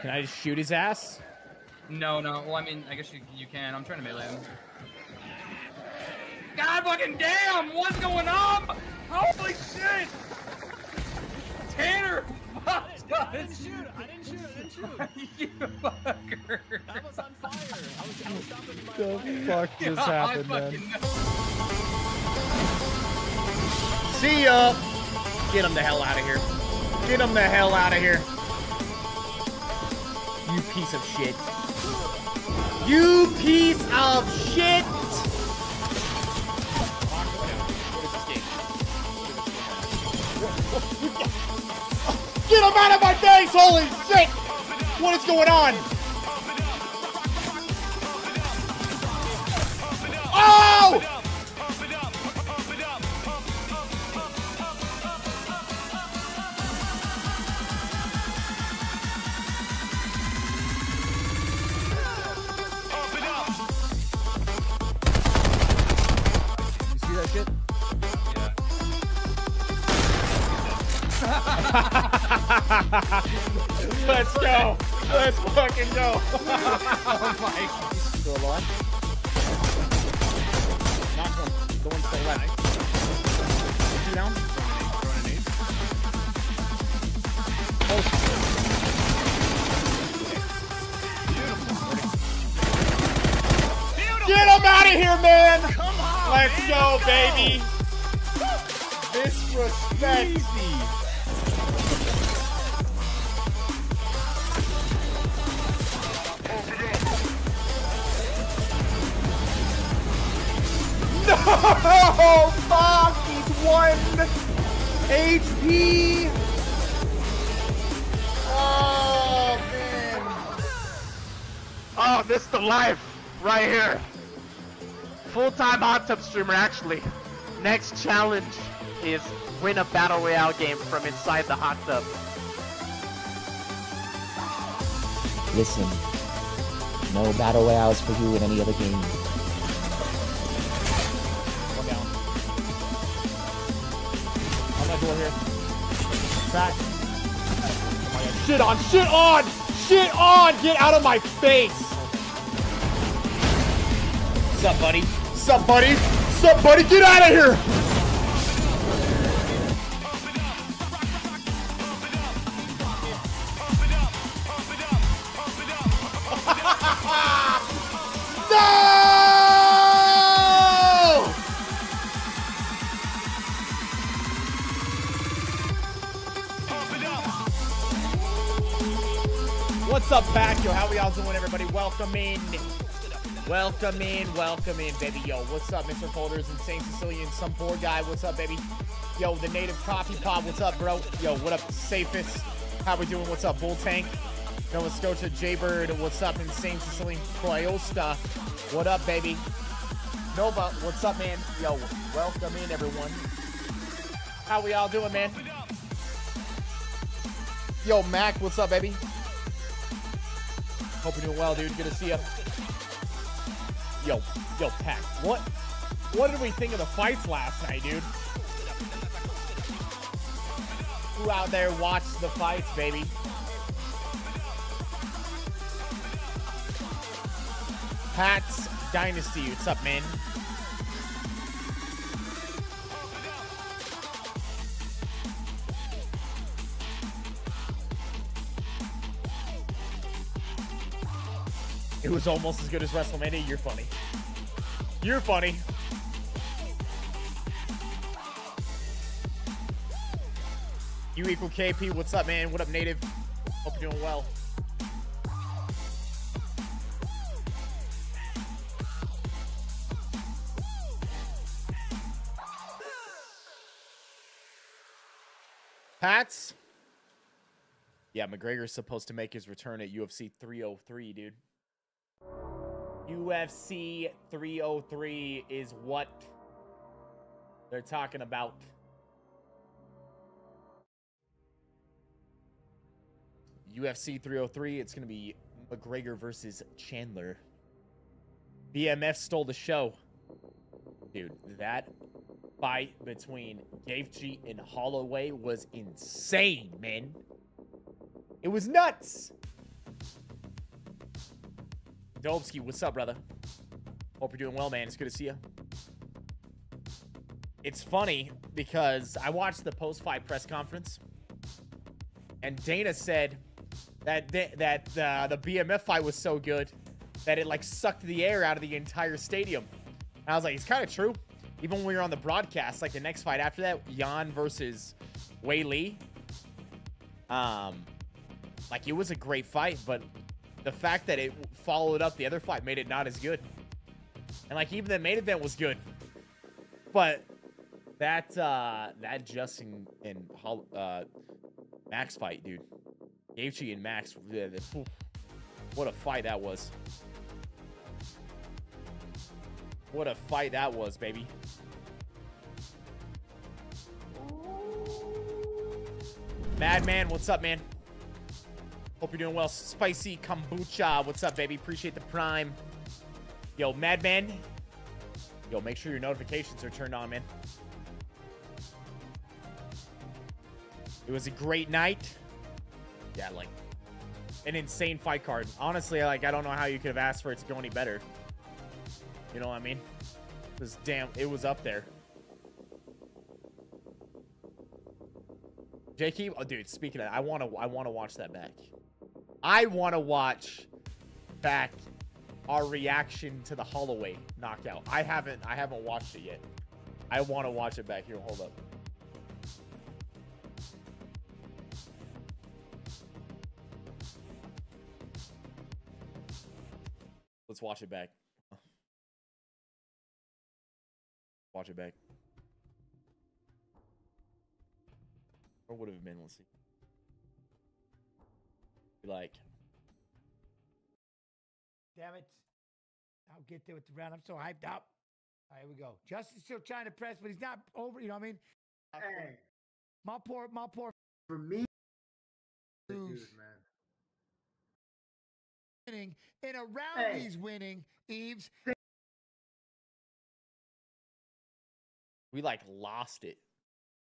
Can I just shoot his ass? No, no. Well, I mean, I guess you you can. I'm trying to melee him. God fucking damn! What's going on? Holy shit! Tanner! Fuck! I didn't shoot. I didn't shoot. I didn't shoot. you fucker! I was on fire. I was, I was stopping by The fuck just I happened, man? fucking know. See ya! Get him the hell out of here. Get him the hell out of here. Piece of shit. You piece of shit! Get him out of my face! Holy shit! What is going on? Streamer, actually. Next challenge is win a battle royale game from inside the hot tub. Listen, no battle royales for you in any other game. One down. On that door here. Back. Oh my God. Shit on! Shit on! Shit on! Get out of my face! What's up, buddy? What's up, buddy? Sup, buddy? Get out of here! What's up, Pack? Yo, how we all doing, everybody? Welcome in. Welcome in, welcome in, baby. Yo, what's up, Mr. Folders and St. Cecilian? Some poor guy. What's up, baby? Yo, the native coffee pod. What's up, bro? Yo, what up, Safest? How we doing? What's up, Bull Tank? Nova Scotia, Jaybird. What's up, Insane St. Cecilian? What up, baby? Nova, what's up, man? Yo, welcome in, everyone. How we all doing, man? Yo, Mac, what's up, baby? Hope you're doing well, dude. Good to see you. Yo, yo, Pack. What? What did we think of the fights last night, dude? Who out there watched the fights, baby? Pat's Dynasty. What's up, man? It was almost as good as WrestleMania. You're funny. You're funny. You equal KP. What's up, man? What up, native? Hope you're doing well. Pats? Yeah, McGregor's supposed to make his return at UFC 303, dude. UFC 303 is what they're talking about. UFC 303, it's going to be McGregor versus Chandler. BMF stole the show. Dude, that fight between Gaethje and Holloway was insane, man. It was nuts. Dobsky, what's up, brother? Hope you're doing well, man. It's good to see you. It's funny because I watched the post-fight press conference, and Dana said that th- that uh, the BMF fight was so good that it like sucked the air out of the entire stadium. And I was like, it's kind of true. Even when we were on the broadcast, like the next fight after that, Yan versus Weili. Um, like it was a great fight, but the fact that it followed up the other fight made it not as good. And like even the main event was good, but that uh that Justin and uh Max fight, dude, Gaethje and Max, what a fight that was. What a fight that was, baby. Madman, what's up, man? Hope you're doing well. Spicy kombucha, what's up, baby? Appreciate the prime. Yo, Madman. Yo, make sure your notifications are turned on, man. It was a great night. Yeah, like an insane fight card. Honestly, like I don't know how you could have asked for it to go any better. You know what I mean? It was damn. It was up there. Jakey, oh dude, speaking of, that, I want to, I want to watch that back. I want to watch back our reaction to the Holloway knockout. I haven't, I haven't watched it yet. I want to watch it back here. Hold up. Let's watch it back. Watch it back. Or would have been, let's see. Be Like, Damn it. I'll get there with the round. I'm so hyped up. All right, here we go. Justin's still trying to press, but he's not over. You know what I mean? Hey, My poor, my poor for me, dude, man. winning. In a round, Hey. he's winning. Eves. we like lost it.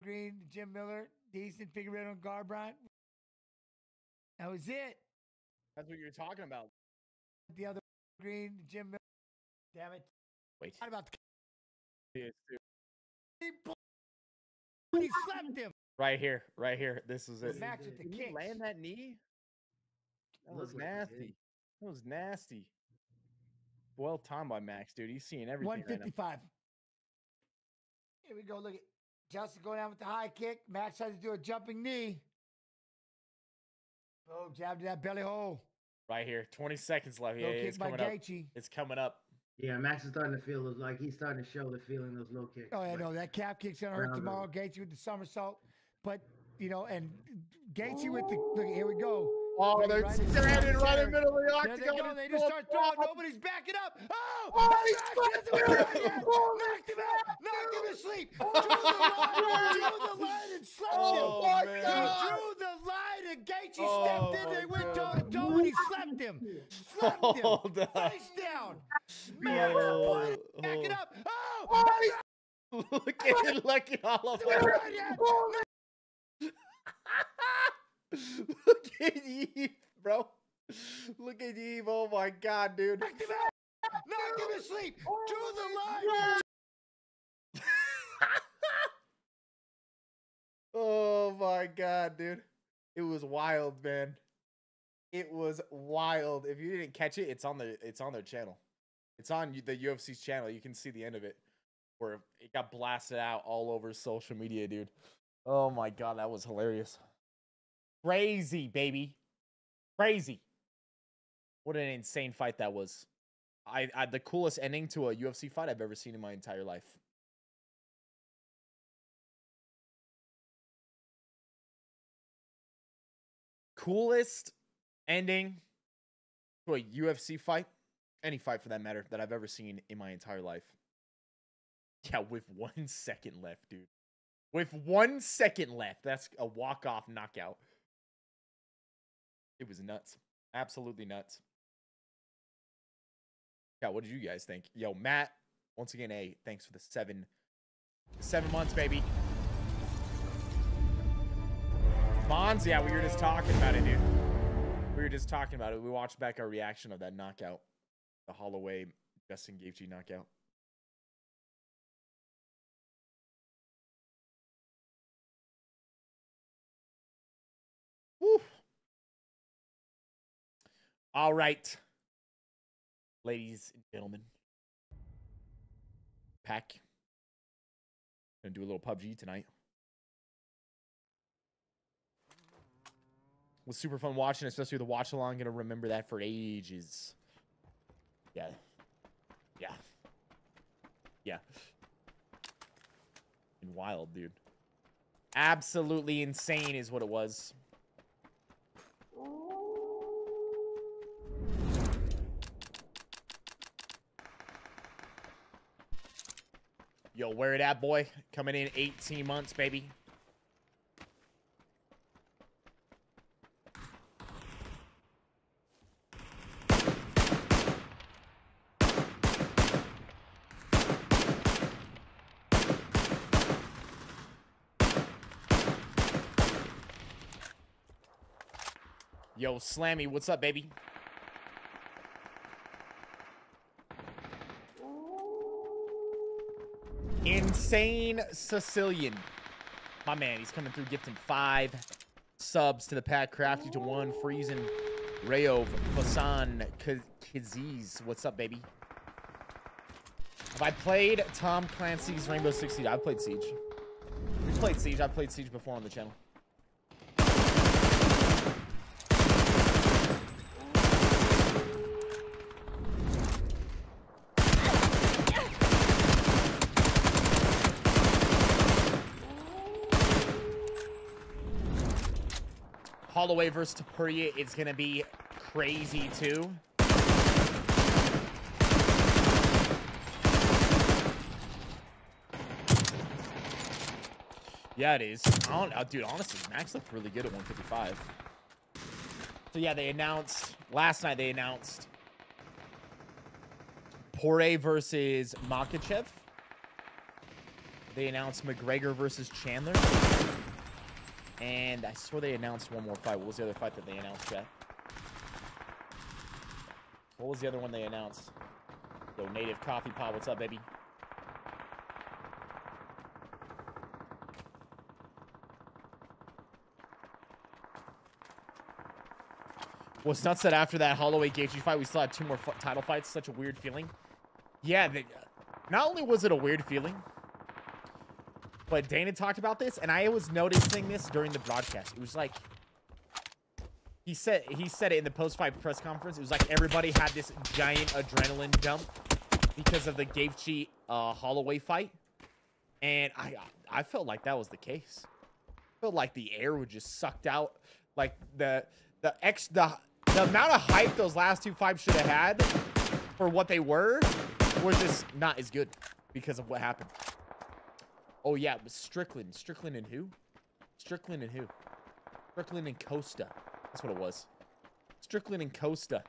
Green, Jim Miller, decent Figueiredo and Garbrandt. That was it. That's what you're talking about. The other Green, Jim Miller. Damn it. Wait. What about the Yes, he, bu- he slapped him. Right here, right here. This is it. Max with the Did he land that knee? That was Looked like he did. nasty. That was nasty. Well timed by Max, dude. He's seeing everything right now. 155. Here we go. Look at Justin going down with the high kick. Max has to do a jumping knee. Oh, jab to that belly hole. Right here. 20 seconds left. Yeah, yeah, it's coming up. Gaethje. It's coming up. Yeah, Max is starting to feel those, like he's starting to show the feeling those low kicks. Oh, yeah, but- no, that calf kick's gonna hurt tomorrow. over. Gaethje with the somersault, but you know, and Gaethje with the look. Here we go. Oh, they're right in standing right in the middle of the There they octagon. go. It's They just start throwing. tough. Nobody's backing up. Oh, Oh, Max he's doesn't fucking- win it yet. Oh, Knocked him out. Knocked him asleep. Oh, Drew the line. Drew the line and slapped him. Oh, my He God. drew the line and Oh, stepped in. my They went toe God. to toe and he slapped him. Slapped him. Hold up. Face down. Max Oh, put back it oh. up. Oh, Look at it, look at all of doesn't win them. Look at Eve, bro. Look at Eve. Oh my god, dude. Knocked him out. Knocked him asleep. Drew the line. oh my god, dude. It was wild, man. It was wild. If you didn't catch it, it's on the it's on their channel. It's on the UFC's channel. You can see the end of it where it got blasted out all over social media, dude. Oh my god, that was hilarious. Crazy, baby. Crazy. What an insane fight that was. I, I the coolest ending to a UFC fight I've ever seen in my entire life. Coolest ending to a UFC fight, any fight for that matter, that I've ever seen in my entire life. Yeah, with one second left, dude. With one second left, that's a walk-off knockout. It was nuts. Absolutely nuts. Yeah, what did you guys think? Yo, Matt, once again, a thanks for the seven seven months, baby. Bonds, yeah, we were just talking about it, dude. We were just talking about it. We watched back our reaction of that knockout. the Holloway Justin Gaethje knockout. Woo. All right, ladies and gentlemen. Pack. Gonna do a little PUBG tonight. Was super fun watching, especially the watch along. Gonna remember that for ages. Yeah. Yeah. Yeah. And wild, dude. Absolutely insane is what it was. Yo, where it at, boy? Coming in 18 months, baby. Yo, Slammy, what's up, baby? Insane Sicilian. My man, he's coming through gifting five subs to the pack. Crafty to one. Freezing. Rayo Fasan Kaziz. What's up, baby? Have I played Tom Clancy's Rainbow Six Siege? I've played Siege. We played Siege. I've played Siege before on the channel. Holloway versus Topuria is going to be crazy too. Yeah, it is. I don't, uh, dude, honestly, Max looked really good at 155. So yeah, they announced last night. They announced Poirier versus Makhachev. They announced McGregor versus Chandler. And I swear they announced one more fight. What was the other fight that they announced, Chat? What was the other one they announced? Yo, Native Coffee Pot, what's up, baby? What's nuts that after that Holloway Gaethje fight, we still had two more title fights. Such a weird feeling. Yeah, they, uh, not only was it a weird feeling, but Dana talked about this, and I was noticing this during the broadcast. It was like he said he said it in the post-fight press conference. It was like everybody had this giant adrenaline dump because of the Gaethje uh, Holloway fight, and I I felt like that was the case. I felt like the air was just sucked out, like the the ex the the amount of hype those last two fights should have had for what they were was just not as good because of what happened. Oh yeah, it was Strickland. Strickland and who? Strickland and who? Strickland and Costa. That's what it was. Strickland and Costa.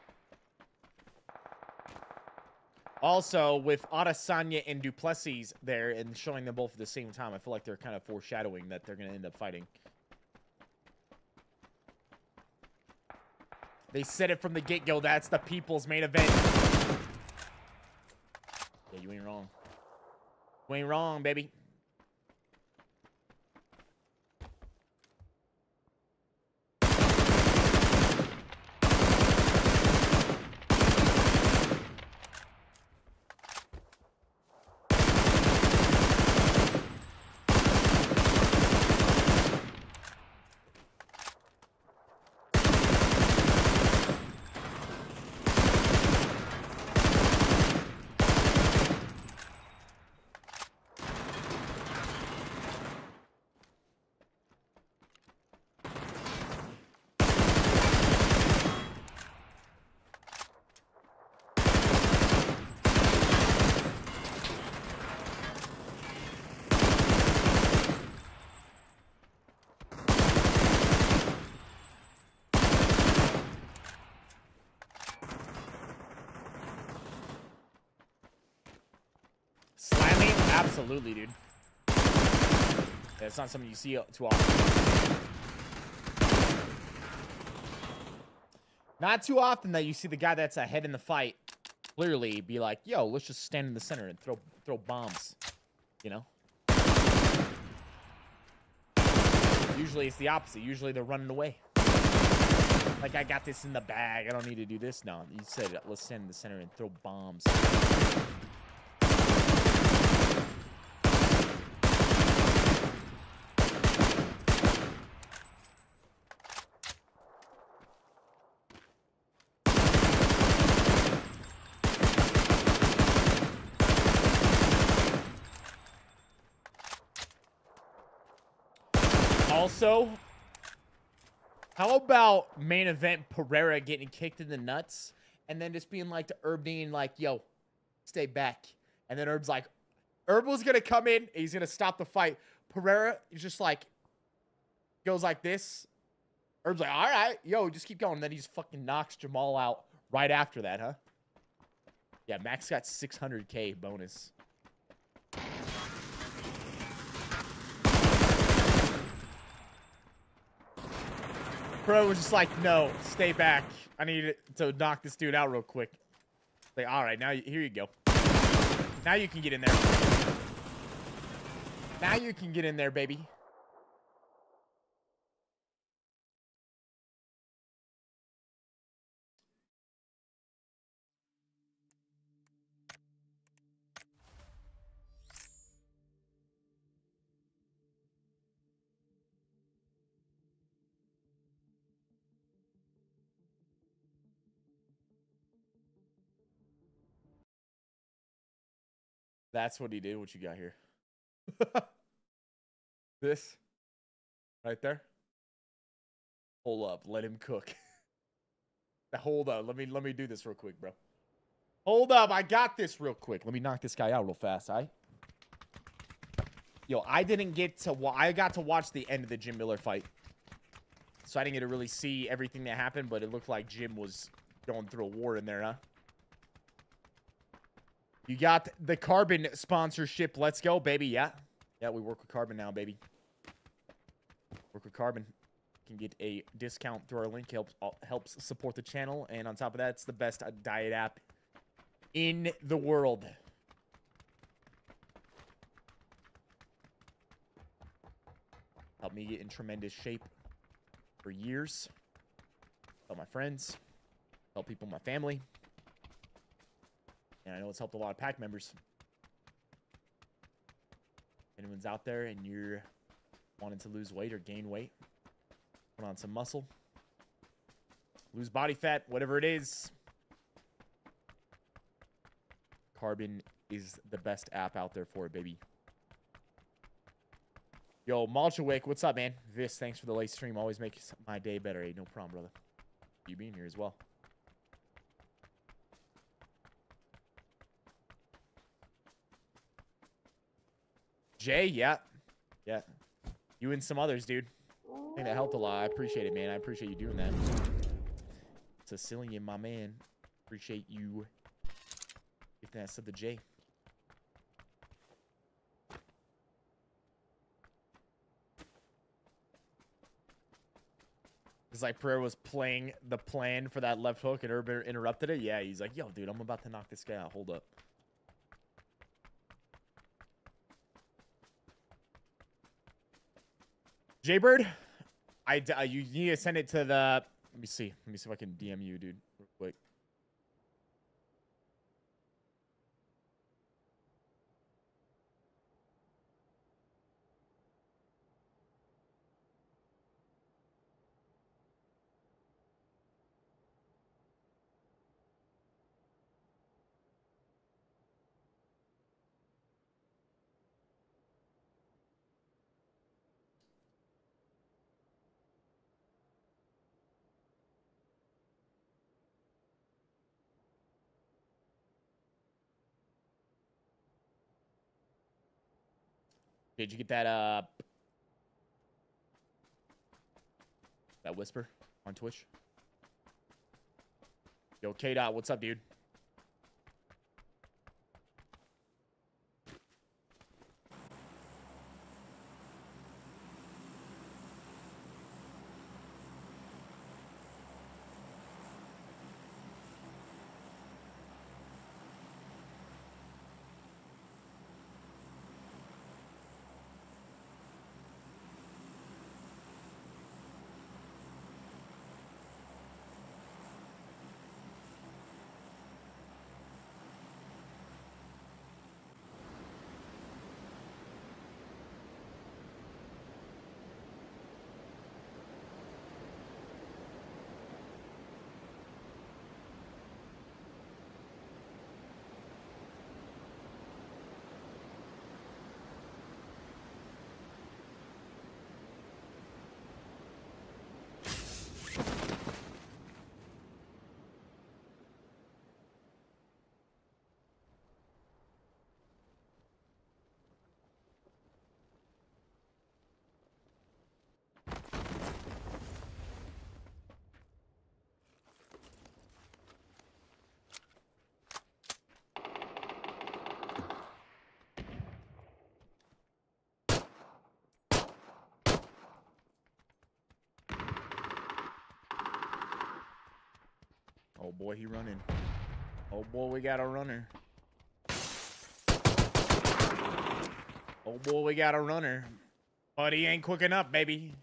Also, with Adesanya and Du Plessis there and showing them both at the same time, I feel like they're kind of foreshadowing that they're going to end up fighting. They said it from the get-go. That's the people's main event. Yeah, you ain't wrong. You ain't wrong, baby. Absolutely, dude. That's not something you see too often. Not too often that you see the guy that's ahead in the fight clearly be like, "Yo, let's just stand in the center and throw throw bombs," you know. Usually it's the opposite. Usually they're running away. Like I got this in the bag. I don't need to do this now. You said let's stand in the center and throw bombs. Also, how about main event Pereira getting kicked in the nuts and then just being like to Herb Dean, like, yo, stay back. And then Herb's like, Herb was gonna come in, he's gonna stop the fight. Pereira is just like goes like this. Herb's like, all right, yo, just keep going. then he just fucking knocks Jamal out right after that, huh? Yeah, Max got 600k bonus. Pro was just like, no, stay back. I need to knock this dude out real quick. Like, all right, now here you go. Now you can get in there. Now you can get in there, baby. That's what he did. What you got here? this right there. Hold up. Let him cook. Hold up. Let me let me do this real quick, bro. Hold up. I got this real quick. Let me knock this guy out real fast. I. Yo, I didn't get to. I got to watch the end of the Jim Miller fight, so I didn't get to really see everything that happened. But it looked like Jim was going through a war in there, huh? You got the Carbon sponsorship. Let's go, baby. Yeah. Yeah, we work with Carbon now, baby. Work with Carbon. Can get a discount through our link. Helps helps support the channel. And on top of that, it's the best uh, diet app in the world. Helped me get in tremendous shape for years. Help my friends. Help people in my family. And I know it's helped a lot of pack members. Anyone's out there and you're wanting to lose weight or gain weight, put on some muscle, lose body fat, whatever it is, Carbon is the best app out there for it, baby. Yo, Malchawik, what's up, man? Viss, thanks for the late stream. Always makes my day better. Hey, no problem, brother. You being here as well. Jay, yeah. Yeah. You and some others, dude. I think that helped a lot. I appreciate it, man. I appreciate you doing that. Sicilian, my man. Appreciate you giving that sub to Jay. It's like Pereira was playing the plan for that left hook and Urban interrupted it. Yeah, he's like, yo, dude, I'm about to knock this guy out. Hold up. Jaybird, I uh, you need to send it to the. Let me see. Let me see if I can DM you, dude, real quick. Did you get that? Uh, that whisper on Twitch. Yo, K Dot, what's up, dude? Oh boy, he running. Oh boy, we got a runner. Oh boy, we got a runner. But he ain't quick enough, baby.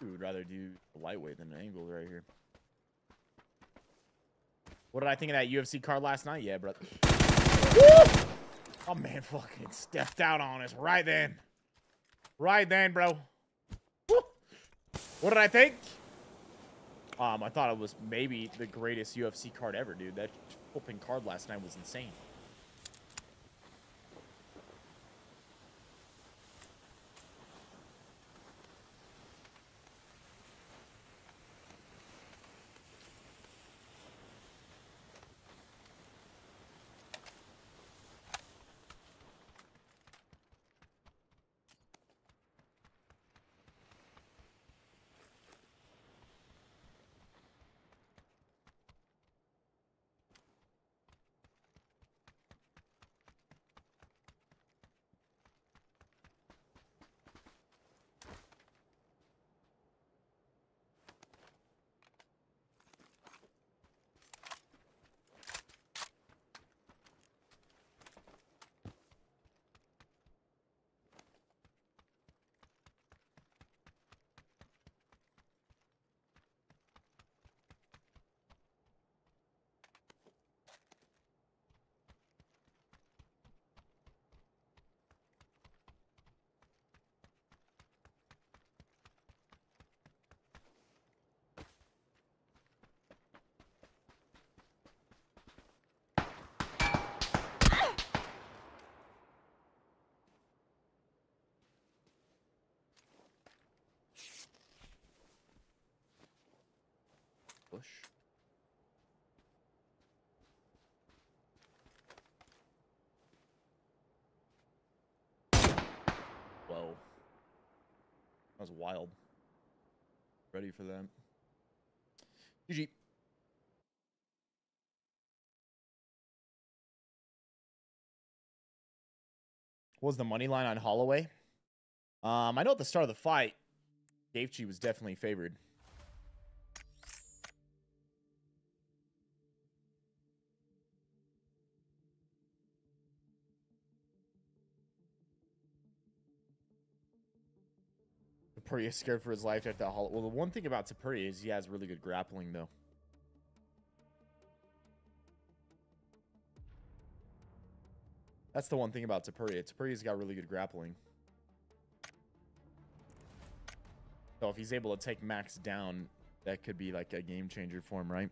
Dude, would rather do lightweight than an angle right here. What did I think of that UFC card last night? Yeah, brother. Oh man, fucking stepped out on us right then. Right then, bro. Woo. What did I think? Um, I thought it was maybe the greatest UFC card ever, dude. That flipping card last night was insane. Bush. Whoa. That was wild. Ready for them. GG. What was the money line on Holloway? Um, I know at the start of the fight, Gaethje was definitely favored. Topuria is scared for his life at that. Well, the one thing about Topuria is he has really good grappling, though. That's the one thing about Topuria. Topuria's got really good grappling. So if he's able to take Max down, that could be like a game changer for him, right?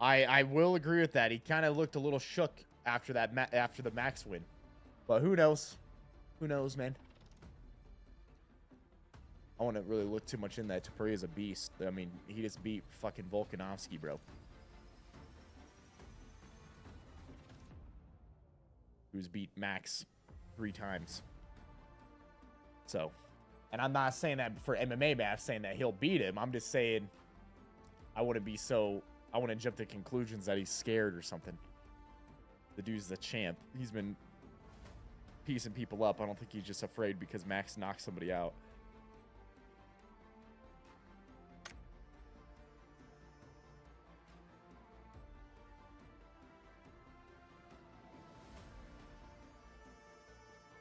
I I will agree with that. He kind of looked a little shook after that after the Max win. But who knows? Who knows, man? I wouldn't really look too much in that. Topuria is a beast. I mean, he just beat fucking Volkanovski, bro. Who's beat Max three times. So, and I'm not saying that for MMA match, saying that he'll beat him. I'm just saying I wouldn't be so. I wouldn't jump to conclusions that he's scared or something. The dude's the champ. He's been piecing people up. I don't think he's just afraid because Max knocked somebody out.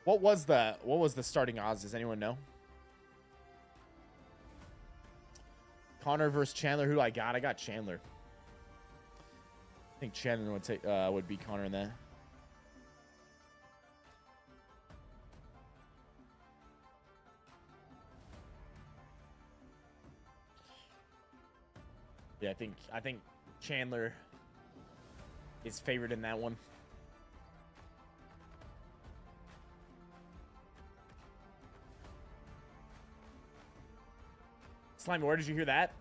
What was the what was the starting odds? Does anyone know? Conor versus Chandler. Who do I got? I got Chandler. I think Chandler would take uh, would be Conor in that. Yeah, I think I think Chandler is favored in that one. Slime, where did you hear that?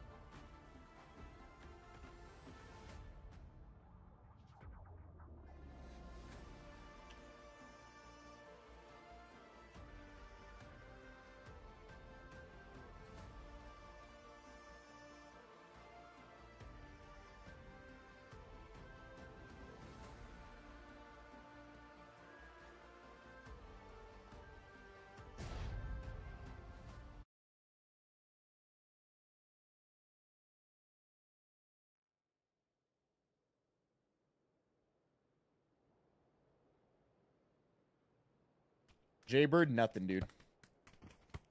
Jaybird, nothing, dude.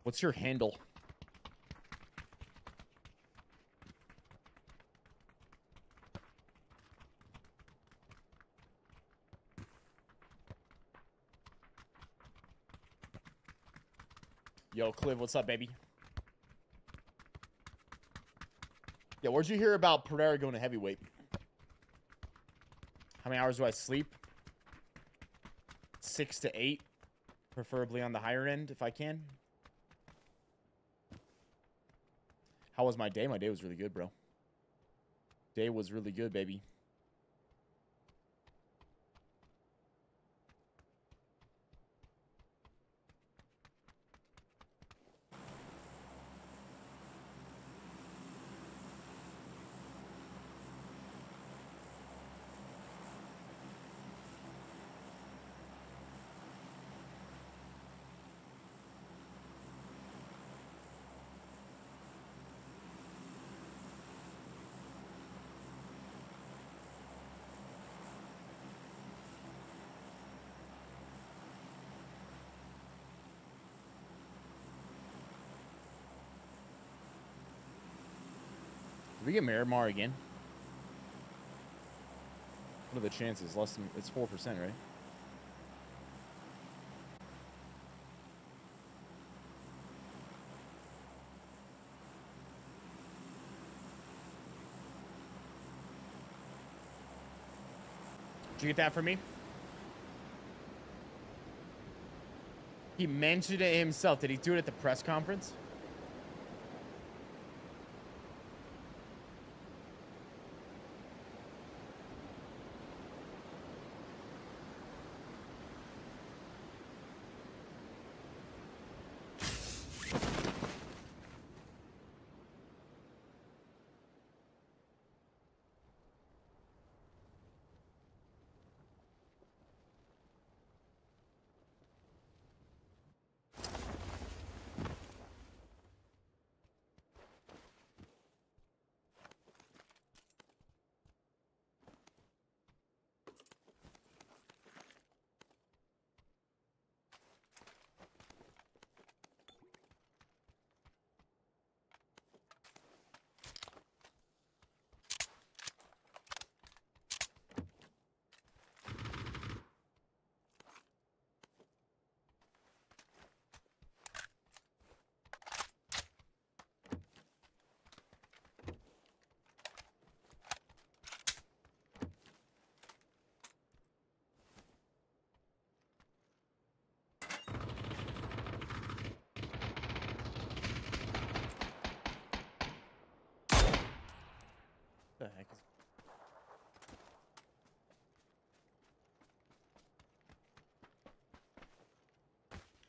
What's your handle? Yo, Cliv, what's up, baby? Yeah, where'd you hear about Pereira going to heavyweight? How many hours do I sleep? Six to eight. Preferably on the higher end if I can. How was my day? My day was really good, bro. Day was really good, baby. Did we get Miramar again? What are the chances? Less than it's four percent, right? Did you get that for me? He mentioned it himself. Did he do it at the press conference? The heck is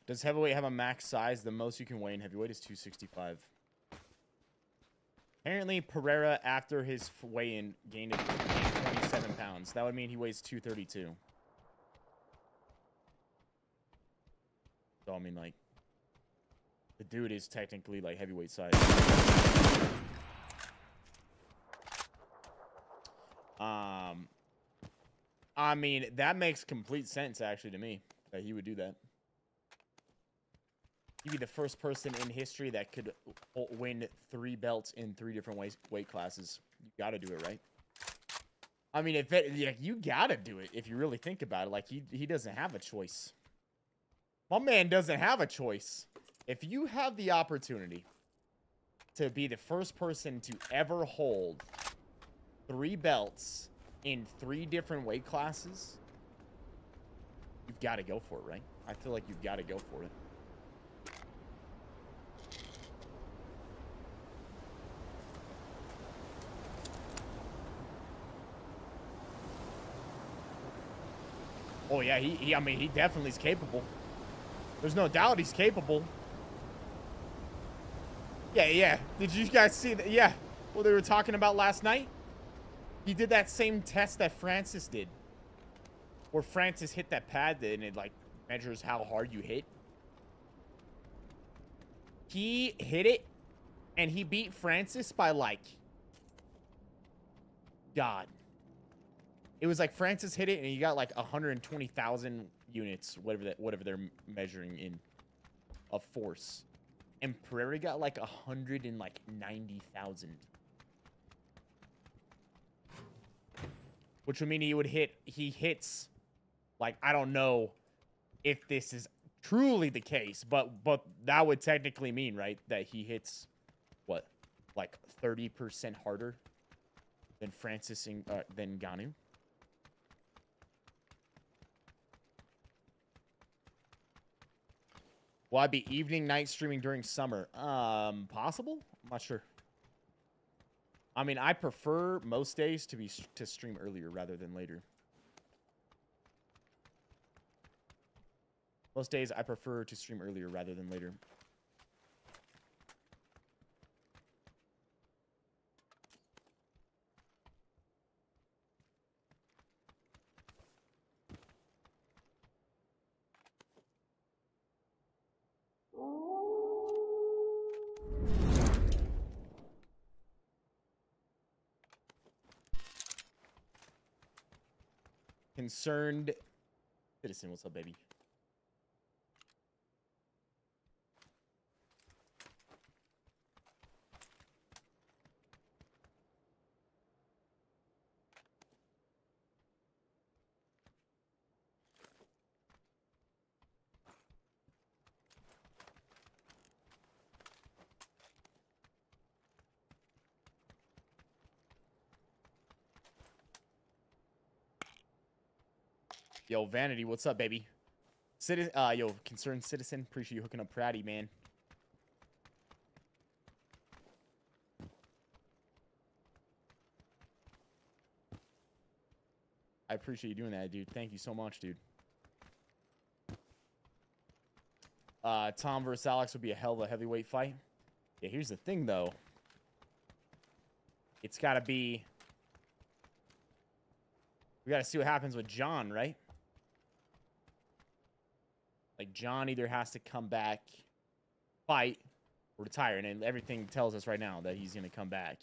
Does heavyweight have a max size? The most you can weigh in heavyweight is 265. Apparently, Pereira, after his weigh-in, gained, gained 27 pounds. That would mean he weighs 232. So, I mean, like, the dude is technically, like, heavyweight size. Um, I mean, that makes complete sense, actually, to me, that he would do that. He'd be the first person in history that could win three belts in three different ways, weight classes. You got to do it, right? I mean, if it, yeah, you got to do it if you really think about it. Like he he doesn't have a choice. My man doesn't have a choice. If you have the opportunity to be the first person to ever hold three belts in three different weight classes, you've got to go for it, right? I feel like you've got to go for it. Oh yeah, he, he I mean he definitely is capable. There's no doubt he's capable. Yeah, yeah. Did you guys see that? Yeah. What they were talking about last night? He did that same test that Francis did. Where Francis hit that pad and it like measures how hard you hit. He hit it and he beat Francis by like God. It was like Francis hit it and he got like 120,000 units, whatever that whatever they're measuring in of force. And Pereira got like 190,000. Which would mean he would hit he hits like I don't know if this is truly the case, but but that would technically mean, right, that he hits what? Like 30% harder than Francis and uh, than Ngannou. Will I be evening, night streaming during summer? Um, possible? I'm not sure. I mean, I prefer most days to be to stream earlier rather than later. Most days I prefer to stream earlier rather than later. Concerned citizen, what's up, baby? Yo, Vanity, what's up, baby? Uh, yo, concerned citizen, appreciate you hooking up Pratty, man. I appreciate you doing that, dude. Thank you so much, dude. Uh, Tom versus Alex would be a hell of a heavyweight fight. Yeah, here's the thing, though. It's got to be... We got to see what happens with John, right? John either has to come back, fight, or retire. And everything tells us right now that he's going to come back.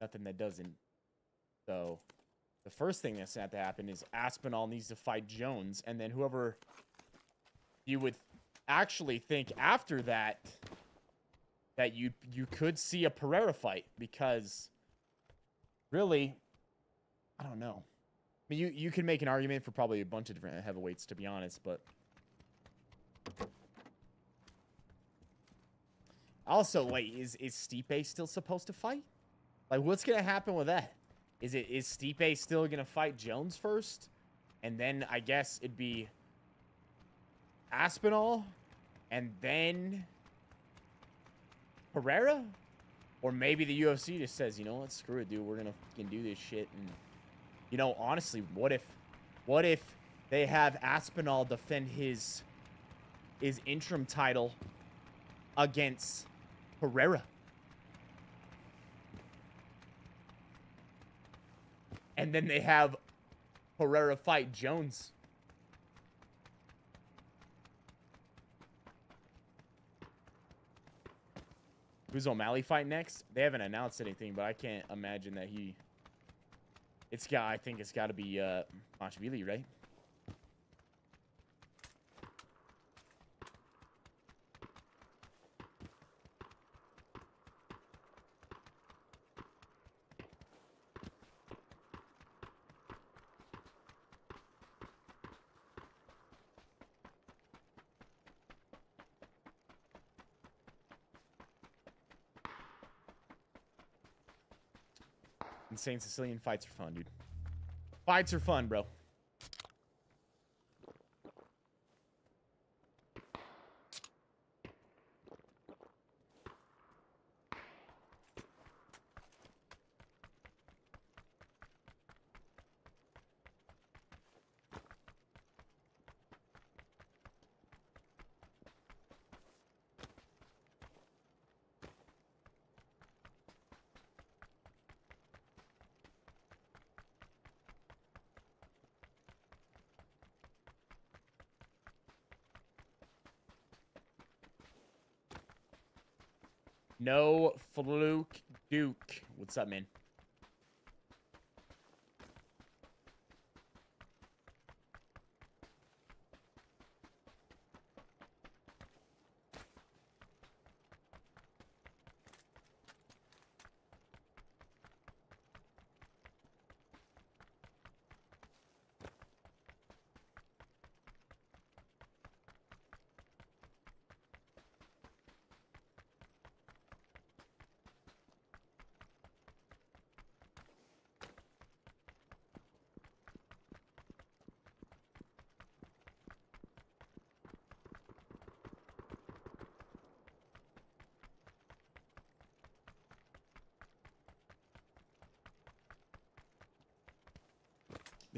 Nothing that doesn't. So, the first thing that's going to to happen is Aspinall needs to fight Jones. And then whoever you would actually think after that that you you could see a Pereira fight because really I don't know. Mean you you can make an argument for probably a bunch of different heavyweights to be honest, but also wait, is is Stipe still supposed to fight? Like what's going to happen with that? Is it is Stipe still going to fight Jones first? And then I guess it'd be Aspinall and then Pereira? Or maybe the UFC just says, you know what, screw it, dude. We're gonna fucking do this shit. And you know, honestly, what if, what if they have Aspinall defend his, his interim title against Pereira? And then they have Pereira fight Jones. Who's O'Malley fight next? They haven't announced anything, but I can't imagine that he. It's got. I think it's got to be uh, right? Insane Sicilian fights are fun, dude. Fights are fun, bro. No fluke Duke. What's up, man?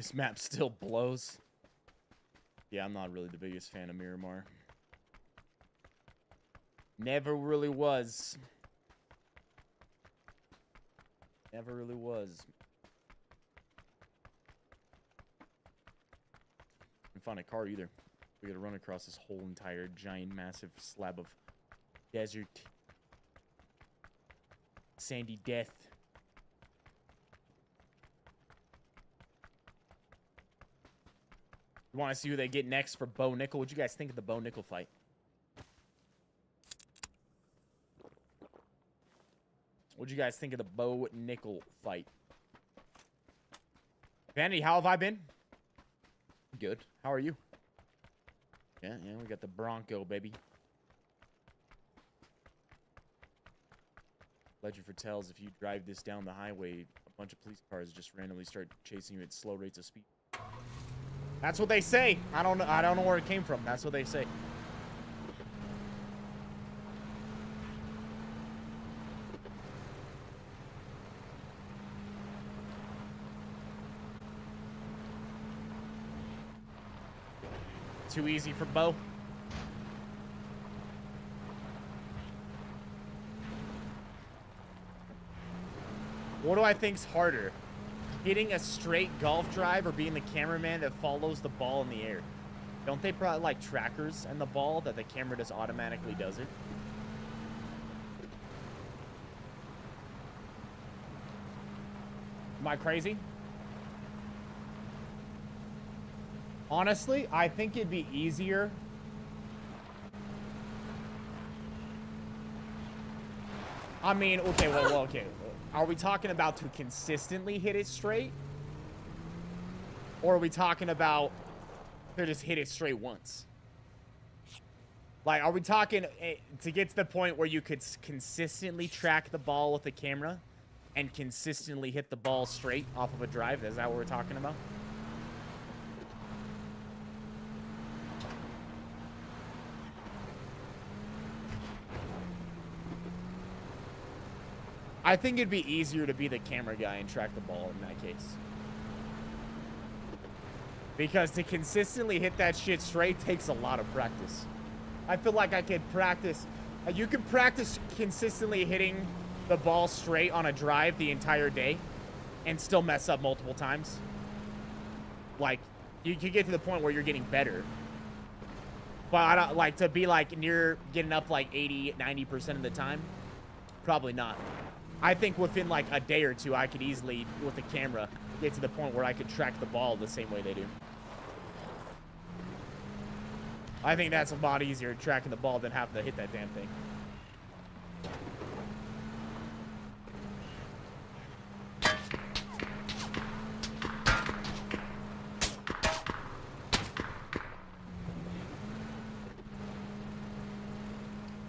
This map still blows. Yeah, I'm not really the biggest fan of Miramar. Never really was. Never really was. Didn't find a car either. We gotta run across this whole entire giant, massive slab of desert. Sandy death. You want to see who they get next for Bo Nickal? What'd you guys think of the Bo Nickal fight? What'd you guys think of the Bo Nickal fight? Vanity, how have I been? Good. How are you? Yeah, yeah, we got the Bronco, baby. Legend foretells if you drive this down the highway, a bunch of police cars just randomly start chasing you at slow rates of speed. That's what they say. I don't know. I don't know where it came from. That's what they say. Too easy for Bo. What do I think's harder? Hitting a straight golf drive or being the cameraman that follows the ball in the air? Don't they put like trackers and the ball that the camera just automatically does it? Am I crazy? Honestly, I think it'd be easier. I mean, okay, well, well, okay. Are we talking about to consistently hit it straight? Or are we talking about to just hit it straight once? Like, are we talking eh, to get to the point where you could consistently track the ball with the camera and consistently hit the ball straight off of a drive? Is that what we're talking about? I think it'd be easier to be the camera guy and track the ball in that case. Because to consistently hit that shit straight takes a lot of practice. I feel like I could practice. uh, You could practice consistently hitting the ball straight on a drive the entire day and still mess up multiple times. Like, you could get to the point where you're getting better. But I don't like to be like near getting up like 80, 90% of the time. Probably not. I think within like a day or two, I could easily, with the camera, get to the point where I could track the ball the same way they do. I think that's a lot easier tracking the ball than having to hit that damn thing.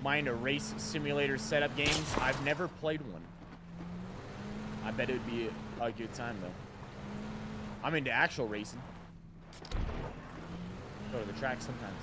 Mind a race simulator setup games? I've never played one. I bet it would be a, good time though. I'm into actual racing. Go to the track sometimes.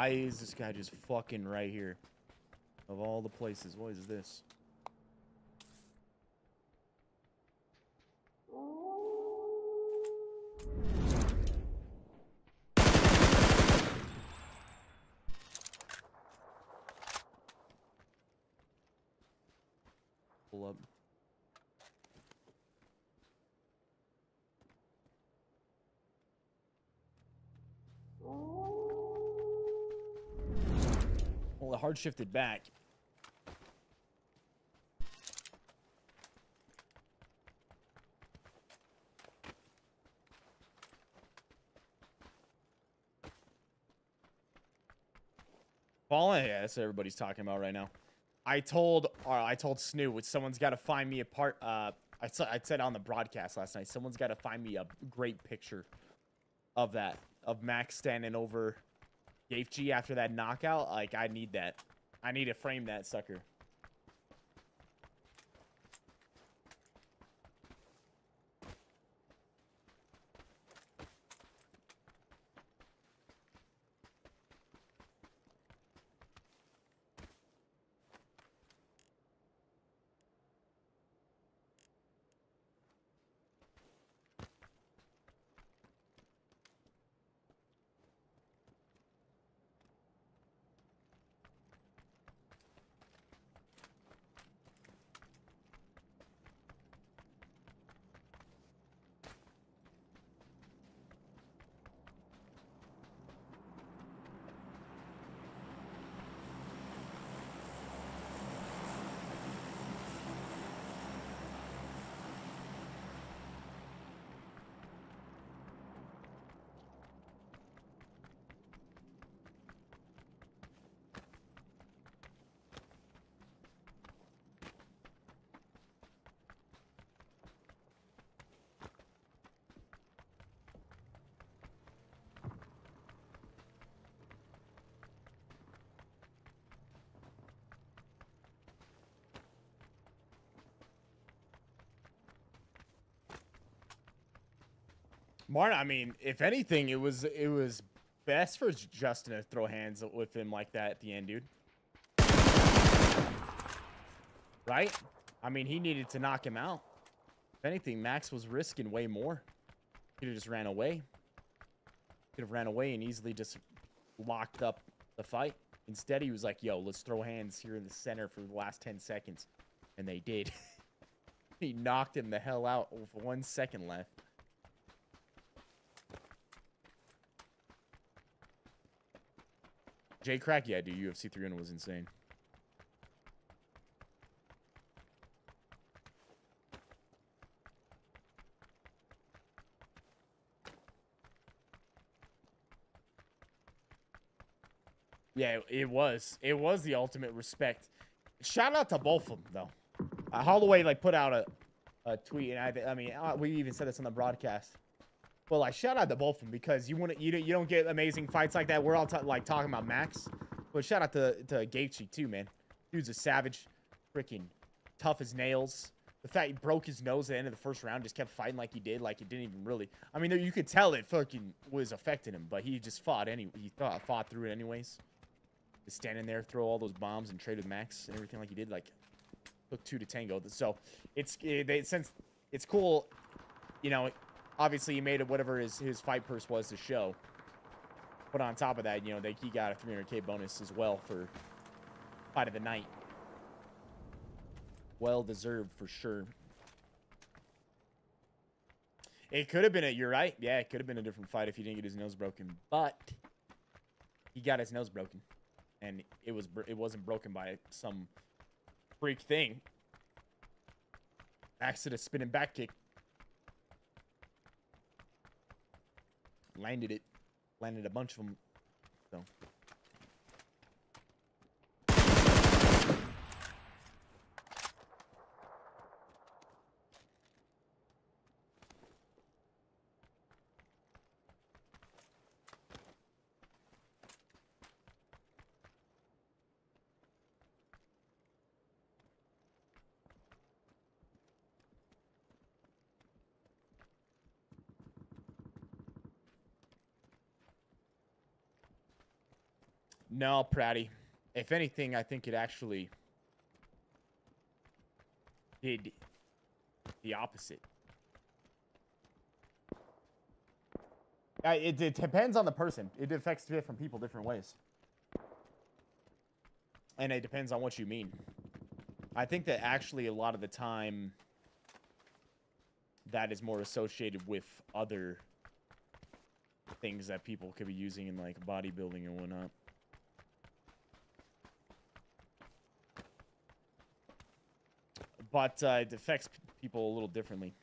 Why is this guy just fucking right here? Of all the places, what is this? Pull up. Well, it hard shifted back. Fallen, yeah, that's what everybody's talking about right now. I told, or I told Snoo, someone's got to find me a part. Uh, I I said on the broadcast last night, someone's got to find me a great picture of that, of Max standing over Gaethje after that knockout. Like, I need that. I need to frame that sucker. Martin, I mean, if anything, it was it was best for Justin to throw hands with him like that at the end, dude. Right? I mean, he needed to knock him out. If anything, Max was risking way more. Have just ran away. Could have ran away and easily just locked up the fight. Instead, he was like, yo, let's throw hands here in the center for the last 10 seconds. And they did. he knocked him the hell out with one second left. Jay Crack, yeah, dude, UFC 300 was insane. Yeah, it- was. It was the ultimate respect. Shout out to both of them, though. Uh, Holloway like put out a, a tweet, and I, I mean, uh, we even said this on the broadcast. Well, like shout out to both of them because you want to, you don't you don't get amazing fights like that. We're all like talking about Max, but shout out to to Gaethje too, man. Dude's a savage, freaking tough as nails. The fact he broke his nose at the end of the first round, just kept fighting like he did, like he didn't even really. I mean, you could tell it fucking was affecting him, but he just fought anyway. He thought fought through it anyways. Just standing there, throw all those bombs and trade with Max and everything like he did, like took two to tango. So it's it, they, since it's cool, you know. Obviously, he made it whatever his his fight purse was to show. But on top of that, you know, they, he got a 300k bonus as well for fight of the night. Well deserved for sure. It could have been a. You're right. Yeah, it could have been a different fight if he didn't get his nose broken. But he got his nose broken, and it was it wasn't broken by some freak thing. Accident spinning back kick. Landed it. Landed a bunch of them. So. No, Pratty. If anything, I think it actually did the opposite. Uh, it, it depends on the person. It affects different people different ways. And it depends on what you mean. I think that actually a lot of the time that is more associated with other things that people could be using in like bodybuilding and whatnot. But uh, it affects people a little differently.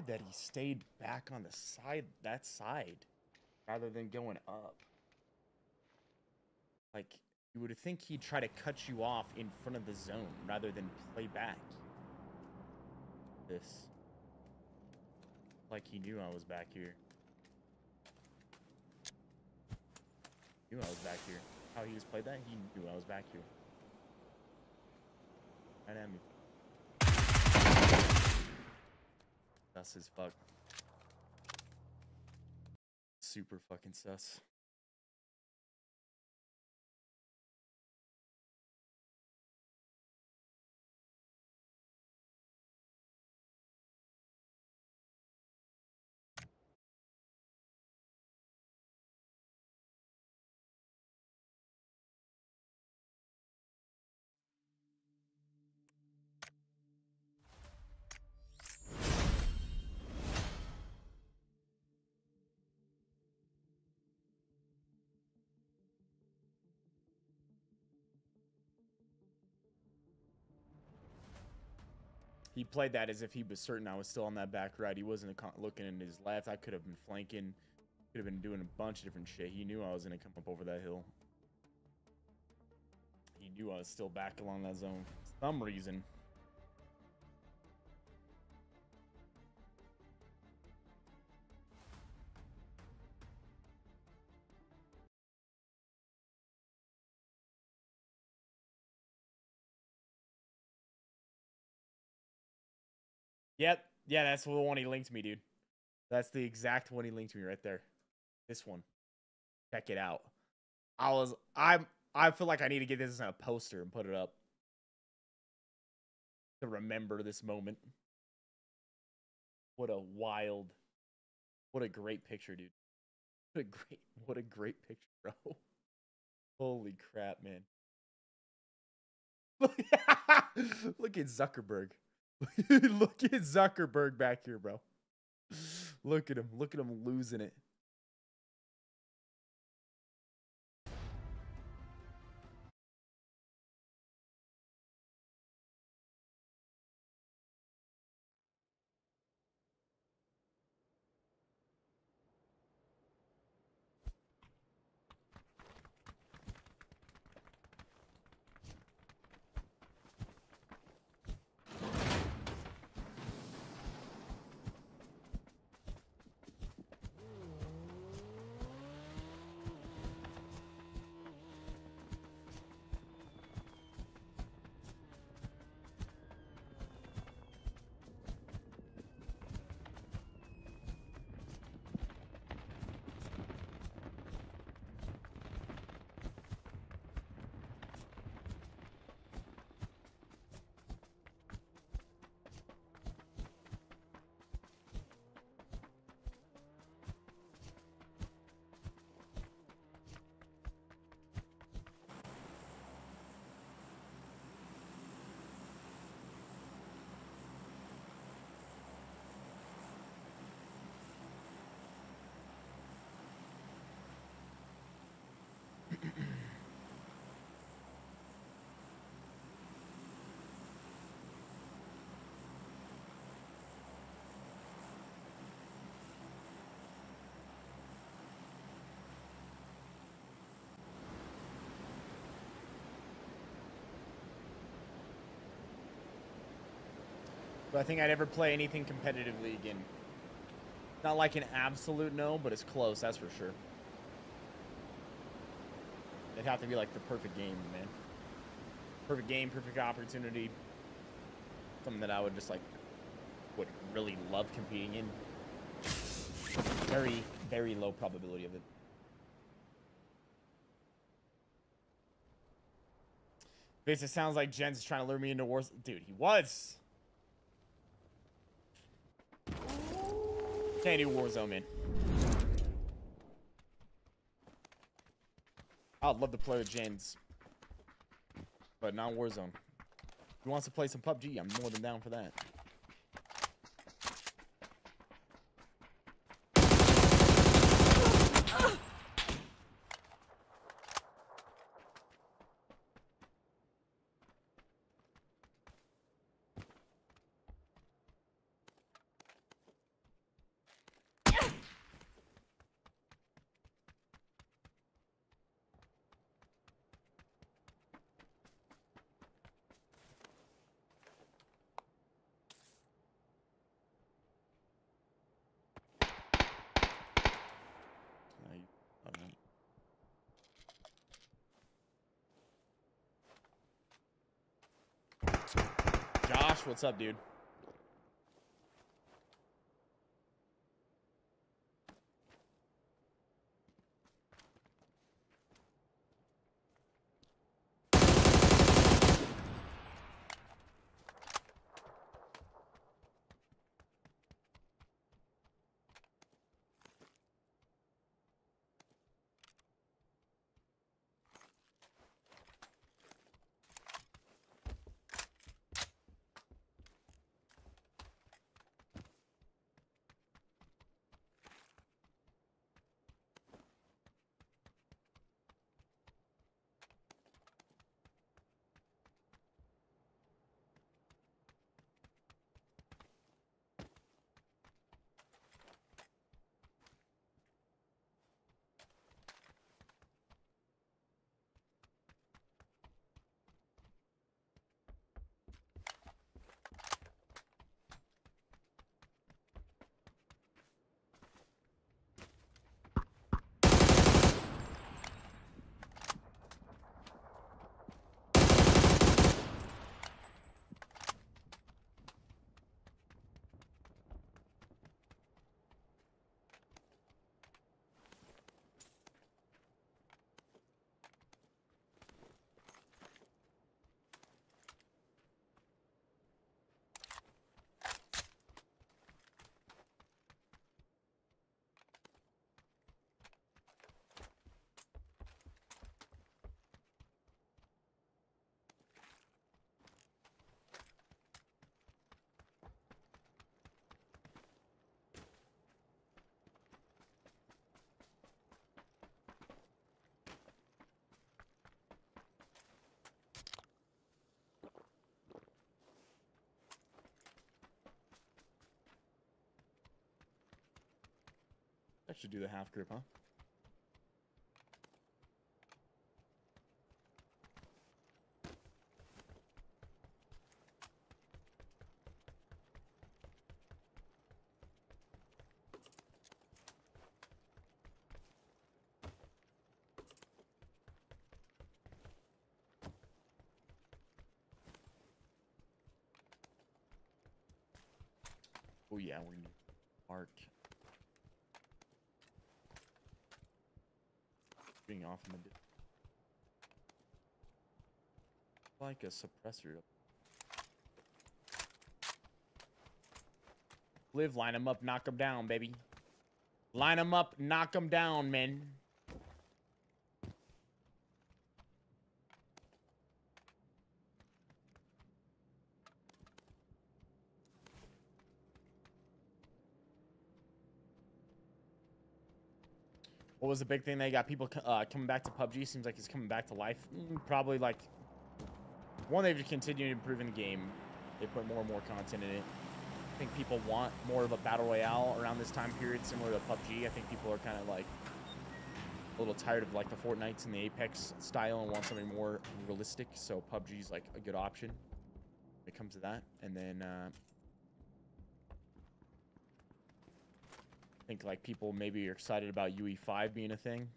Weird that he stayed back on the side, that side, rather than going up. Like, you would think he'd try to cut you off in front of the zone rather than play back. This. Like he knew I was back here. Knew I was back here. How he just played that? He knew I was back here. Right. Sus as fuck. Super fucking sus. He played that as if he was certain I was still on that back right. He wasn't looking in his left. I could have been flanking. Could have been doing a bunch of different shit. He knew I was gonna come up over that hill. He knew I was still back along that zone. For some reason. Yep. Yeah, that's the one he linked me, dude. That's the exact one he linked me right there. This one. Check it out. I was I'm I feel like I need to get this as a poster and put it up. To remember this moment. What a wild what a great picture, dude. What a great what a great picture, bro. Holy crap, man. Look at Zuckerberg. Look at Zuckerberg back here, bro. Look at him. Look at him losing it. I think I'd ever play anything competitively again. Not like an absolute no, but it's close, that's for sure. It'd have to be like the perfect game, man. Perfect game, perfect opportunity. Something that I would just like would really love competing in. Very, very low probability of it. It sounds like Jens is trying to lure me into wars. Dude, he was. Can't do Warzone, man. I'd love to play with Jens. But not Warzone. If he wants to play some PUBG, I'm more than down for that. Now you- I don't know. Josh, what's up, dude? Actually, do the half grip, huh? Oh yeah, we need mark. Being off in the like a suppressor. Live, line him up, knock him down, baby. Line him up, knock him down, men. Was the big thing? They got people uh, coming back to PUBG. Seems like he's coming back to life. Probably like one, they've continued improving the game. They put more and more content in it. I think people want more of a battle royale around this time period, similar to PUBG. I think people are kind of like a little tired of like the Fortnites and the Apex style and want something more realistic. So PUBG's like a good option it comes to that. And then uh, think like people maybe are excited about UE5 being a thing.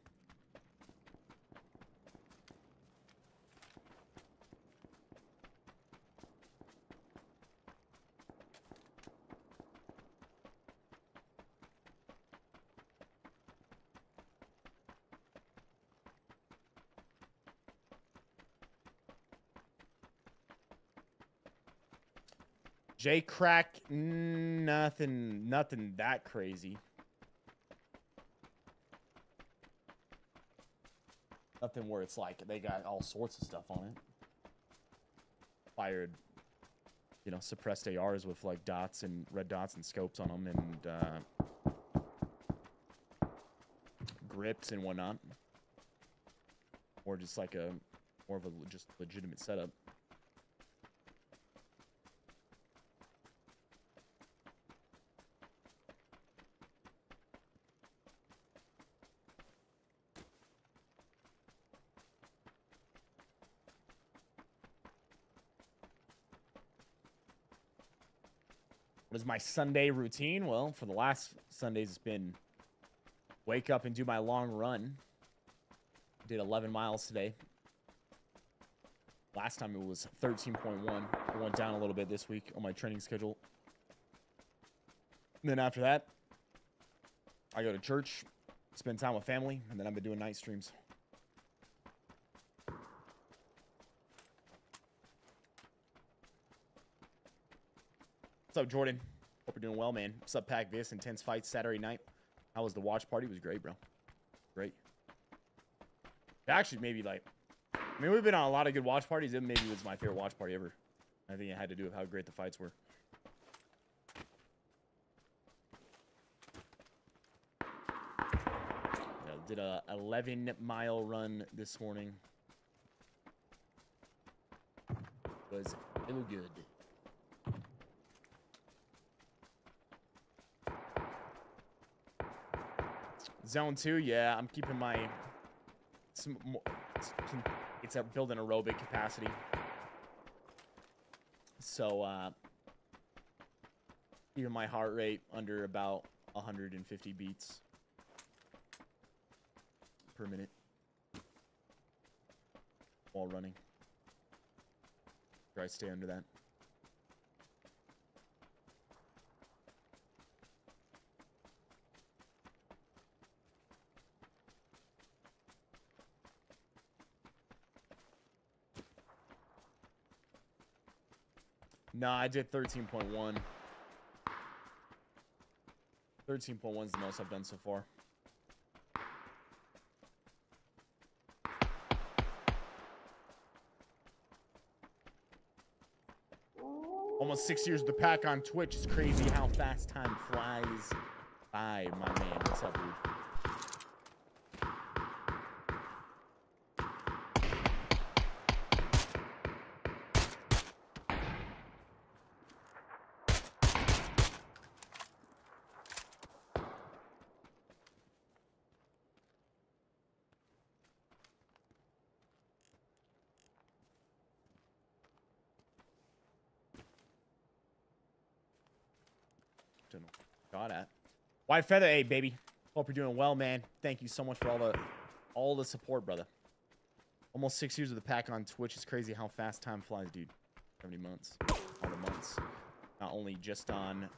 J Crack, nothing, nothing that crazy. Nothing where it's like they got all sorts of stuff on it. Fired, you know, suppressed ARs with like dots and red dots and scopes on them and uh, grips and whatnot. Or just like a more of a just legitimate setup. What is my Sunday routine? Well, for the last Sundays, it's been wake up and do my long run. Did 11 miles today. Last time it was 13.1. I went down a little bit this week on my training schedule. then after that, I go to church, spend time with family, and then I've been doing night streams. What's up, Jordan? Hope you're doing well, man. What's up, Pack This? Intense fight Saturday night. How was the watch party? It was great, bro. Great. Actually, maybe like, I mean, we've been on a lot of good watch parties. It maybe it was my favorite watch party ever. I think it had to do with how great the fights were. Did a 11 mile run this morning. Was real good. Zone two, yeah, I'm keeping my. It's, it's a building aerobic capacity. So, uh, keeping my heart rate under about 150 beats per minute while running. Try to stay under that. No, I did 13.1. 13.1 is the most I've done so far. Almost six years of the pack on Twitch. It's crazy how fast time flies by, my man. What's up, dude? often got at. White Feather, hey, baby. Hope you're doing well, man. Thank you so much for all the all the support, brother. Almost six years of the pack on Twitch. It's crazy how fast time flies, dude. 70 months. All the months. Not only just on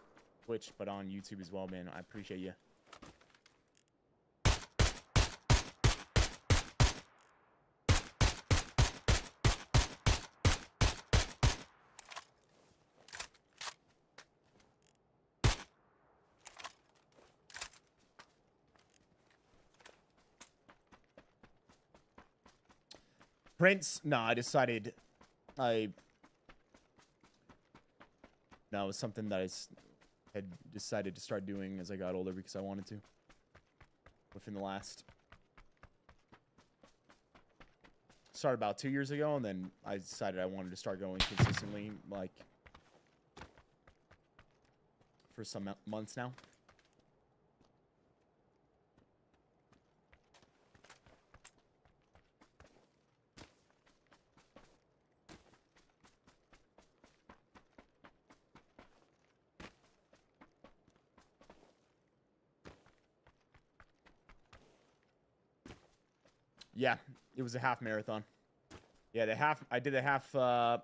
Twitch, but on YouTube as well, man. I appreciate you. Prince, no, I decided I no, it was something that I had decided to start doing as I got older because I wanted to. Within the last started about two years ago, and then I decided I wanted to start going consistently, like for some months now. Yeah, it was a half marathon. Yeah, the half I did a half uh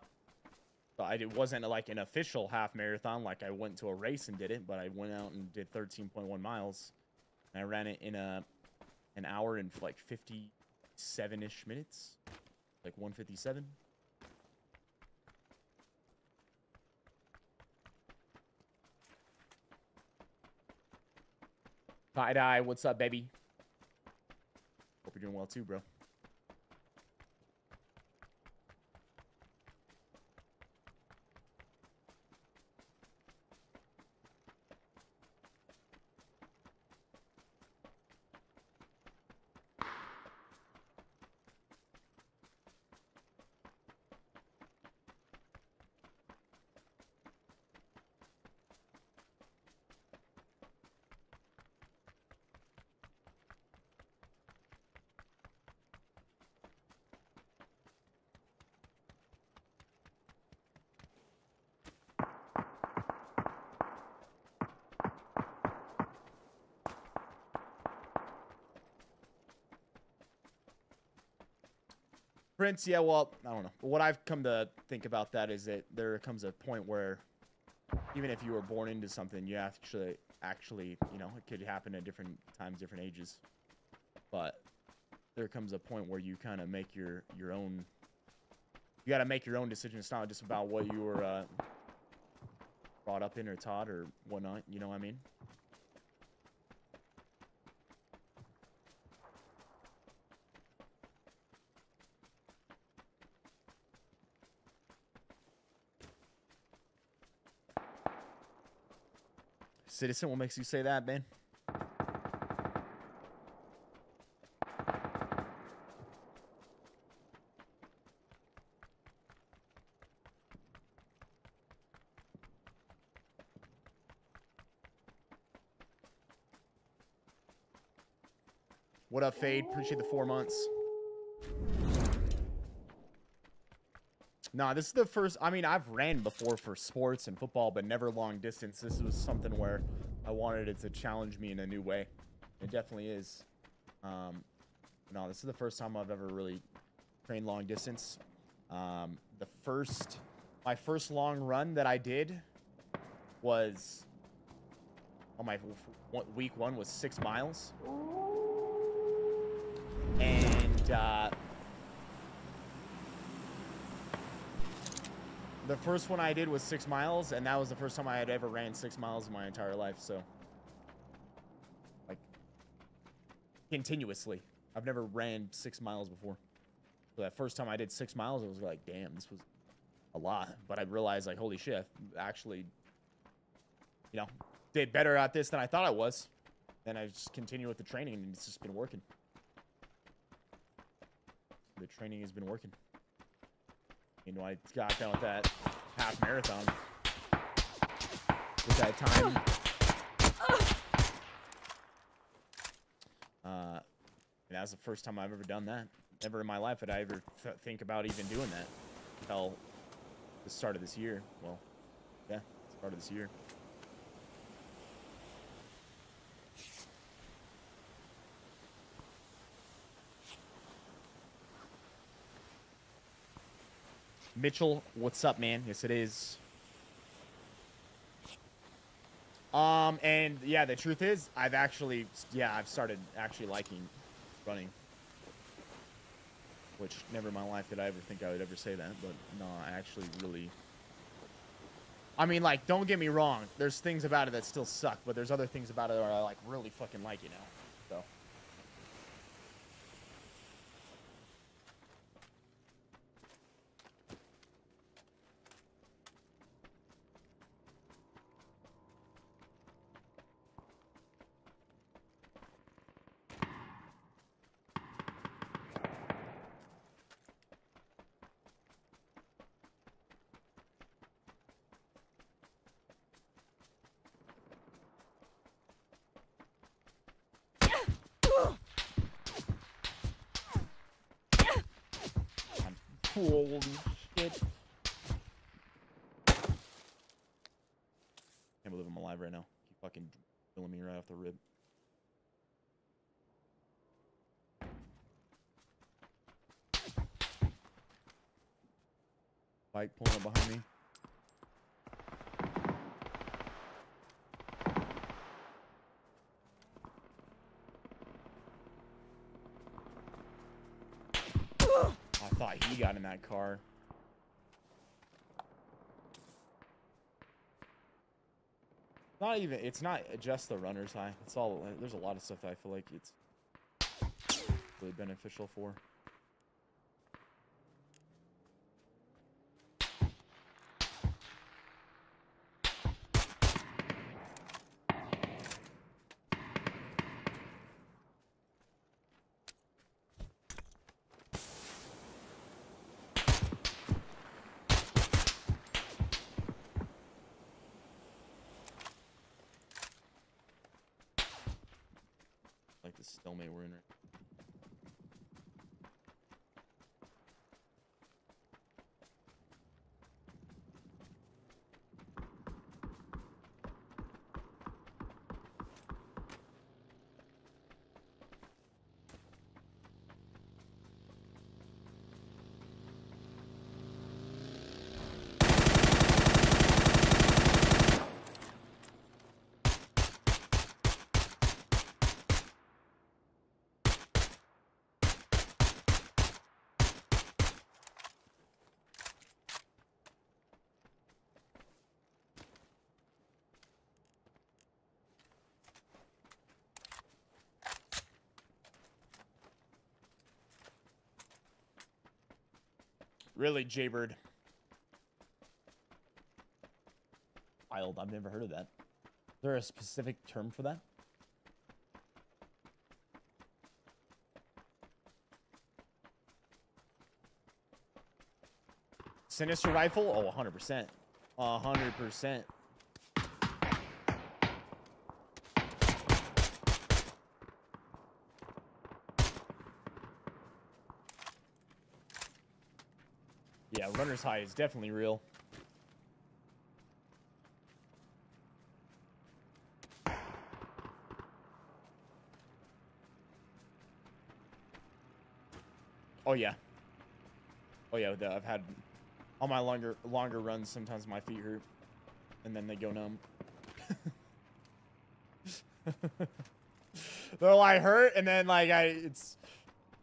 I it wasn't like an official half marathon like I went to a race and did it, but I went out and did 13.1 miles. And I ran it in a an hour and like 57ish minutes. Like 157. Tie dye, what's up, baby? Hope you're doing well too, bro. Prince, yeah, well, I don't know. What I've come to think about that is that there comes a point where even if you were born into something, you actually, actually, you know, it could happen at different times, different ages. But there comes a point where you kind of make your your own. You got to make your own decision. It's not just about what you were uh, brought up in or taught or whatnot. You know what I mean? Citizen, what makes you say that, Ben? What up, Fade? Appreciate the four months. Nah, this is the first. I mean, I've ran before for sports and football, but never long distance. This was something where I wanted it to challenge me in a new way. It definitely is. Um, no, this is the first time I've ever really trained long distance. Um, the first, my first long run that I did was on my week one was six miles, and uh, the first one I did was six miles, and that was the first time I had ever ran six miles in my entire life. So, like, continuously, I've never ran six miles before. So that first time I did six miles, I was like, damn, this was a lot. But I realized, like, holy shit, I actually, you know, did better at this than I thought I was. Then I just continue with the training, and it's just been working. The training has been working. You know, I got done with that half marathon. With that time. Uh, and that was the first time I've ever done that. Never in my life did I ever th think about even doing that until the start of this year. Well, yeah, start of this year. Mitchell, what's up, man? Yes, it is. Um, and yeah, the truth is, I've actually, yeah, I've started actually liking running. Which never in my life did I ever think I would ever say that, but no, I actually really. I mean, like, don't get me wrong. There's things about it that still suck, but there's other things about it that I like really fucking like, you know. So. I'm- Holy shit. Can't believe I'm alive right now. Keep fucking killing me right off the rib. Bike pulling up behind me. He got in that car. Not even. It's not just the runner's high. It's all. There's a lot of stuff that I feel like it's really beneficial for. Like the stalemate we're in. right- Really, Jaybird. Wild. I've never heard of that. Is there a specific term for that? Sinister rifle? Oh, 100%. 100%. Runner's high is definitely real. Oh yeah. Oh yeah, the- I've had on my longer longer runs. Sometimes my feet hurt, and then they go numb. They're like hurt, and then like I, it's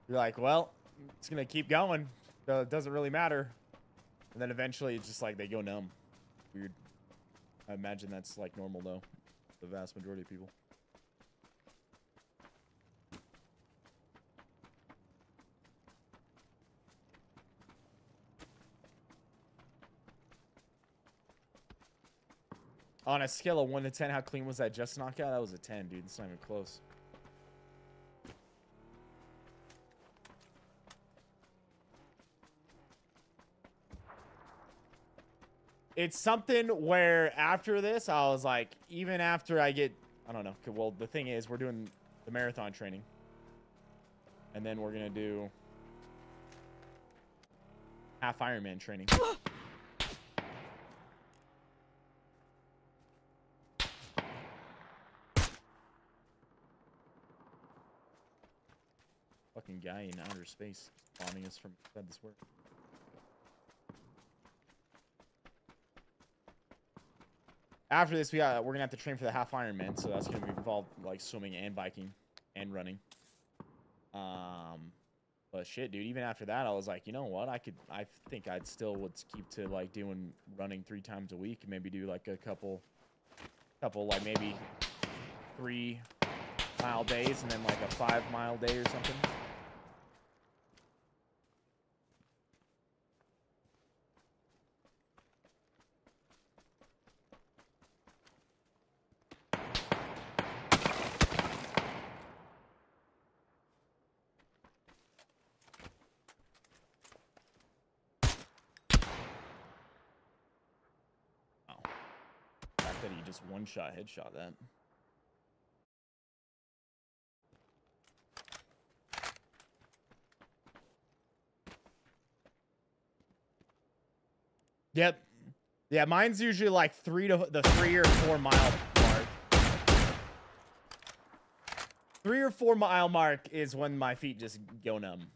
you're like, well, it's gonna keep going. So it doesn't really matter. And then eventually, it's just like they go numb. Weird. I imagine that's like normal though. The vast majority of people. On a scale of 1 to 10, how clean was that just knockout? That was a 10, dude. It's not even close. It's something where after this, I was like, even after I get, I don't know. Well, the thing is, we're doing the marathon training. And then we're going to do half Ironman training. Fucking guy in outer space spawning us from inside this work. After this, we got we're gonna have to train for the half Ironman, so that's gonna be involved like swimming and biking and running. Um, but shit, dude. Even after that, I was like, you know what? I could. I think I'd still would keep to like doing running three times a week. And maybe do like a couple, couple like maybe three mile days and then like a five mile day or something. One shot headshot that. Yep. Yeah, mine's usually like three to the three or four mile mark. Three or four mile mark is when my feet just go numb.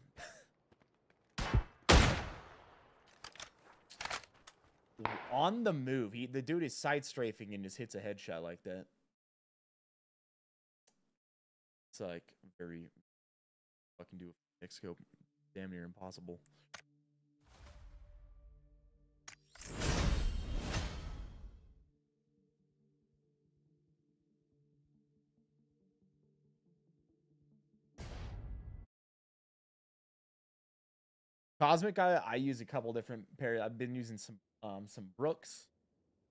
On the move, he the dude is side strafing and just hits a headshot like that. It's like very fucking do a scope, damn near impossible. Cosmic, I, I use a couple different pair. I've been using some um some Brooks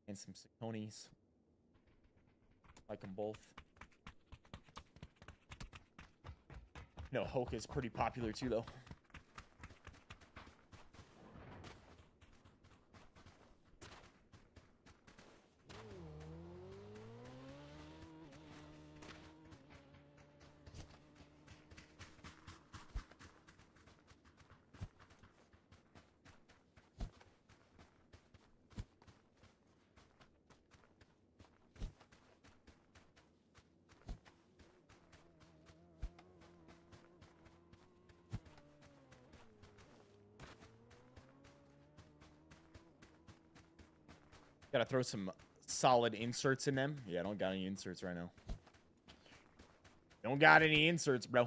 and some Saucony's. Like them both. No, Hoka is pretty popular too, though. Gotta throw some solid inserts in them. Yeah, I don't got any inserts right now. Don't got any inserts, bro.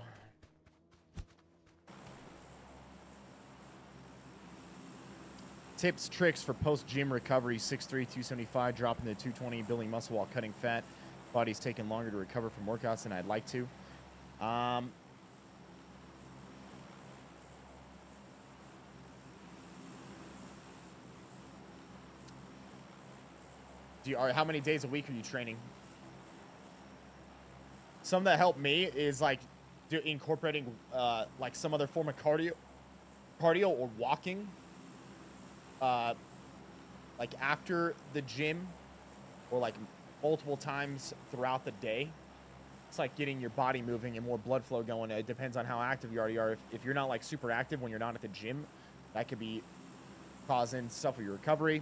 Tips, tricks for post-gym recovery. 6'3", 275, dropping to 220, building muscle while cutting fat. Body's taking longer to recover from workouts than I'd like to. Um, Do you, are, how many days a week are you training? Some that help me is like do, incorporating uh, like some other form of cardio, cardio or walking. Uh, like after the gym, or like multiple times throughout the day. It's like getting your body moving and more blood flow going. It depends on how active you already are. If, if you're not like super active when you're not at the gym, that could be causing stuff with your recovery.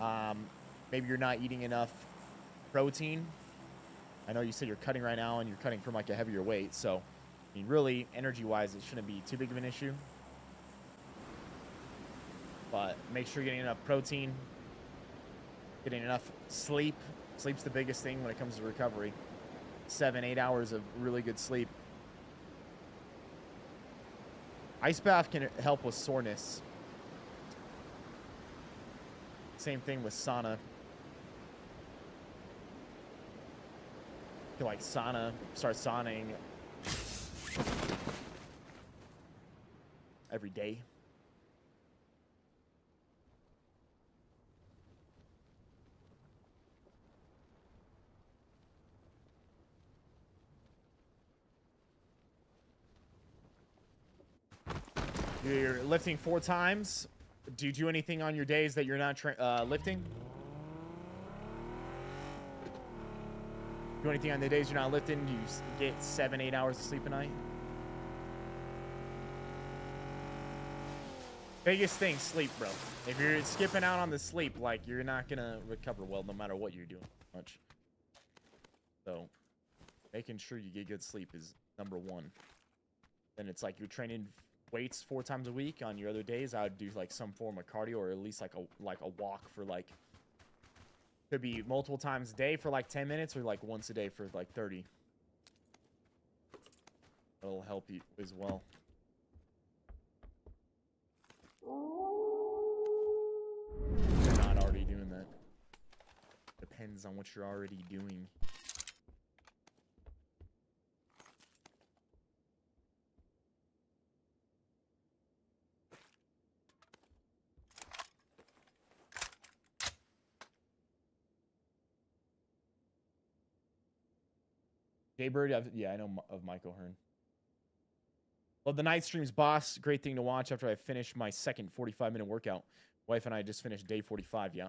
Um, maybe you're not eating enough protein. I know you said you're cutting right now and you're cutting from like a heavier weight. So, I mean, really, energy wise, it shouldn't be too big of an issue. But make sure you're getting enough protein, getting enough sleep. Sleep's the biggest thing when it comes to recovery. Seven, eight hours of really good sleep. Ice bath can help with soreness. Same thing with sauna. You like sauna, start sauning every day. You're lifting four times. Do you do anything on your days that you're not uh, lifting? Do anything on the days you're not lifting? Do you get seven, eight hours of sleep a night? Biggest thing, sleep, bro. If you're skipping out on the sleep, like you're not gonna recover well, no matter what you're doing. Much. So, making sure you get good sleep is number one. Then it's like you're training weights four times a week. On your other days, I would do like some form of cardio or at least like a like a walk for like Could be multiple times a day for like 10 minutes or like once a day for like 30. That'll help you as well. You're not already doing that. Depends on what you're already doing. Jaybird, I've, yeah, I know of Michael Hearn. Love the night streams, boss. Great thing to watch after I finish my second 45 minute workout. Wife and I just finished day 45. Yeah.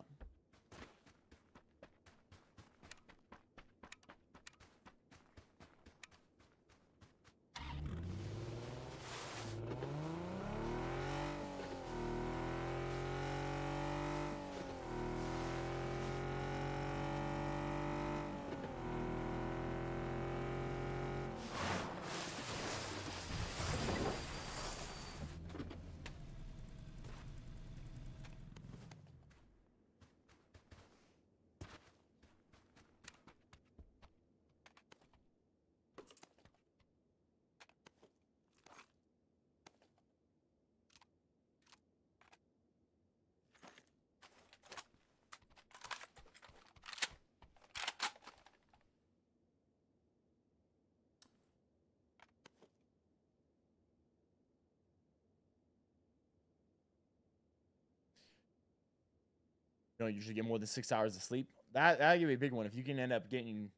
You usually get more than six hours of sleep. That that give be a big one. If you can end up getting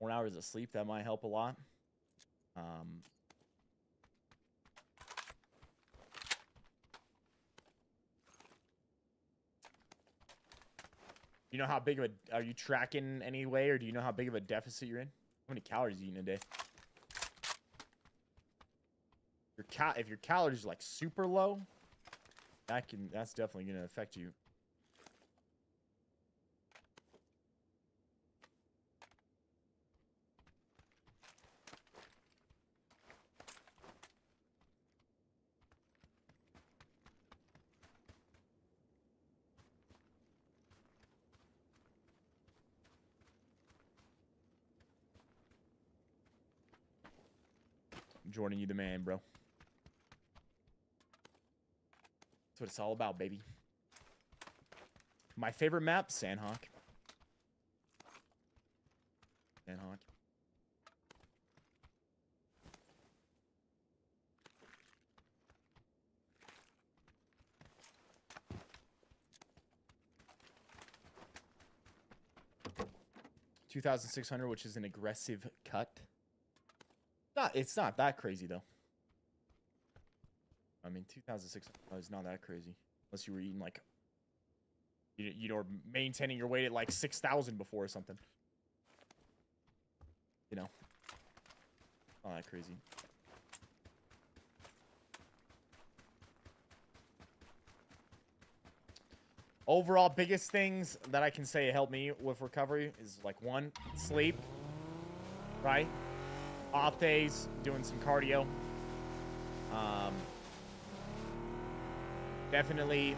more hours of sleep, that might help a lot. Um, you know how big of a are you tracking any way, or do you know how big of a deficit you're in? How many calories you eat in a day? Your cal if your calories are like super low, that can that's definitely gonna affect you. Jordan, you the man, bro. That's what it's all about, baby. My favorite map, Sanhok. Sanhok. Two thousand six hundred, which is an aggressive cut. Not, it's not that crazy though. I mean, 2006 is not that crazy unless you were eating like you you know maintaining your weight at like 6,000 before or something. You know, not that crazy. Overall, biggest things that I can say help me with recovery is like one, sleep, right? Off days, doing some cardio. Um, definitely,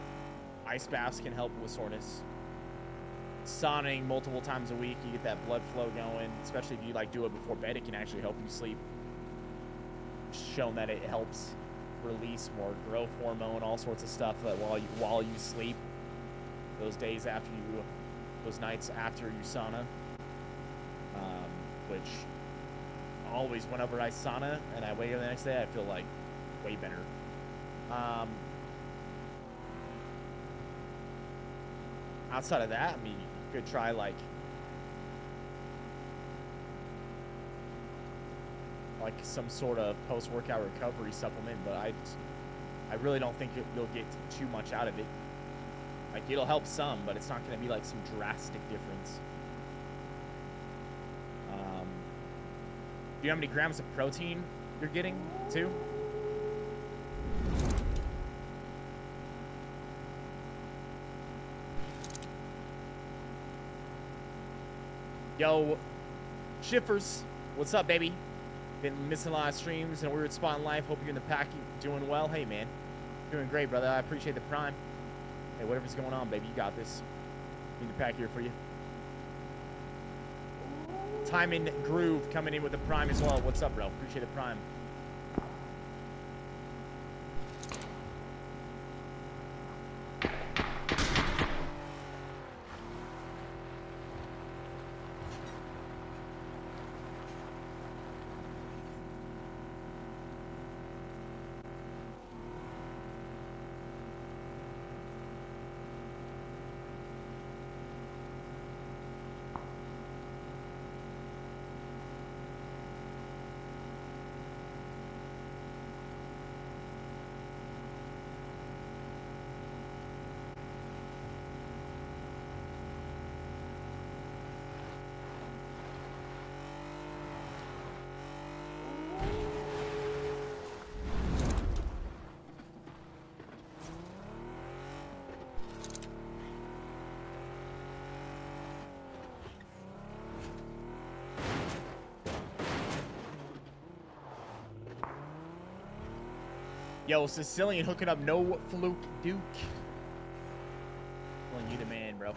ice baths can help with soreness. Sauning multiple times a week, you get that blood flow going. Especially if you like do it before bed, it can actually help you sleep. Shown that it helps release more growth hormone, all sorts of stuff that while you while you sleep, those days after you, those nights after you sauna, um, which always whenever I sauna and I wake up the next day, I feel like way better. Um, outside of that, I mean, you could try like like some sort of post-workout recovery supplement, but I I really don't think you'll get too much out of it. Like it'll help some, but it's not going to be like some drastic difference. Um, do you know how many grams of protein you're getting too? Yo, Shiffers, what's up, baby? Been missing a lot of streams and a weird spot in life. Hope you're in the pack, doing well. Hey, man, doing great, brother. I appreciate the prime. Hey, whatever's going on, baby, you got this. In the pack here for you. Time and Groove coming in with the Prime as well. What's up, bro? Appreciate the Prime. Yo, Sicilian hooking up no fluke Duke. Well, you the man, bro.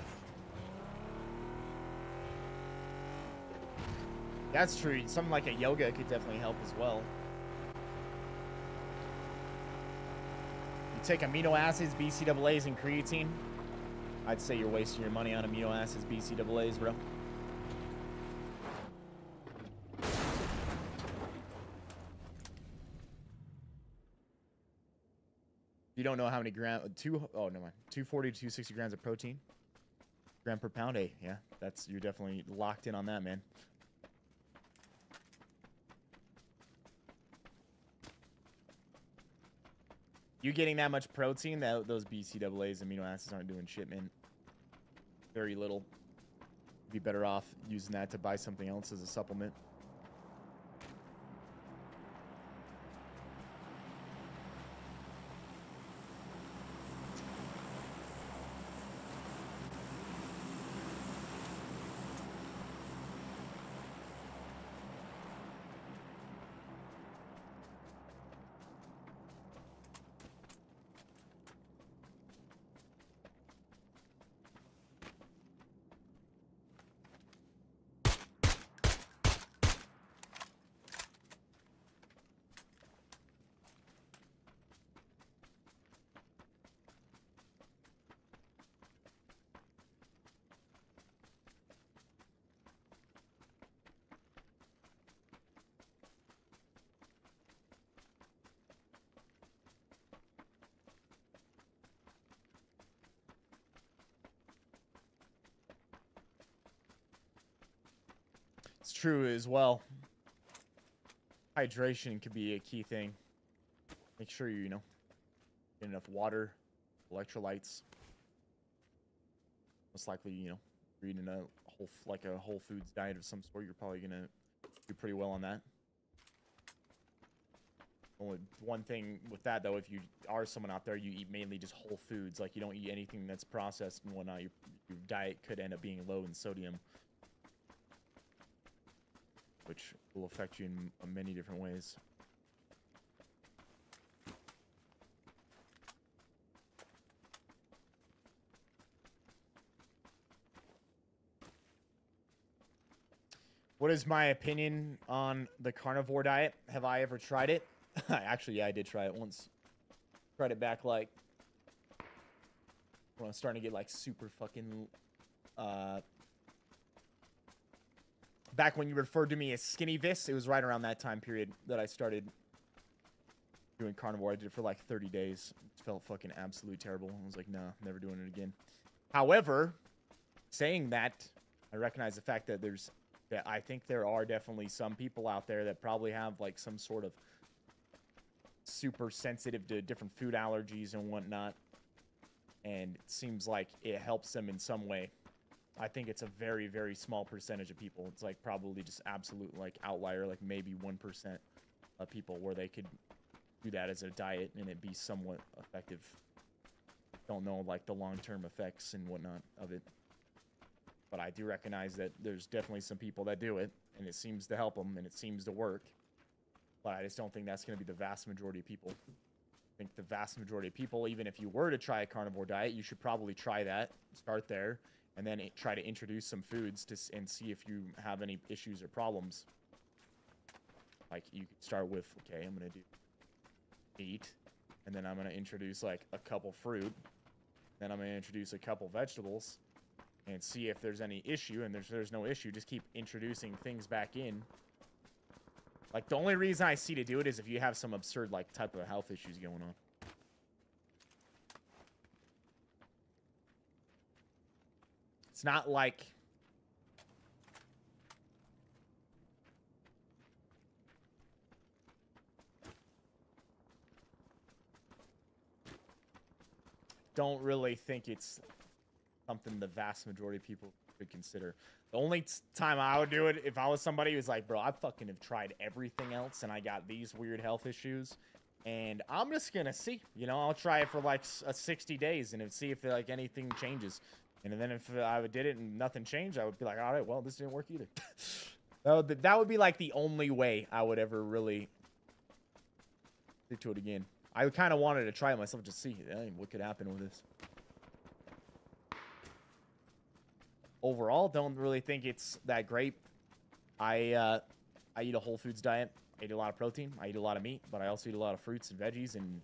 That's true. Something like a yoga could definitely help as well. You take amino acids, BCAAs, and creatine. I'd say you're wasting your money on amino acids, BCAAs, bro. You don't know how many grams, two oh no mind. 240 to 260 grams of protein. Gram per pound. Hey, yeah, that's you're definitely locked in on that, man. You getting that much protein, that those BCAAs amino acids aren't doing shit, man. Very little. Be better off using that to buy something else as a supplement. It's true as well. Hydration could be a key thing. Make sure you, you know, get enough water, electrolytes. Most likely, you know, you're eating a whole like a whole foods diet of some sort. You're probably gonna do pretty well on that. Only one thing with that though, if you are someone out there, you eat mainly just whole foods. Like you don't eat anything that's processed and whatnot. Your, your diet could end up being low in sodium which will affect you in uh, many different ways. What is my opinion on the carnivore diet? Have I ever tried it? Actually, yeah, I did try it once. Tried it back like when I was starting to get like super fucking uh back when you referred to me as Skinny Viss, it was right around that time period that I started doing carnivore. I did it for like 30 days. It felt fucking absolutely terrible. I was like, nah, never doing it again. However, saying that, I recognize the fact that there's that I think there are definitely some people out there that probably have like some sort of super sensitive to different food allergies and whatnot. And it seems like it helps them in some way. I think it's a very, very small percentage of people. It's like probably just absolute like outlier, like maybe 1% of people where they could do that as a diet and it be somewhat effective. Don't know like the long-term effects and whatnot of it. But I do recognize that there's definitely some people that do it and it seems to help them and it seems to work. But I just don't think that's going to be the vast majority of people. I think the vast majority of people, even if you were to try a carnivore diet, you should probably try that. Start there and then try to introduce some foods to and see if you have any issues or problems. Like you start with, okay, I'm gonna do meat, and then I'm gonna introduce like a couple fruit, then I'm gonna introduce a couple vegetables, and see if there's any issue. And there's there's no issue, just keep introducing things back in. Like the only reason I see to do it is if you have some absurd like type of health issues going on. It's not like don't really think it's something the vast majority of people could consider. The only time I would do it if I was somebody who's like, bro, I fucking have tried everything else and I got these weird health issues. And I'm just gonna see, you know, I'll try it for like uh, 60 days and see if like anything changes. And then if I did it and nothing changed, I would be like, all right, well, this didn't work either. that, would, that would be like the only way I would ever really stick to it again. I kind of wanted to try it myself to see what could happen with this. Overall, don't really think it's that great. I uh, I eat a whole foods diet. I eat a lot of protein. I eat a lot of meat, but I also eat a lot of fruits and veggies and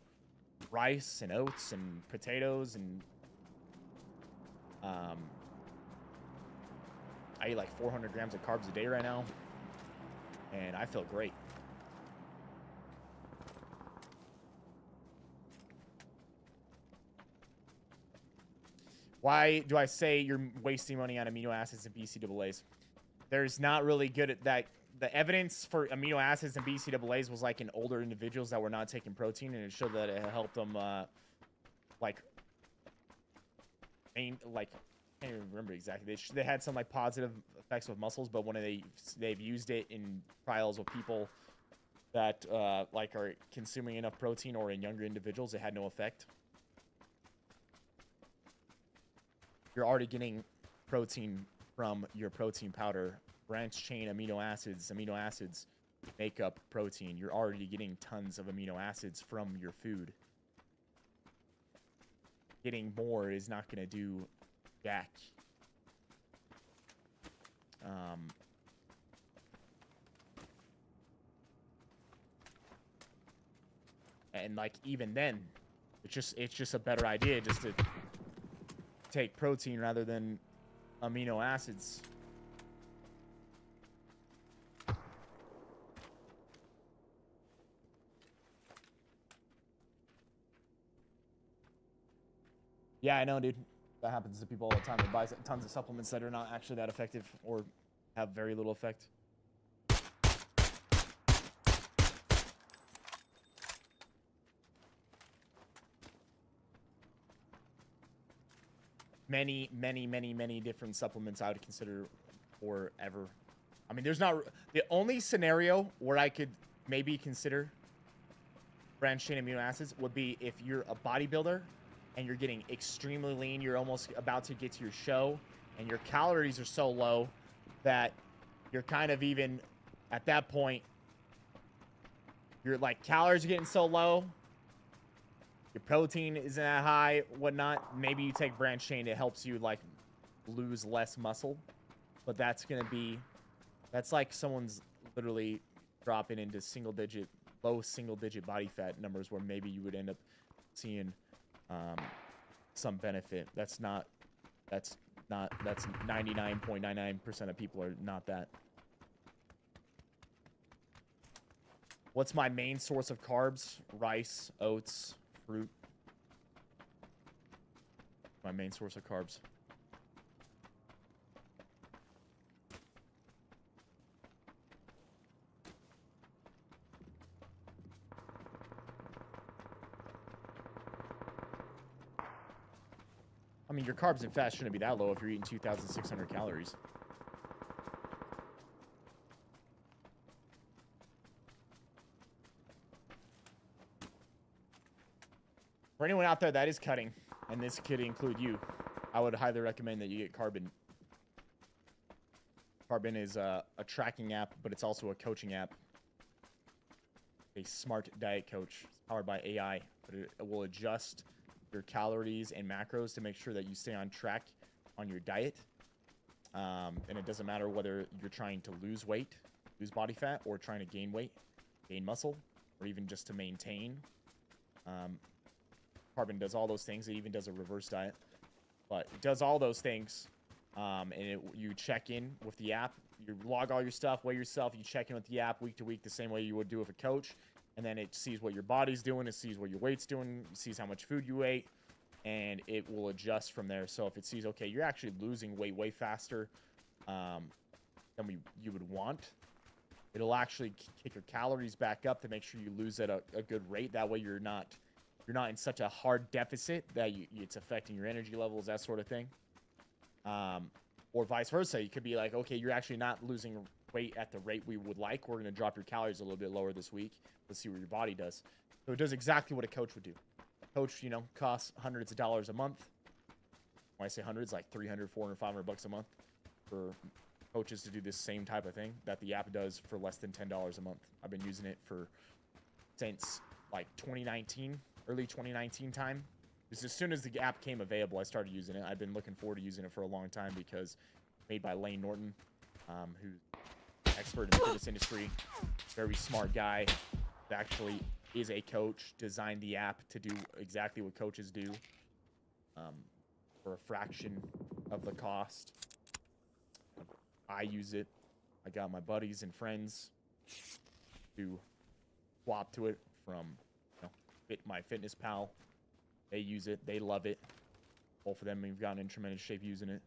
rice and oats and potatoes and um. I eat like 400 grams of carbs a day right now, and I feel great. Why do I say you're wasting money on amino acids and BCAAs? There's not really good at that. The evidence for amino acids and BCAAs was like in older individuals that were not taking protein, and it showed that it helped them, uh, like, aim, like, I can't even remember exactly. They, they had some like positive effects with muscles, but when they they've used it in trials with people that uh, like are consuming enough protein or in younger individuals, it had no effect. you're already getting protein from your protein powder. Branch chain amino acids, amino acids make up protein. You're already getting tons of amino acids from your food. Getting more is not going to do jack. Um, and like even then, it's just it's just a better idea just to take protein rather than amino acids. Yeah, I know, dude. That happens to people all the time. They buy tons of supplements that are not actually that effective or have very little effect. many, many, many, many different supplements I would consider forever. I mean, there's not the only scenario where I could maybe consider branched chain amino acids would be if you're a bodybuilder and you're getting extremely lean, you're almost about to get to your show, and your calories are so low that you're kind of even at that point. Your like calories are getting so low your protein isn't that high, whatnot. Maybe you take branch chain, it helps you like lose less muscle. But that's gonna be that's like someone's literally dropping into single digit, low single digit body fat numbers where maybe you would end up seeing um, some benefit. That's not that's not that's 99.99% of people are not that. What's my main source of carbs? Rice, oats, fruit. My main source of carbs. Mean, your carbs and fats shouldn't be that low if you're eating 2,600 calories. For anyone out there that is cutting, and this could include you, I would highly recommend that you get Carbon. Carbon is a, a tracking app, but it's also a coaching app. A smart diet coach powered by AI, but it will adjust your calories and macros to make sure that you stay on track on your diet. Um, and it doesn't matter whether you're trying to lose weight, lose body fat, or trying to gain weight, gain muscle, or even just to maintain. Um, Carbon does all those things. It even does a reverse diet, but it does all those things. Um, and it, you check in with the app. You log all your stuff, weigh yourself. You check in with the app week to week, the same way you would do with a coach. And then it sees what your body's doing. It sees what your weight's doing. Sees how much food you ate, and it will adjust from there. So if it sees, okay, you're actually losing weight way faster um, than we you would want, it'll actually kick your calories back up to make sure you lose at a, a good rate. That way you're not you're not in such a hard deficit that you, it's affecting your energy levels, that sort of thing. Um, or vice versa. You could be like, okay, you're actually not losing weight at the rate we would like. We're going to drop your calories a little bit lower this week. Let's see what your body does. So it does exactly what a coach would do. Coach, you know, costs hundreds of dollars a month. When I say hundreds, like 300, 400, 500 bucks a month for coaches to do this same type of thing that the app does for less than $10 a month. I've been using it for since like 2019, early 2019 time. Just as soon as the app came available, I started using it. I've been looking forward to using it for a long time because made by Lane Norton, um, who's expert in the fitness industry, very smart guy. Actually, is a coach. Designed the app to do exactly what coaches do, um, for a fraction of the cost. I use it. I got my buddies and friends to swap to it from you know, Fit My Fitness Pal. They use it. They love it. Both of them have gotten in tremendous shape using it.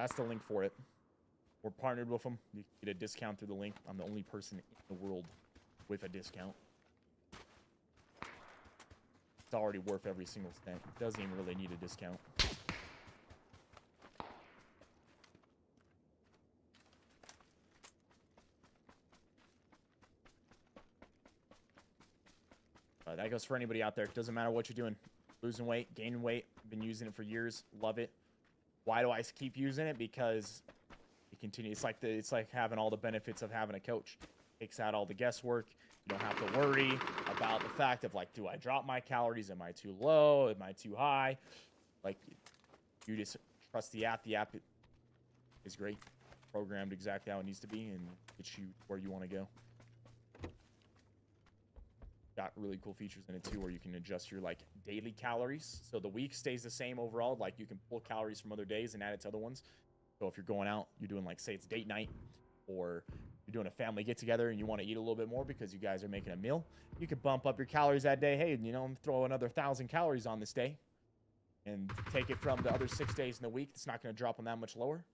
That's the link for it. We're partnered with them. You get a discount through the link. I'm the only person in the world with a discount. It's already worth every single cent. It doesn't even really need a discount. Uh, that goes for anybody out there. Doesn't matter what you're doing. Losing weight, gaining weight. Been using it for years. Love it. Why do I keep using it? Because it continues. It's like the it's like having all the benefits of having a coach. Takes out all the guesswork. You don't have to worry about the fact of like, do I drop my calories? Am I too low? Am I too high? Like, you just trust the app. The app is great, programmed exactly how it needs to be, and gets you where you want to go. Got really cool features in it too, where you can adjust your like daily calories. So the week stays the same overall. Like you can pull calories from other days and add it to other ones. So if you're going out, you're doing like say it's date night, or you're doing a family get together and you want to eat a little bit more because you guys are making a meal, you could bump up your calories that day. Hey, you know, throw another thousand calories on this day, and take it from the other six days in the week. It's not going to drop them that much lower.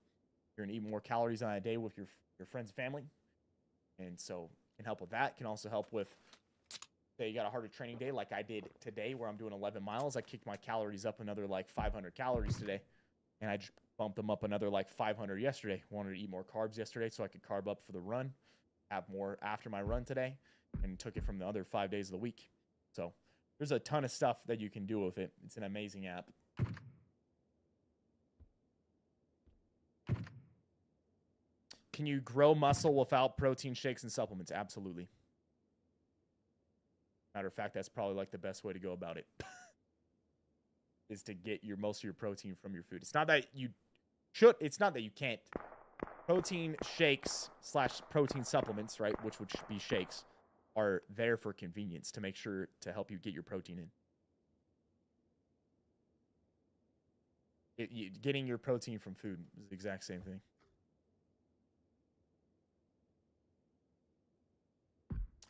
You're to eat more calories on that day with your your friends and family, and so can help with that. Can also help with say you got a harder training day like I did today where I'm doing 11 miles, I kicked my calories up another like 500 calories today. And I just bumped them up another like 500 yesterday. Wanted to eat more carbs yesterday so I could carb up for the run, have more after my run today, and took it from the other five days of the week. So there's a ton of stuff that you can do with it. It's an amazing app. Can you grow muscle without protein shakes and supplements? Absolutely. Matter of fact, that's probably like the best way to go about it. is to get your most of your protein from your food. It's not that you should. It's not that you can't. Protein shakes slash protein supplements, right, which would be shakes, are there for convenience to make sure to help you get your protein in. It, you, getting your protein from food is the exact same thing.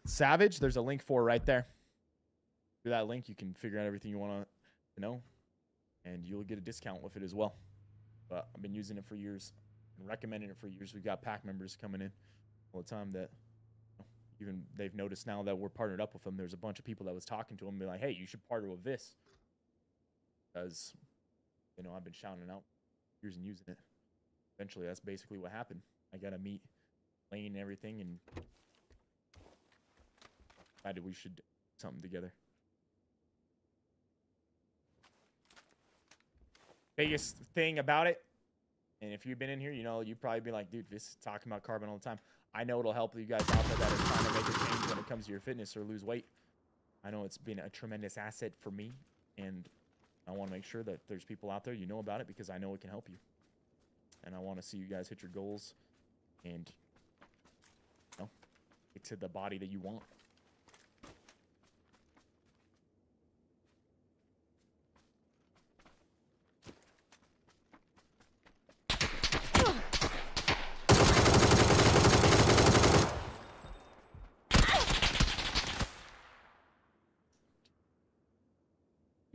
Savage, there's a link for right there. Through that link, you can figure out everything you want to know, and you'll get a discount with it as well. But I've been using it for years and recommending it for years. We've got pack members coming in all the time that even they've noticed now that we're partnered up with them. There's a bunch of people that was talking to them, be like, "Hey, you should partner with this," because you know I've been shouting out years and using it. Eventually, that's basically what happened. I got to meet Lane and everything, and decided we should do something together. Biggest thing about it, and if you've been in here, you know, you'd probably be like, dude, this is talking about carbon all the time. I know it'll help you guys out there that are trying to make a change when it comes to your fitness or lose weight. I know it's been a tremendous asset for me, and I want to make sure that there's people out there you know about it because I know it can help you. And I want to see you guys hit your goals and you know, get to the body that you want.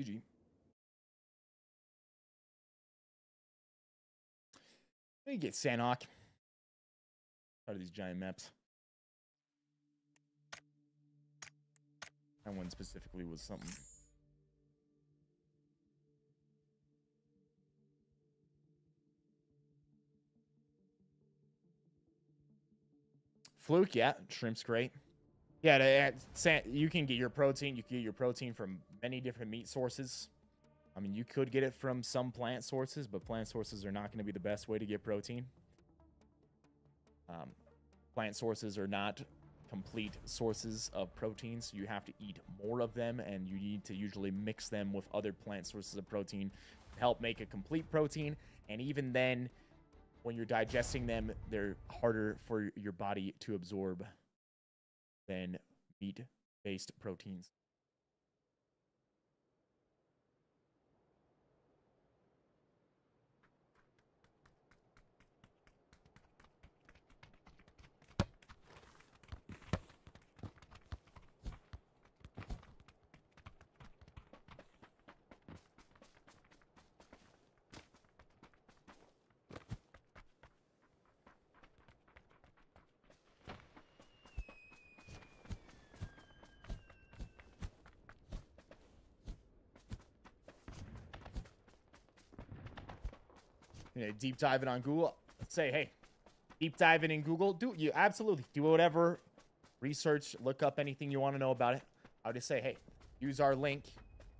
GG. Me get Sanhok. Out of these giant maps. That one specifically was something. Fluke, yeah, shrimp's great. Yeah, you can get your protein. You can get your protein from many different meat sources. I mean, you could get it from some plant sources, but plant sources are not going to be the best way to get protein. Um, plant sources are not complete sources of proteins. You have to eat more of them, and you need to usually mix them with other plant sources of protein to help make a complete protein. And even then, when you're digesting them, they're harder for your body to absorb than meat based proteins. Deep diving on Google, say, hey, deep diving in Google, do you absolutely do whatever research, look up anything you want to know about it. I would just say, hey, use our link.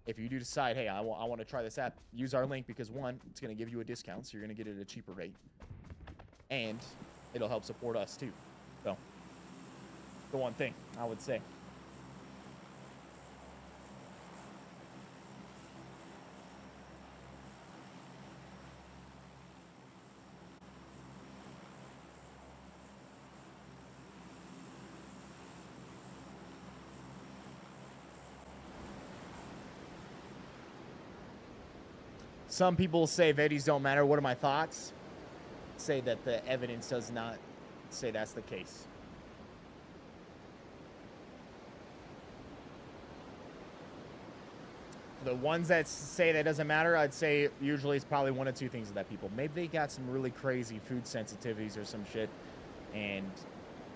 If you do decide, hey, I want I want to try this app, use our link because one, it's going to give you a discount, so you're going to get it at a cheaper rate, and it'll help support us too. So, the one thing I would say. Some people say veggies don't matter. What are my thoughts? Say that the evidence does not say that's the case. The ones that say that doesn't matter, I'd say usually it's probably one of two things that people. Maybe they got some really crazy food sensitivities or some shit, and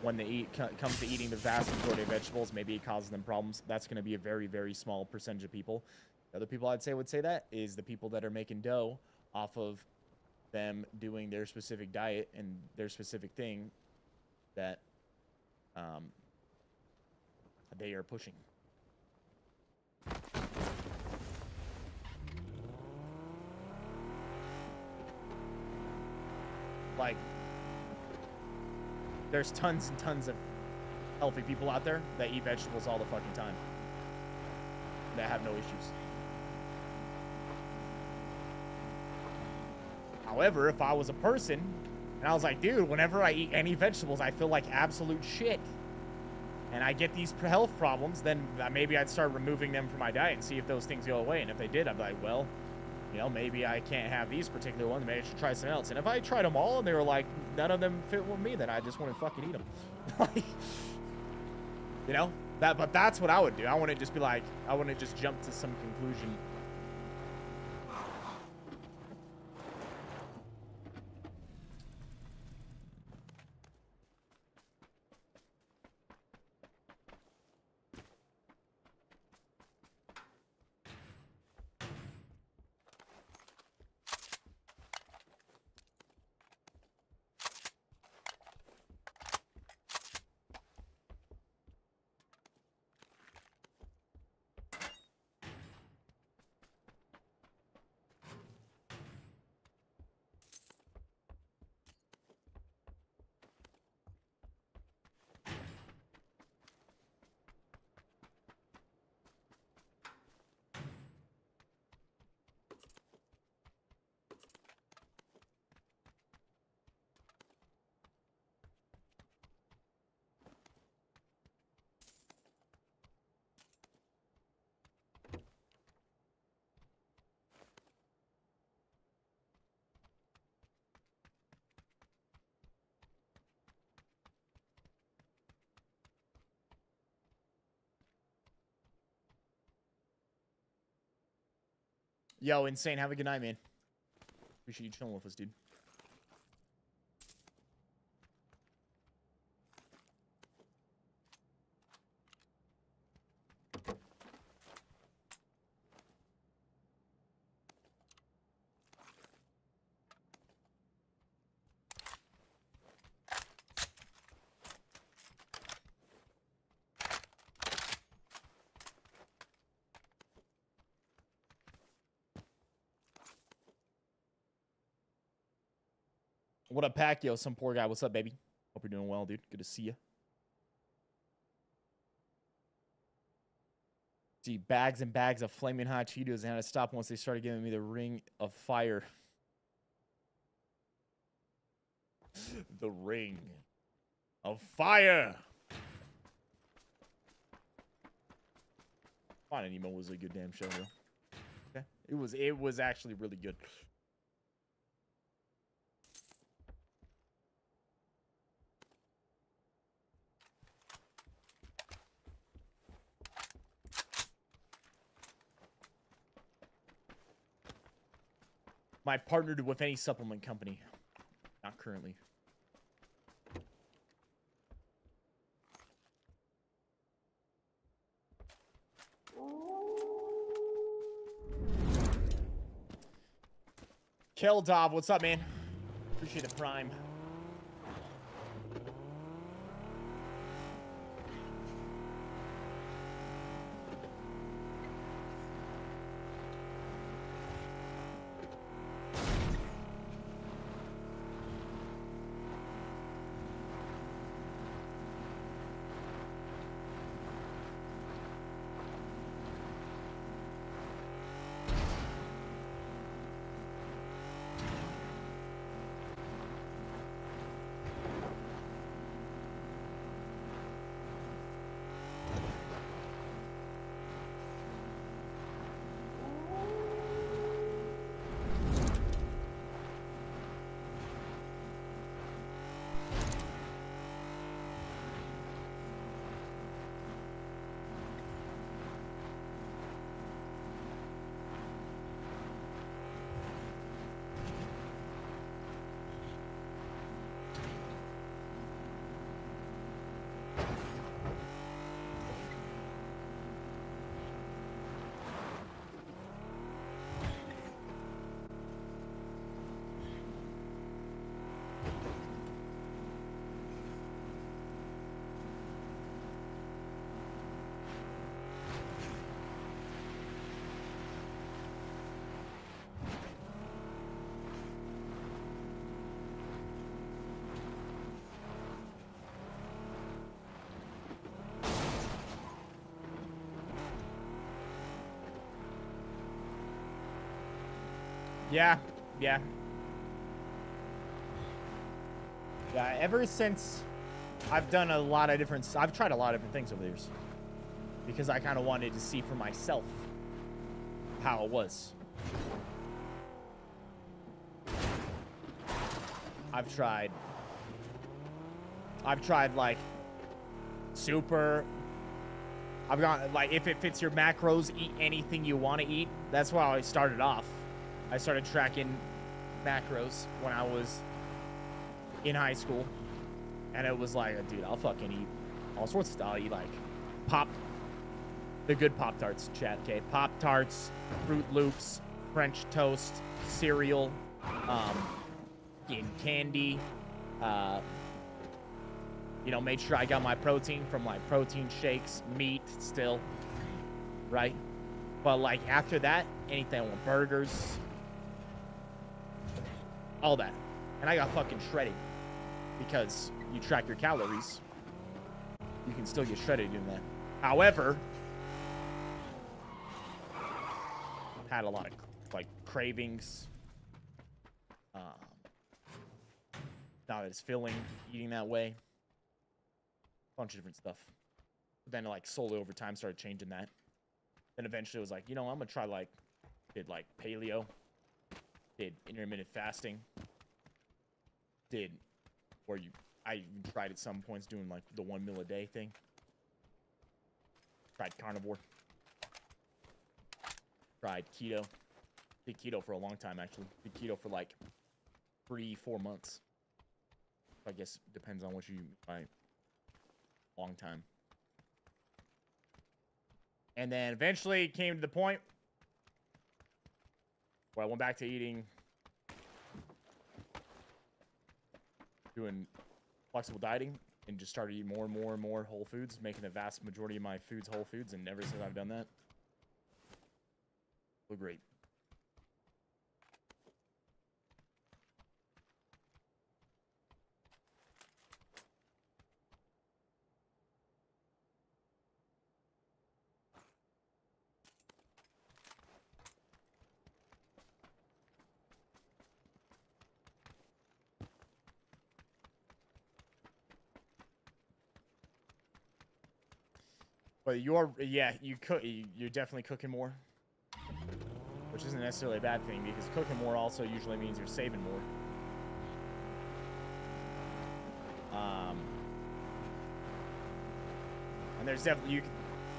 when they eat comes to eating the vast majority of vegetables, maybe it causes them problems. That's going to be a very very small percentage of people. The other people I'd say would say that is the people that are making dough off of them doing their specific diet and their specific thing that um, they are pushing. Like, there's tons and tons of healthy people out there that eat vegetables all the fucking time that have no issues. However, if I was a person and I was like, dude, whenever I eat any vegetables, I feel like absolute shit. And I get these health problems, then uh, maybe I'd start removing them from my diet and see if those things go away. And if they did, I'd be like, well, you know, maybe I can't have these particular ones. Maybe I should try something else. And if I tried them all and they were like, none of them fit with me, then I just wouldn't fucking eat them. you know, that. But that's what I would do. I wouldn't just be like, I wouldn't just jump to some conclusion. Yo, insane. Have a good night, man. Appreciate you chilling with us, dude. What up, Pacquiao? Some poor guy. What's up, baby? Hope you're doing well, dude. Good to see you. See, bags and bags of flaming hot Cheetos and had to stop once they started giving me the ring of fire. the ring of fire. Finding Nemo was a good damn show, though. Okay. It was it was actually really good. My partnered with any supplement company. Not currently. Keldov, what's up, man? Appreciate the prime. Yeah, yeah. Yeah, ever since I've done a lot of different, I've tried a lot of different things over the years. Because I kind of wanted to see for myself how it was. I've tried, I've tried like super, I've got like, if it fits your macros, eat anything you want to eat. That's why I started off. I started tracking macros when I was in high school. And it was like, dude, I'll fucking eat all sorts of stuff. I'll eat like pop, the good Pop Tarts, chat, okay? Pop Tarts, Froot Loops, French toast, cereal, um, candy, uh, you know, made sure I got my protein from like protein shakes, meat still, right? But like after that, anything with burgers, all that. And I got fucking shredded because you track your calories. You can still get shredded doing that. However, had a lot of like cravings. Um, not as filling eating that way. A bunch of different stuff. But then like slowly over time started changing that. Then eventually it was like, you know, I'm gonna try like did like paleo did intermittent fasting. Did where you I even tried at some points doing like the one meal a day thing. Tried carnivore. Tried keto. did keto for a long time actually. Did keto for like three, four months. I guess depends on what you by long time. And then eventually it came to the point where I went back to eating doing flexible dieting and just started eating more and more and more whole foods, making the vast majority of my foods whole foods, and ever since I've done that, feel great. But you're, yeah, you cook. you- You're definitely cooking more, which isn't necessarily a bad thing because cooking more also usually means you're saving more. Um, and there's definitely you can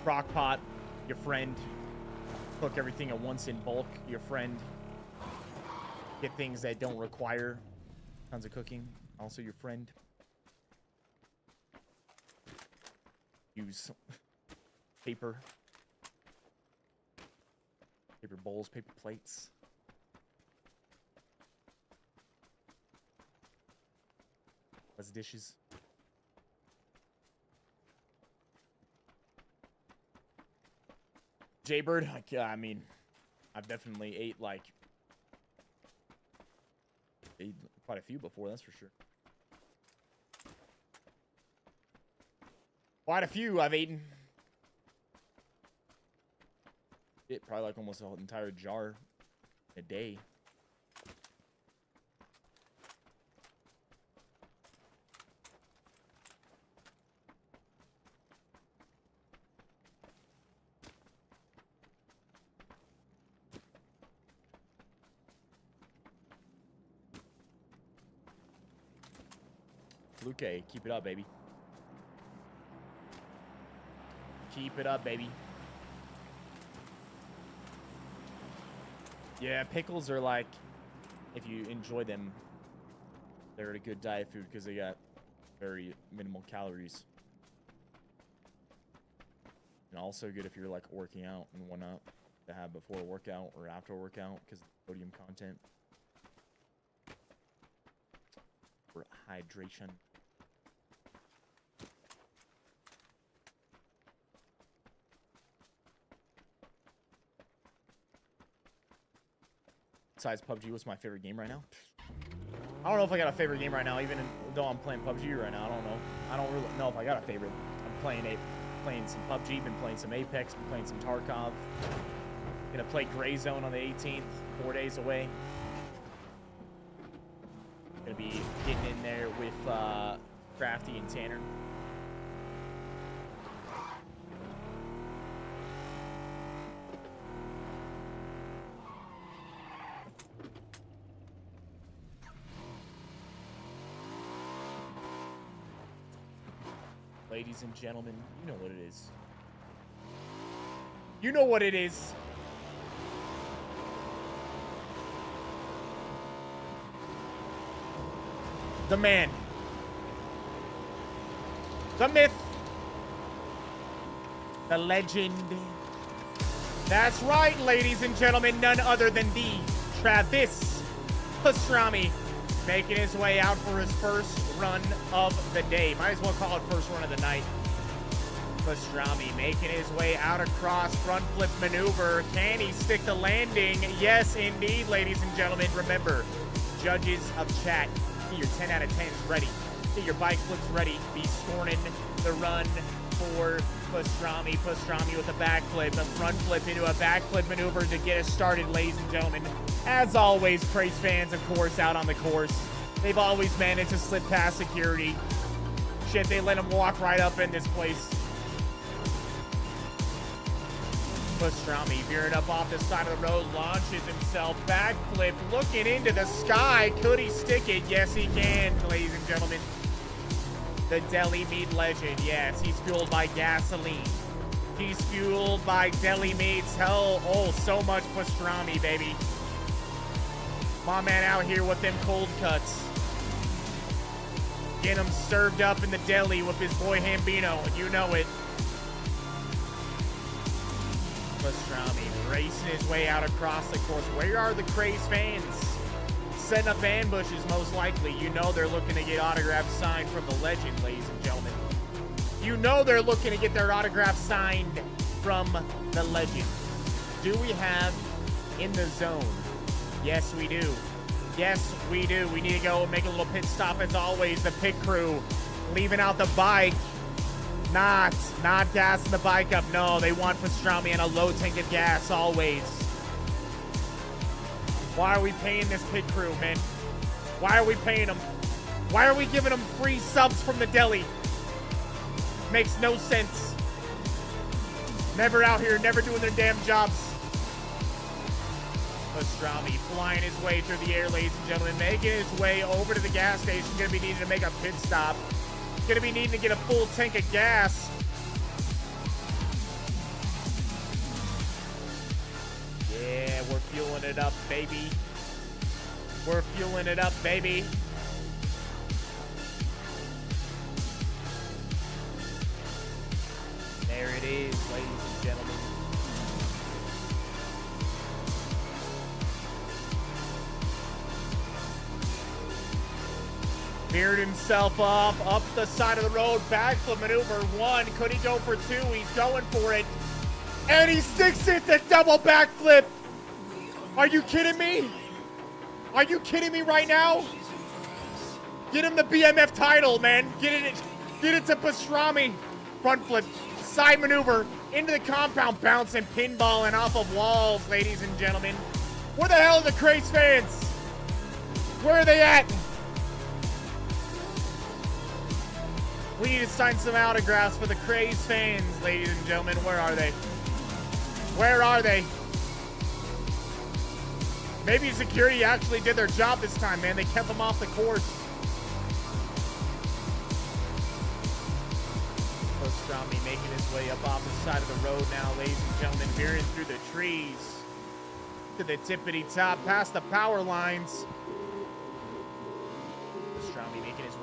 crock pot, your friend, cook everything at once in bulk. Your friend get things that don't require tons of cooking. Also, your friend use paper, paper bowls, paper plates. Less dishes. Jaybird, ca- I mean, I've definitely ate like ate quite a few before, that's for sure. Quite a few I've eaten. It probably like almost an entire jar a day. Fluke, keep it up, baby. Keep it up, baby. Yeah, pickles are like, if you enjoy them, they're a good diet food because they got very minimal calories. And also good if you're like working out and whatnot to have before workout or after workout because of sodium content for hydration. Besides PUBG, what's my favorite game right now? I don't know if I got a favorite game right now, even though I'm playing PUBG right now. I don't know. I don't really know if I got a favorite. I'm playing a playing some PUBG, been playing some Apex, been playing some Tarkov. Gonna play Gray Zone on the 18th, four days away. Gonna be getting in there with uh, Crafty and Tanner. Ladies and gentlemen, you know what it is. You know what it is. The man. The myth. The legend. That's right, ladies and gentlemen. None other than the Travis Pastrami making his way out for his first run of the day. Might as well call it first run of the night. Pastrami making his way out across front flip maneuver. Can he stick the landing? Yes, indeed, ladies and gentlemen. Remember, judges of chat, get your 10 out of 10s ready. Get your bike flips ready. Be scorning the run for Pastrami. Pastrami with a backflip, a front flip into a backflip maneuver to get us started, ladies and gentlemen. As always, praise fans, of course, out on the course. They've always managed to slip past security. Shit, they let him walk right up in this place. Pastrami veering up off the side of the road, launches himself, backflip, looking into the sky. Could he stick it? Yes, he can, ladies and gentlemen. The deli meat legend, yes, he's fueled by gasoline. He's fueled by deli meats. Hell, oh, so much pastrami, baby. My man out here with them cold cuts. Getting them served up in the deli with his boy Hambino, and you know it. Pastrami racing his way out across the course. Where are the Craze fans? Setting up ambushes, most likely. You know they're looking to get autographs signed from the legend, ladies and gentlemen. You know they're looking to get their autograph signed from the legend. Do we have in the zone? Yes, we do. Yes, we do. We need to go make a little pit stop as always. The pit crew leaving out the bike. Not, not gassing the bike up. No, they want pastrami and a low tank of gas always. Why are we paying this pit crew, man? Why are we paying them? Why are we giving them free subs from the deli? Makes no sense. Never out here, never doing their damn jobs. Pastrami flying his way through the air, ladies and gentlemen, making his way over to the gas station. Gonna be needing to make a pit stop. Gonna be needing to get a full tank of gas. Yeah, we're fueling it up, baby. We're fueling it up, baby. There it is, ladies and gentlemen. Veered himself up, up the side of the road, backflip maneuver one. Could he go for two? He's going for it. And he sticks it, the double backflip. Are you kidding me? Are you kidding me right now? Get him the BMF title, man. Get it, get it to Pastrami. Front flip, side maneuver, into the compound, bouncing, pinballing off of walls, ladies and gentlemen. Where the hell are the Craze fans? Where are they at? We need to sign some autographs for the Craze fans, ladies and gentlemen. Where are they? Where are they? Maybe security actually did their job this time, man. They kept them off the course. Pastrami making his way up off the side of the road now, ladies and gentlemen, veering through the trees to the tippity top, past the power lines. Pastrami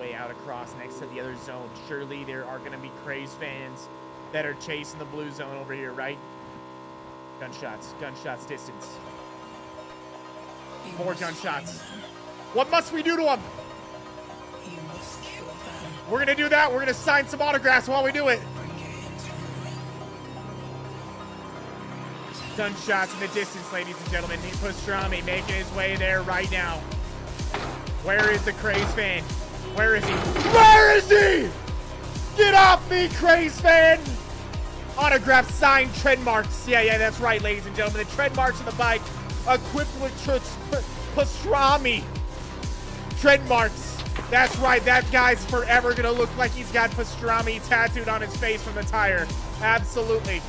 way out across next to the other zone. Surely there are going to be Craze fans that are chasing the blue zone over here, right? Gunshots, gunshots distance. More gunshots. What must we do to them? We're gonna do that. We're gonna sign some autographs while we do it. Gunshots in the distance, ladies and gentlemen. Pastrami making his way there right now. Where is the Craze fan? Where is he? Where is he? Get off me, Craze fan! Autograph signed tread marks. Yeah, yeah, that's right, ladies and gentlemen. The tread marks on the bike equipped with tr- pastrami. Tread marks. That's right, that guy's forever gonna look like he's got pastrami tattooed on his face from the tire. Absolutely.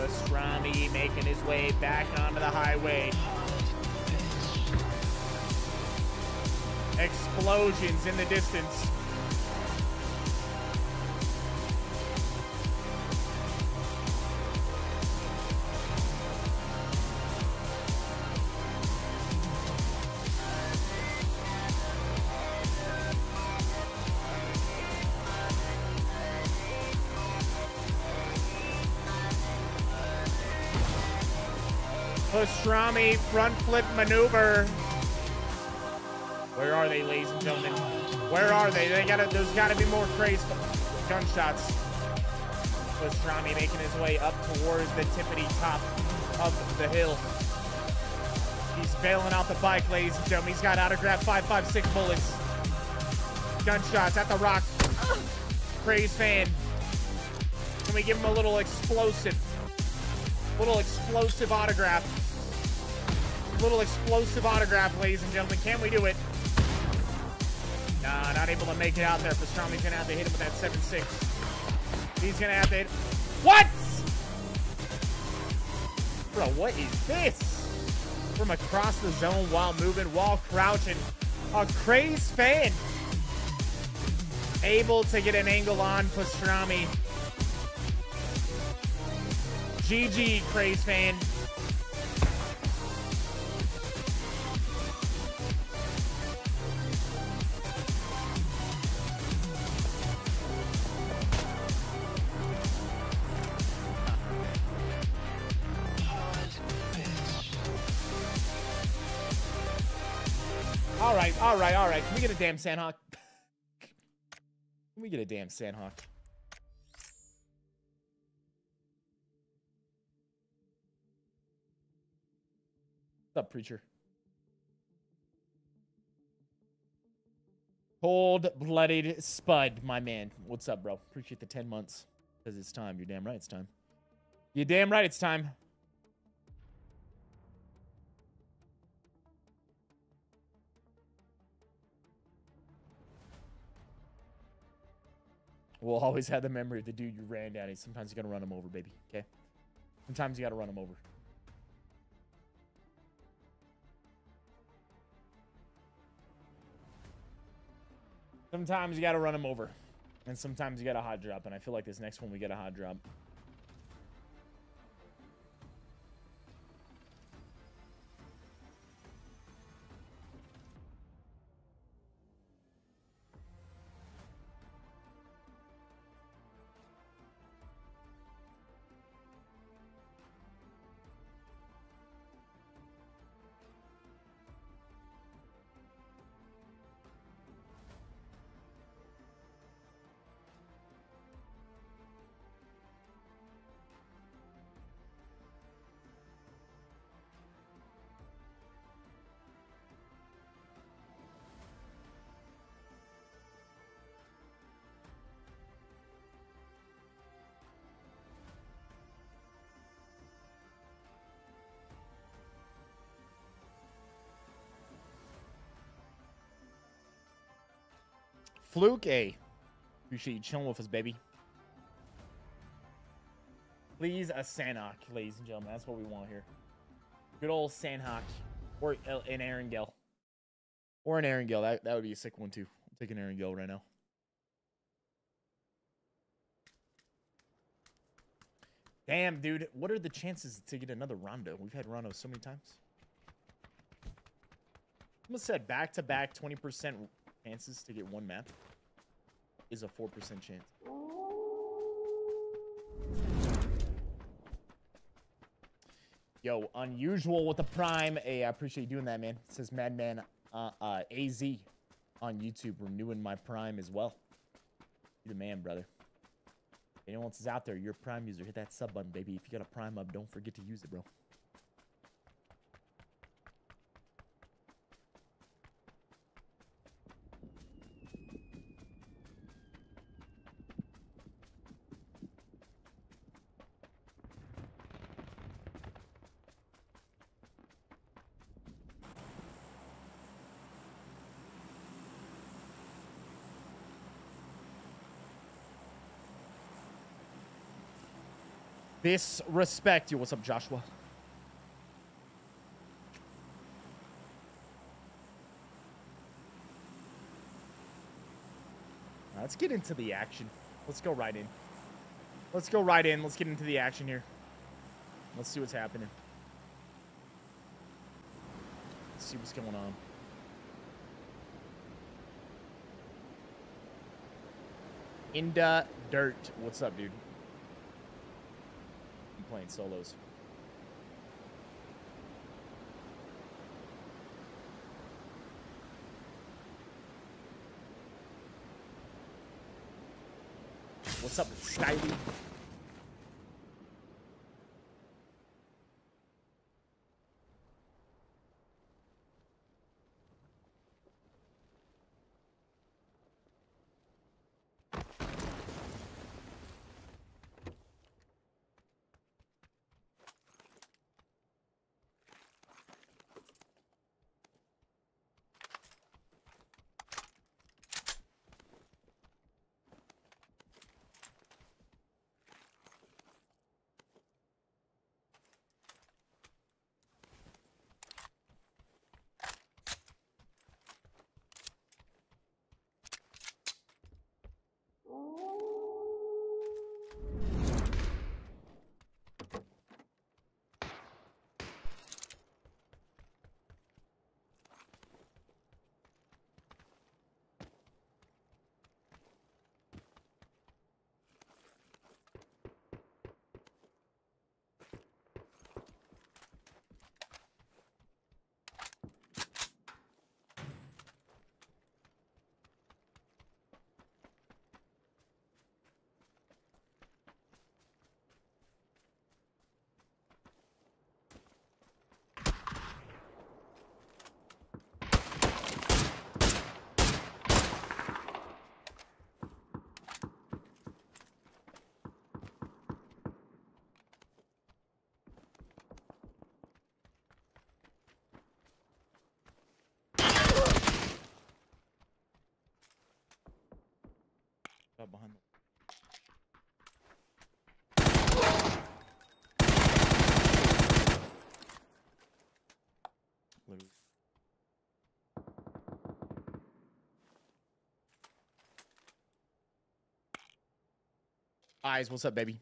Pastrami making his way back onto the highway. Explosions in the distance. Pastrami front flip maneuver. Where are they, ladies and gentlemen? Where are they? They gotta. There's gotta be more crazy gunshots. Pastrami making his way up towards the tippity top of the hill. He's bailing out the bike, ladies and gentlemen. He's got autographed 556 bullets. Gunshots at the rock. Craze fan. Can we give him a little explosive? Little explosive autograph. Little explosive autograph, ladies and gentlemen. Can we do it? Nah, not able to make it out there. Pastrami's gonna have to hit him with that 7-6. He's gonna have to hit. What? Bro, what is this? From across the zone while moving, while crouching. A crazed fan. Able to get an angle on Pastrami. GG, Craze fan. We get a damn Sanhok? Can we get a damn Sanhok? What's up, preacher? Cold-blooded Spud, my man. What's up, bro? Appreciate the 10 months. Because it's time. You're damn right it's time. You're damn right it's time. We'll always have the memory of the dude you ran down. Sometimes you gotta run him over, baby. Okay? Sometimes you gotta run him over. Sometimes you gotta run him over. And sometimes you got a hot drop. And I feel like this next one we get a hot drop. Fluke A. Appreciate you chilling with us, baby. Please, a Sanhok, ladies and gentlemen. That's what we want here. Good old Sanhok. Or uh, an Erangel. Or an Erangel. That, that would be a sick one, too. I'm taking Erangel right now. Damn, dude. What are the chances to get another Rondo? We've had Rondo so many times. I almost said back-to-back 20% chances to get one map is a 4% chance. Yo, unusual with the prime. Hey, I appreciate you doing that, man. It says Madman uh, uh, AZ on YouTube, renewing my prime as well. You the man, brother. If anyone else is out there, you're a prime user. Hit that sub button, baby. If you got a prime up, don't forget to use it, bro. Disrespect you. What's up, Joshua? Let's get into the action. Let's go right in. Let's go right in. Let's get into the action here. Let's see what's happening. Let's see what's going on. Inda Dirt. What's up, dude? Playing solos. What's up, Skyway? Eyes, what's up, baby?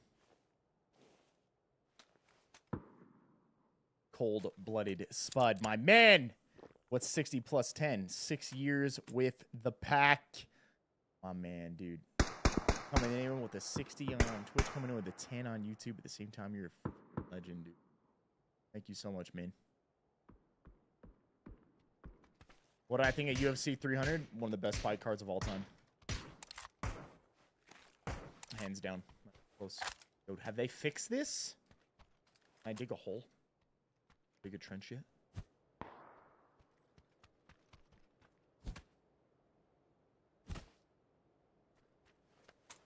Cold blooded Spud, my man. What's 60 plus 10? Six years with the pack. My man, dude. Coming in with a 60 on Twitch, coming in with a 10 on YouTube at the same time. You're a legend, dude. Thank you so much, man. What do I think of UFC 300? One of the best fight cards of all time. Hands down. Close. Dude, have they fixed this? Can I dig a hole? Dig a trench yet?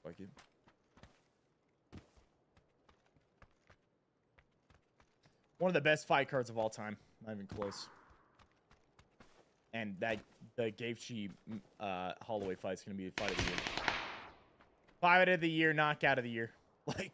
Like it. One of the best fight cards of all time. Not even close. And that the Gaethje mm, uh, Holloway fight's gonna be the fight of the year. Fight of the year, knockout of the year. Like,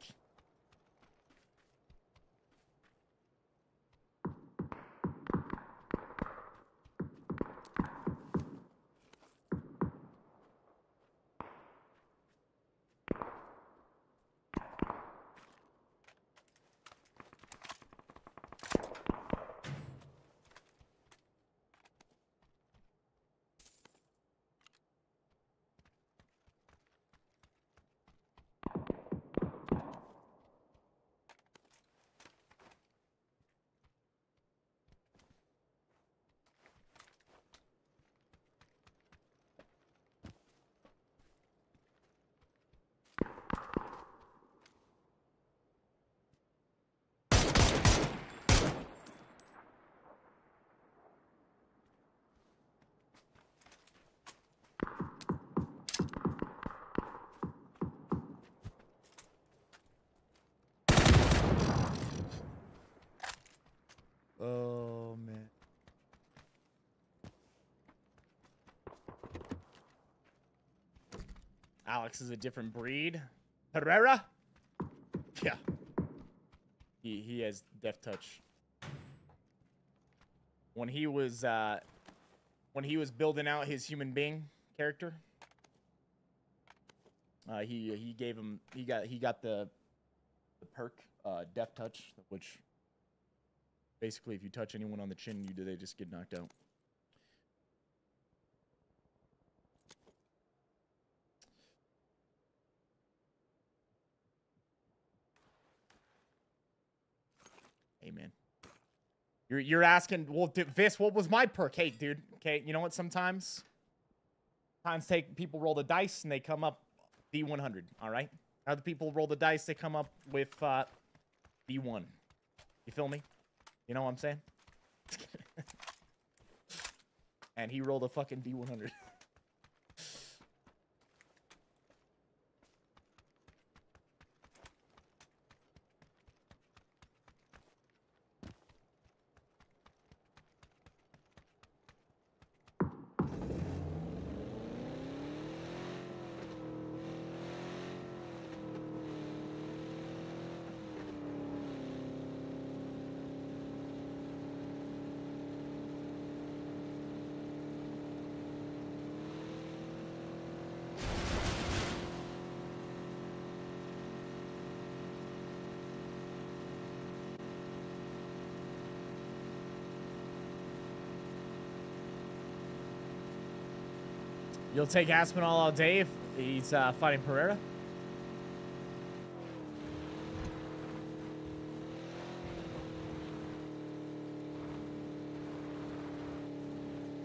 Alex is a different breed. Pereira? Yeah. He he has death touch. When he was uh when he was building out his human being character, uh he he gave him he got he got the the perk uh death touch which basically if you touch anyone on the chin you do they just get knocked out. You're you're asking, well, Viss, what was my perk? Hey, dude. Okay, you know what? Sometimes, times take people roll the dice and they come up D100. All right. Other people roll the dice, they come up with uh, D1. You feel me? You know what I'm saying? and he rolled a fucking D100. You'll take Aspinall all day if he's uh, fighting Pereira?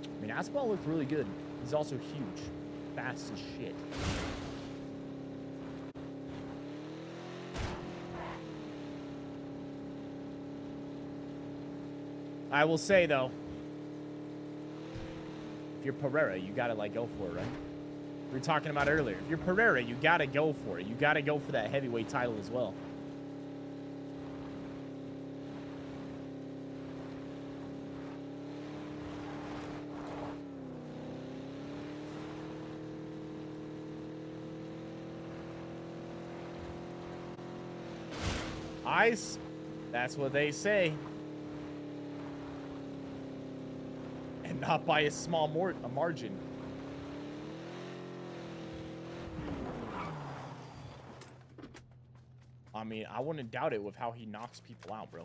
I mean, Aspinall looked really good. He's also huge. Fast as shit. I will say, though, you're Pereira, you gotta like go for it, right? We were talking about earlier. If you're Pereira, you gotta go for it. You gotta go for that heavyweight title as well. Ice, that's what they say. Not by a small mor- a margin. I mean, I wouldn't doubt it with how he knocks people out, bro.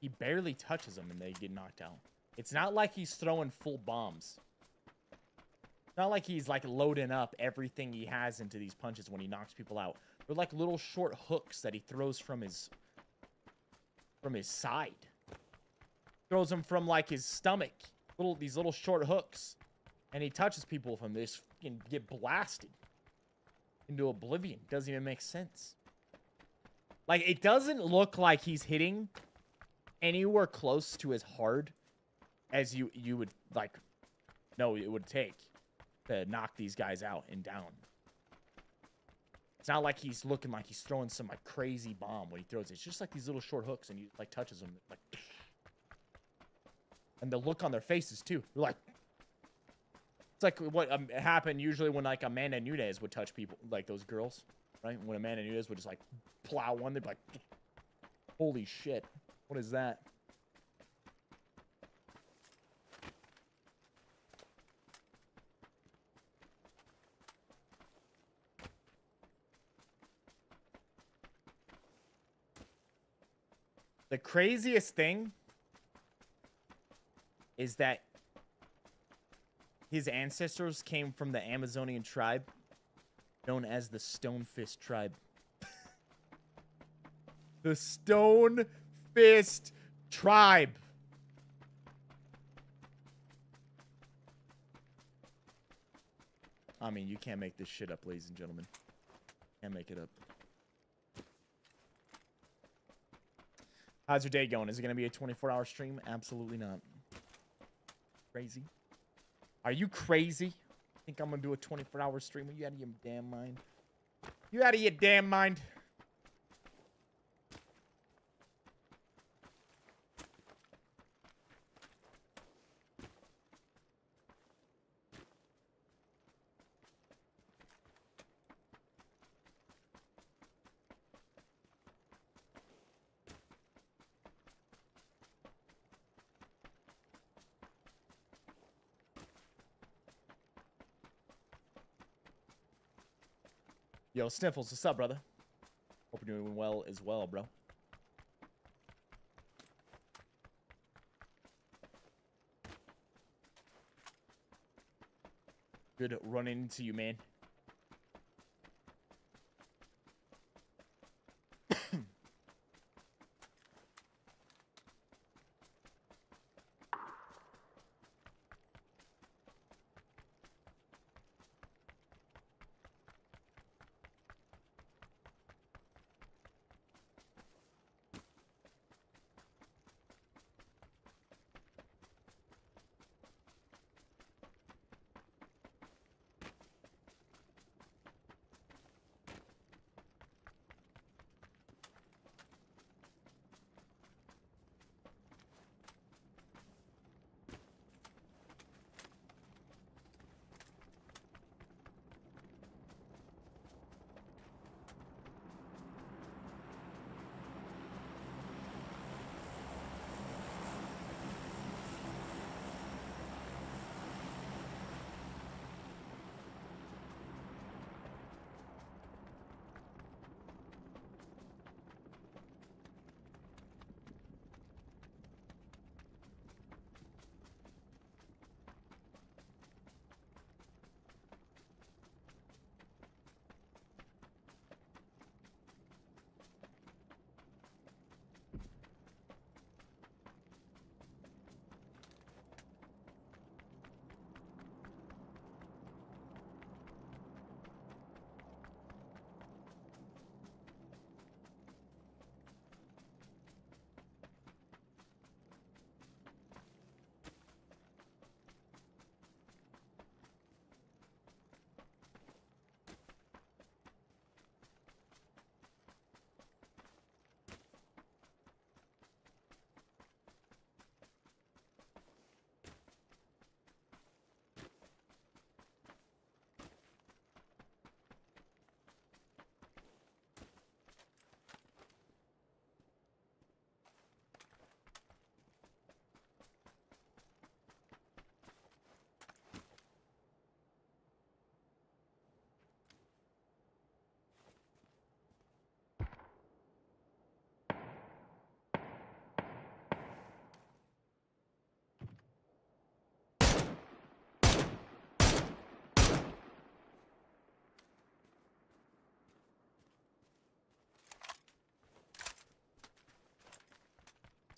He barely touches them and they get knocked out. It's not like he's throwing full bombs. It's not like he's like loading up everything he has into these punches when he knocks people out. They're like little short hooks that he throws from his from his side. Throws them from like his stomach. Little these little short hooks. And he touches people with them. They just get blasted into oblivion. Doesn't even make sense. Like it doesn't look like he's hitting anywhere close to as hard as you you would like no it would take to knock these guys out and down. It's not like he's looking like he's throwing some like crazy bomb when he throws it. It's just like these little short hooks and he like touches them like and the look on their faces too. They're like it's like what um, happened usually when like Amanda Nunes would touch people, like those girls, right? When Amanda Nunes would just like plow one, they'd be like, "Holy shit, what is that?" The craziest thing is that his ancestors came from the Amazonian tribe known as the Stone Fist tribe. the Stone Fist tribe. I mean, you can't make this shit up, ladies and gentlemen. Can't make it up. How's your day going? Is it going to be a 24-hour stream? Absolutely not. Crazy. Are you crazy? I think I'm gonna do a 24 hour stream? Are you out of your damn mind? You out of your damn mind? Yo, Sniffles, what's up, brother? Hope you're doing well as well, bro. Good running into you, man.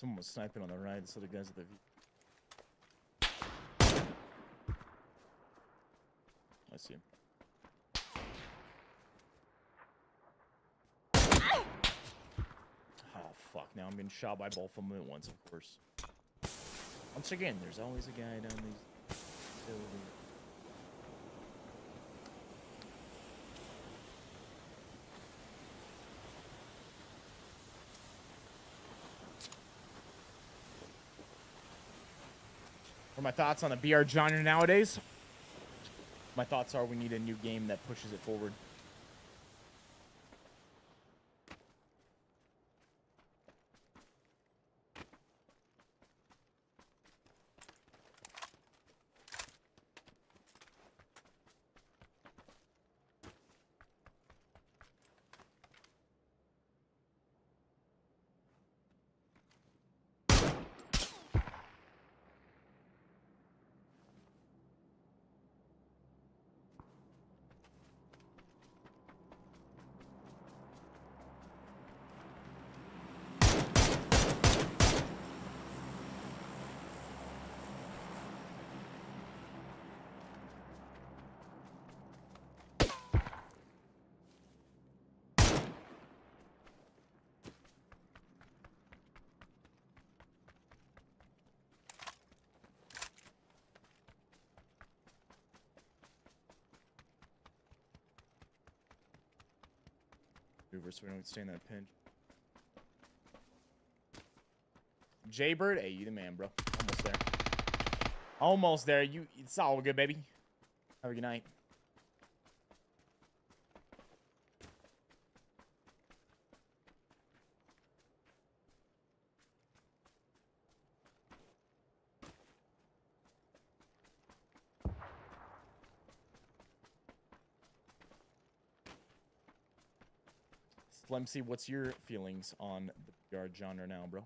Someone was sniping on the right. This other guy's at the. V- I see him. Oh fuck! Now I'm getting shot by both of them at once, of course. Once again, there's always a guy down these buildings. Are my thoughts on the BR genre nowadays? My thoughts are we need a new game that pushes it forward. Maneuver so we don't stay in that pinch. Jaybird, hey, you the man, bro. Almost there. Almost there. You, it's all good, baby. Have a good night. Flemsy, what's your feelings on the genre now, bro?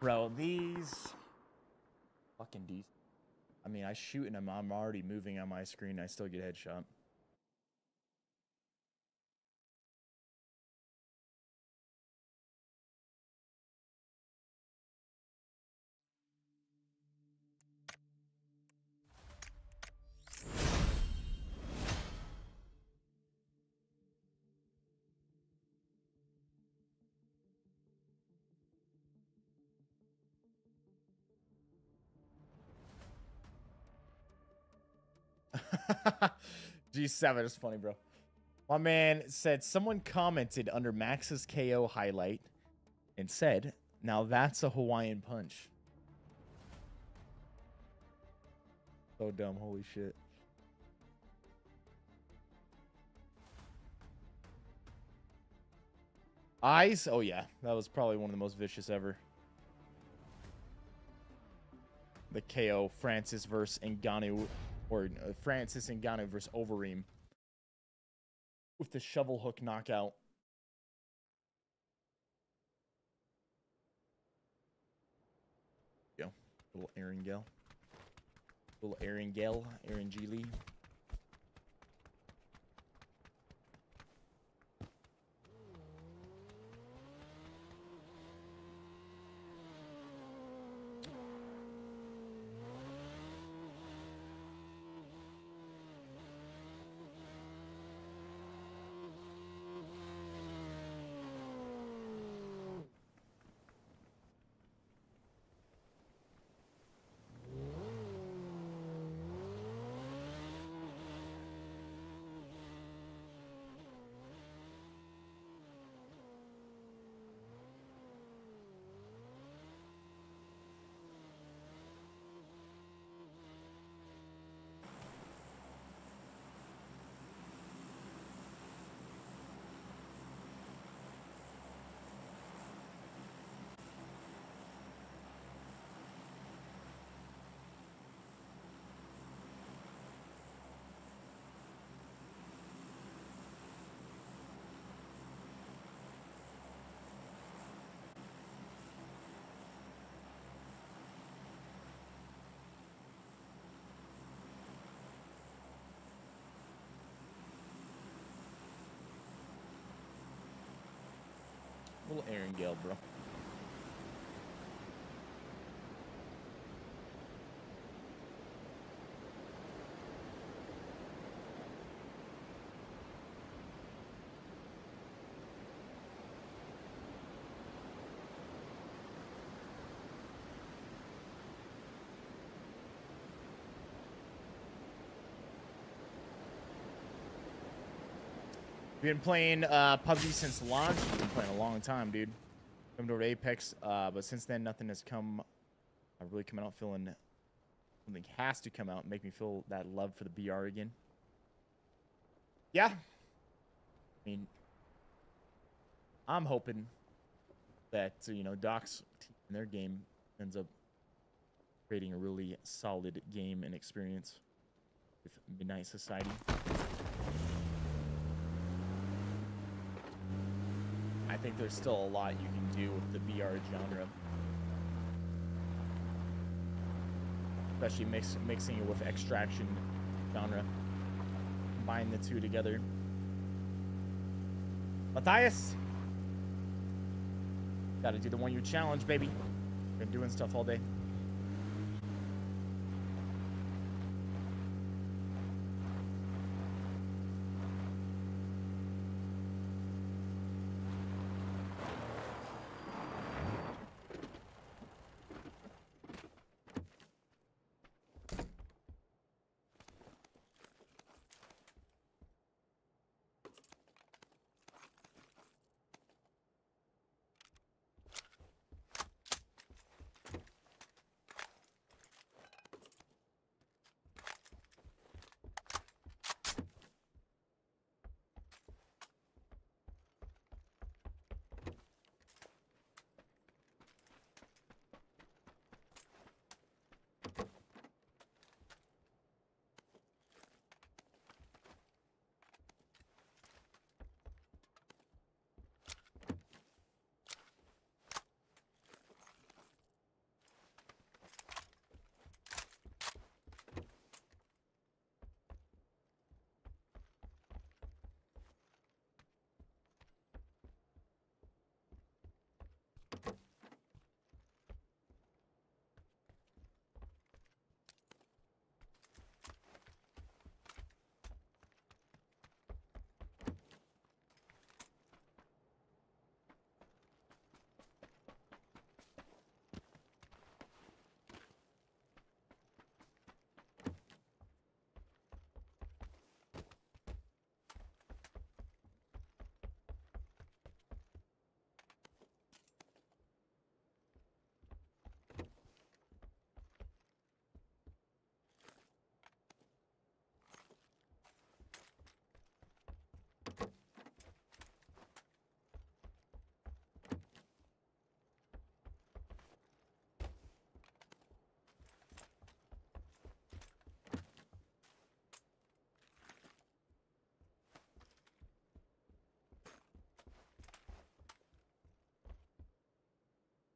Bro, these fucking decent. I mean, I shoot and I'm, I'm already moving on my screen. I still get headshot. G7 is funny, bro. My man said someone commented under Max's KO highlight and said, "Now that's a Hawaiian punch." So dumb, holy shit. Eyes? Oh yeah, that was probably one of the most vicious ever. The KO Francis versus Ngannou or uh, Francis Ngannou versus Overeem with the shovel hook knockout. Go, little Aaron Gale, little Aaron Gale, Aaron G Aaron Gale, bro. We've been playing uh, PUBG since launch. Playing a long time, dude. Come to Apex, uh, but since then nothing has come. I'm really coming out feeling something has to come out and make me feel that love for the BR again. Yeah. I mean, I'm hoping that uh, you know Doc's and their game ends up creating a really solid game and experience with Midnight Society. I think there's still a lot you can do with the BR genre. Especially mix, mixing it with extraction genre. Combine the two together. Matthias! Gotta do the one you challenge, baby. Been doing stuff all day.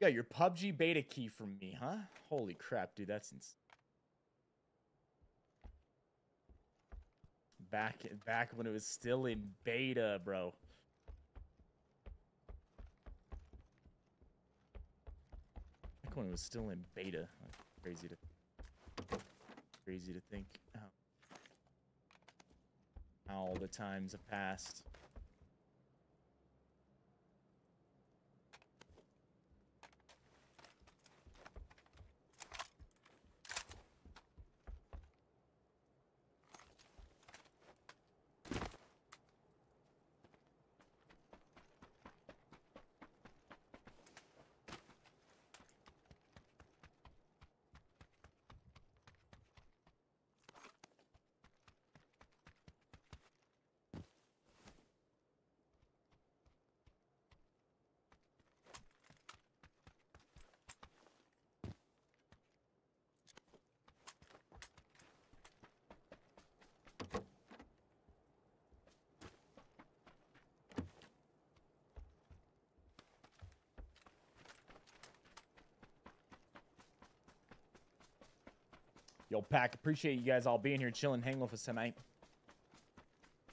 Got your PUBG beta key from me, huh? Holy crap, dude, that's back back when it was still in beta, bro. Back when it was still in beta. Like, crazy to crazy to think how, how all the times have passed. Pack, appreciate you guys all being here, chilling, hanging with us tonight.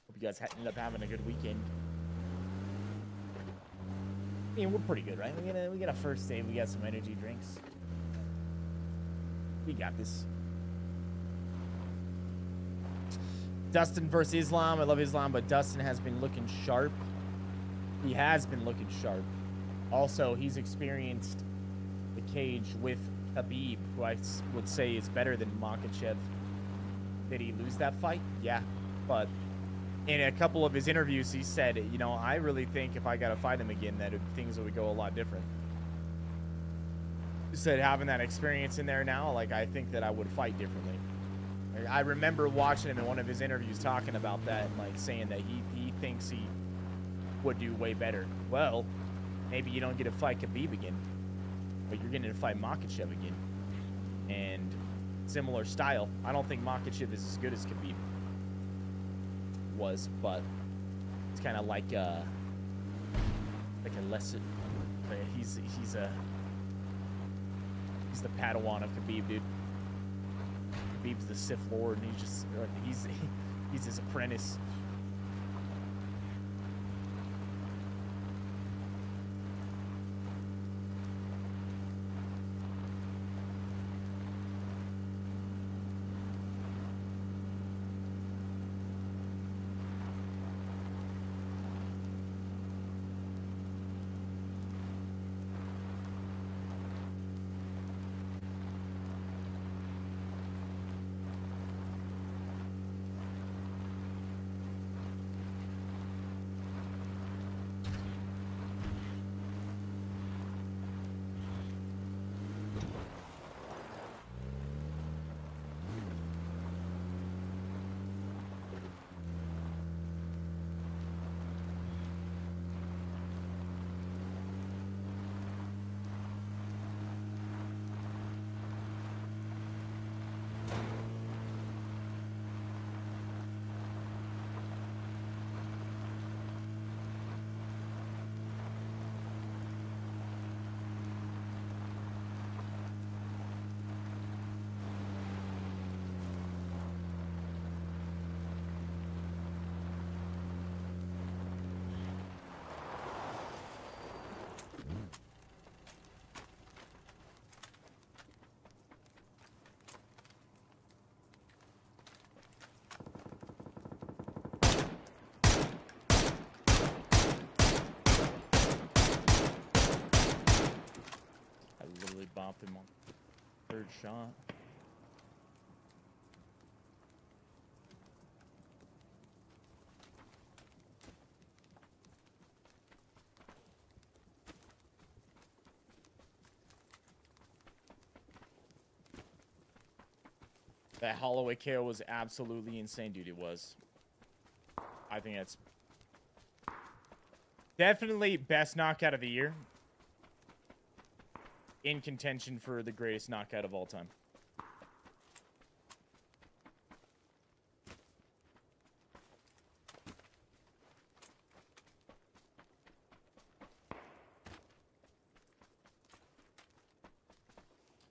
Hope you guys ha- end up having a good weekend. I mean, we're pretty good, right? We got a, we got a first aid. We got some energy drinks. We got this. Dustin versus Islam. I love Islam, but Dustin has been looking sharp. He has been looking sharp. Also, he's experienced the cage with Khabib, who I would say is better than Makhachev. Did he lose that fight? Yeah, but in a couple of his interviews, he said, you know, I really think if I got to fight him again, that things would go a lot different. He said having that experience in there now, like I think that I would fight differently. I remember watching him in one of his interviews talking about that, and like saying that he he thinks he would do way better. Well, maybe you don't get to fight Khabib again, but you're getting to fight Makhachev again, and similar style. I don't think Makhachev is as good as Khabib was, but it's kind of like uh like a like, He's he's a he's the Padawan of Khabib, dude. Khabib's the Sith Lord, and he's just he's he's his apprentice. I bopped him on third shot. That Holloway KO was absolutely insane, dude. It was. I think that's definitely best knockout of the year in contention for the greatest knockout of all time.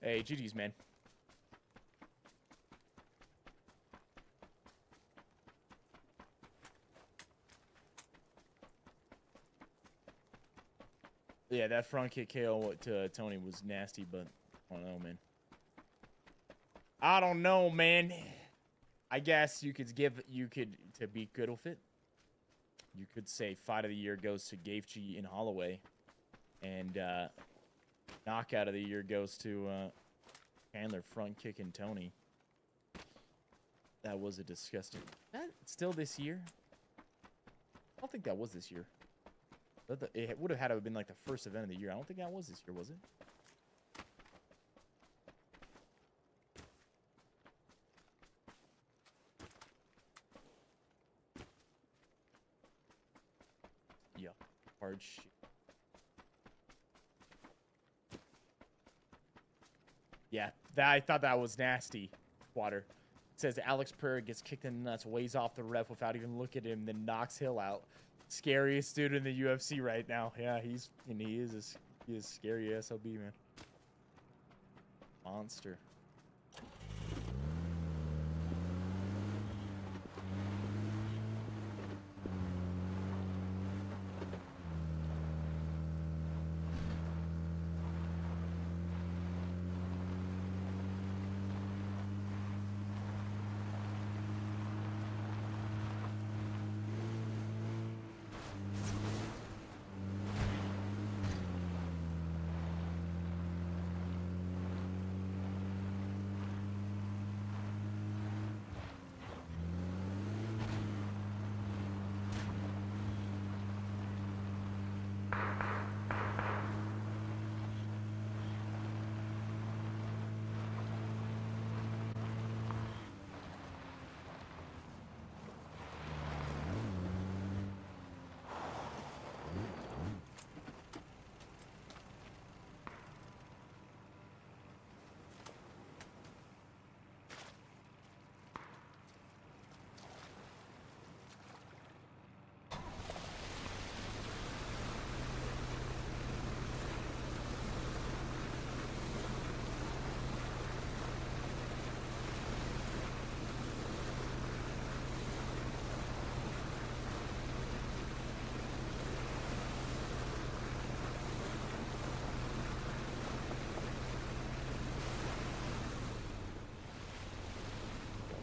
Hey, GG's, man. That front kick KO to Tony was nasty, but I don't know, man. I don't know, man. I guess you could give you could to be good with it. You could say fight of the year goes to Gaethje in Holloway, and uh, knockout of the year goes to uh, Chandler front kick and Tony. That was a disgusting. That still this year? I don't think that was this year. The- It would have had to have been like the first event of the year. I don't think that was this year, was it? Yeah, hard shit. Yeah, that I thought that was nasty. Water. It says Alex Pereira gets kicked in the nuts, ways off the ref without even looking at him, then knocks Hill out. Scariest dude in the UFC right now. Yeah, he's and he is a, he is scary SOB man. Monster.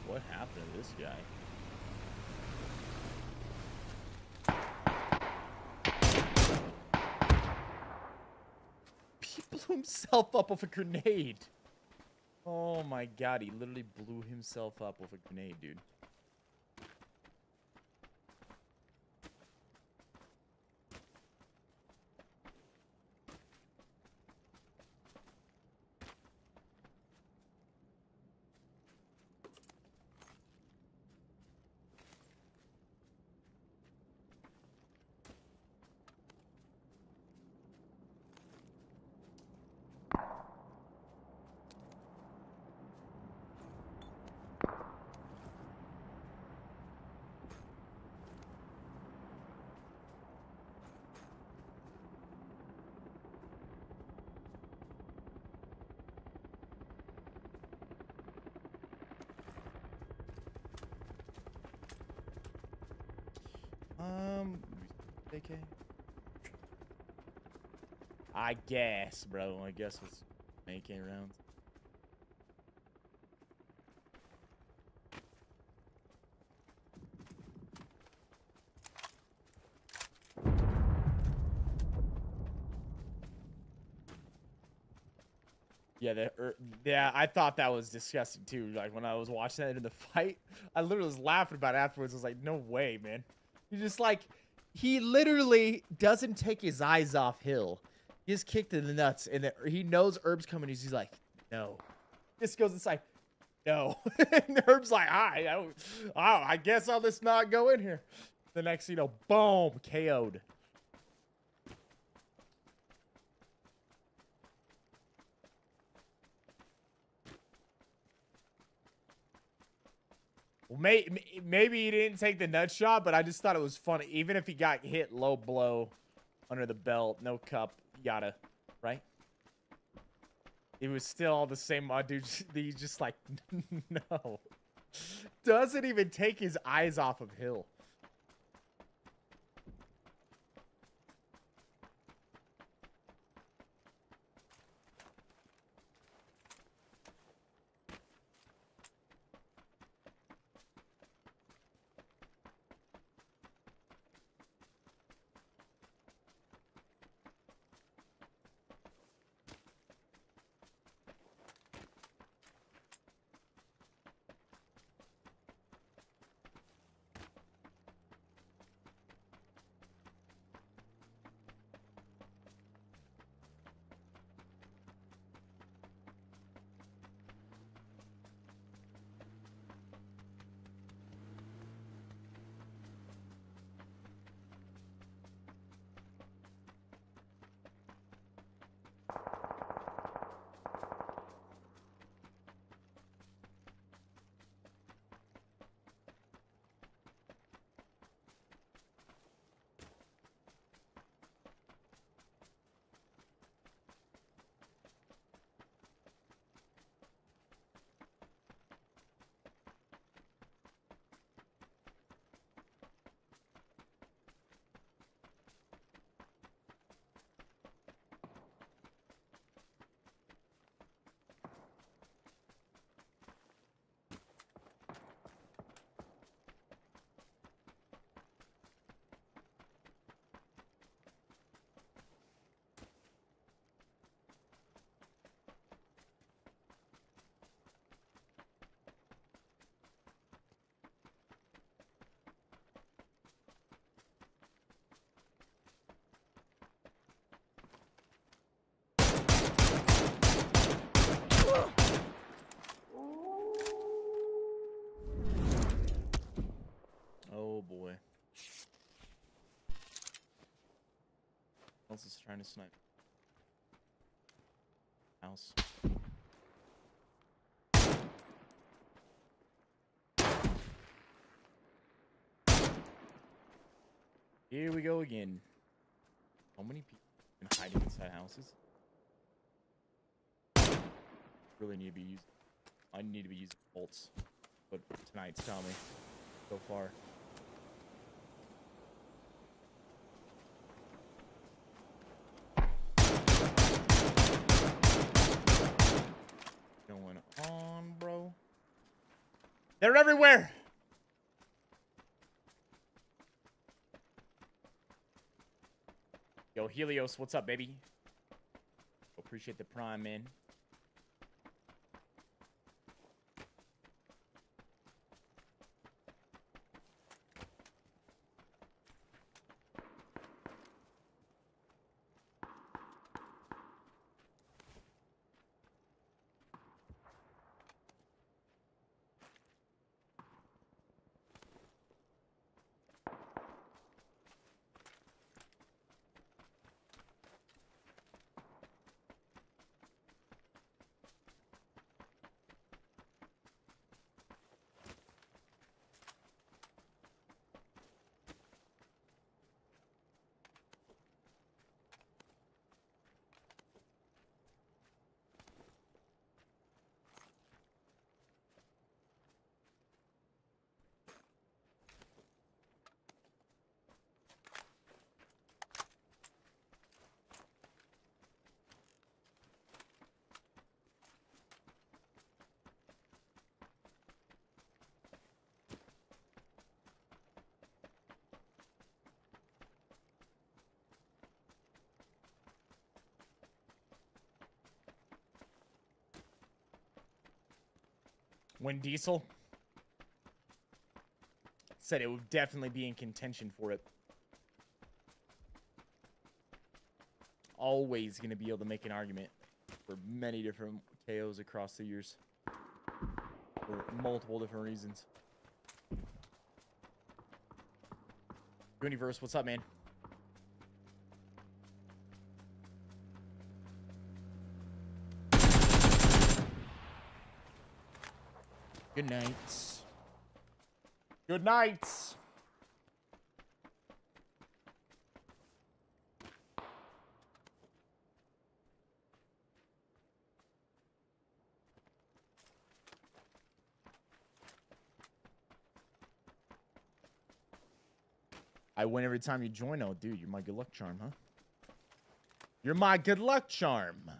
What happened to this guy? He blew himself up with a grenade. Oh my god, he literally blew himself up with a grenade, dude. Um, AK. I guess, bro. I guess it's AK rounds. Yeah, the, er, yeah, I thought that was disgusting too. Like when I was watching that in the fight, I literally was laughing about it afterwards. I was like, no way, man. He just like, he literally doesn't take his eyes off Hill. He just kicked in the nuts, and he knows Herb's coming. He's like, no. This goes inside, no. and Herb's like, I, I, don't, oh, I guess I'll just not go in here. The next, you know, boom, KO'd. Well, may, may- maybe he didn't take the nut shot, but I just thought it was funny. Even if he got hit low blow under the belt, no cup, yada, right? It was still all the same. Uh, dude, he's just like, no. Doesn't even take his eyes off of Hill. Snipe. House. Here we go again. How many people been hiding inside houses? Really need to be. I need to be using bolts. But tonight's Tommy. so far. Going on, bro. They're everywhere. Yo, Helios, what's up, baby? Appreciate the prime, man. When Diesel said it would definitely be in contention for it. Always going to be able to make an argument for many different KOs across the years. For multiple different reasons. Universe, what's up, man? Good night. Good night. I win every time you join. Oh, dude, you're my good luck charm, huh? You're my good luck charm.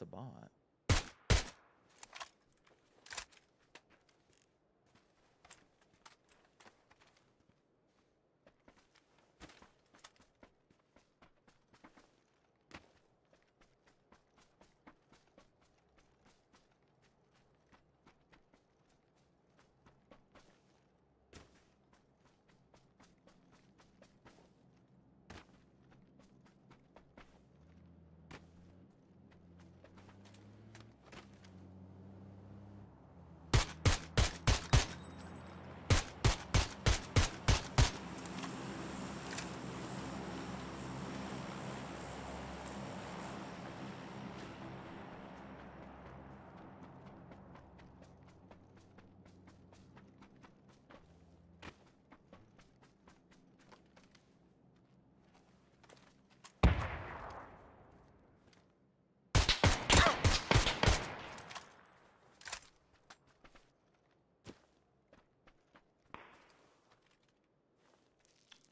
That's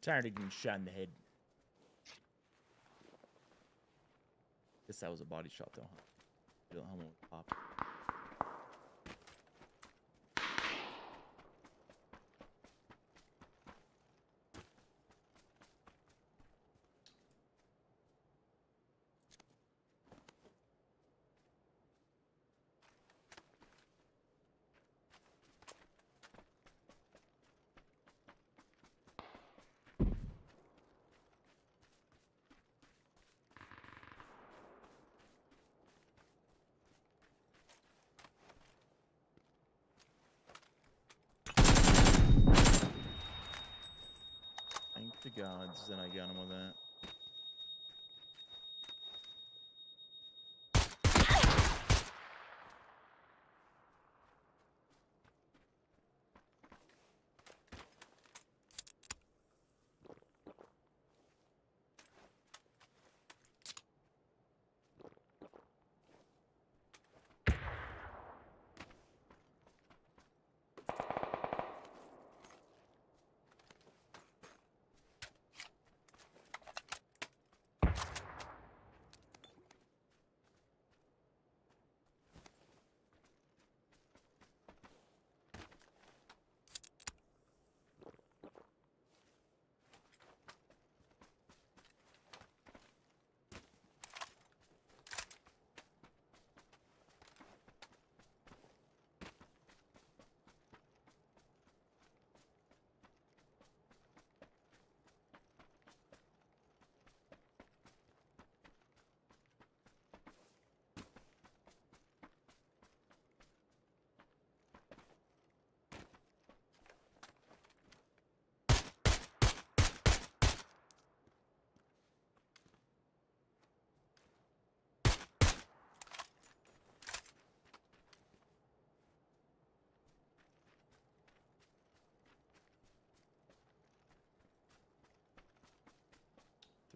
Tired of getting shot in the head. Guess that was a body shot though, huh? Then I got him with that.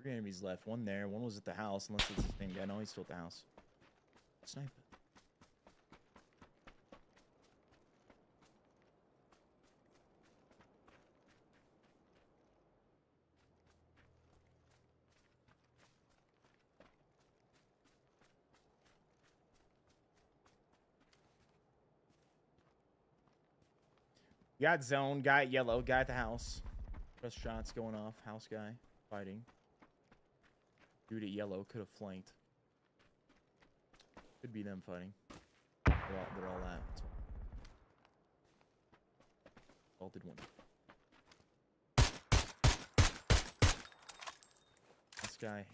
Three enemies left. One there. One was at the house. Unless it's the same guy. No, he's still at the house. Sniper. Got zone, guy yellow, guy at the house. Press shots going off, house guy fighting. Dude at yellow could have flanked. Could be them fighting. They're all, they're all at. All did one. This guy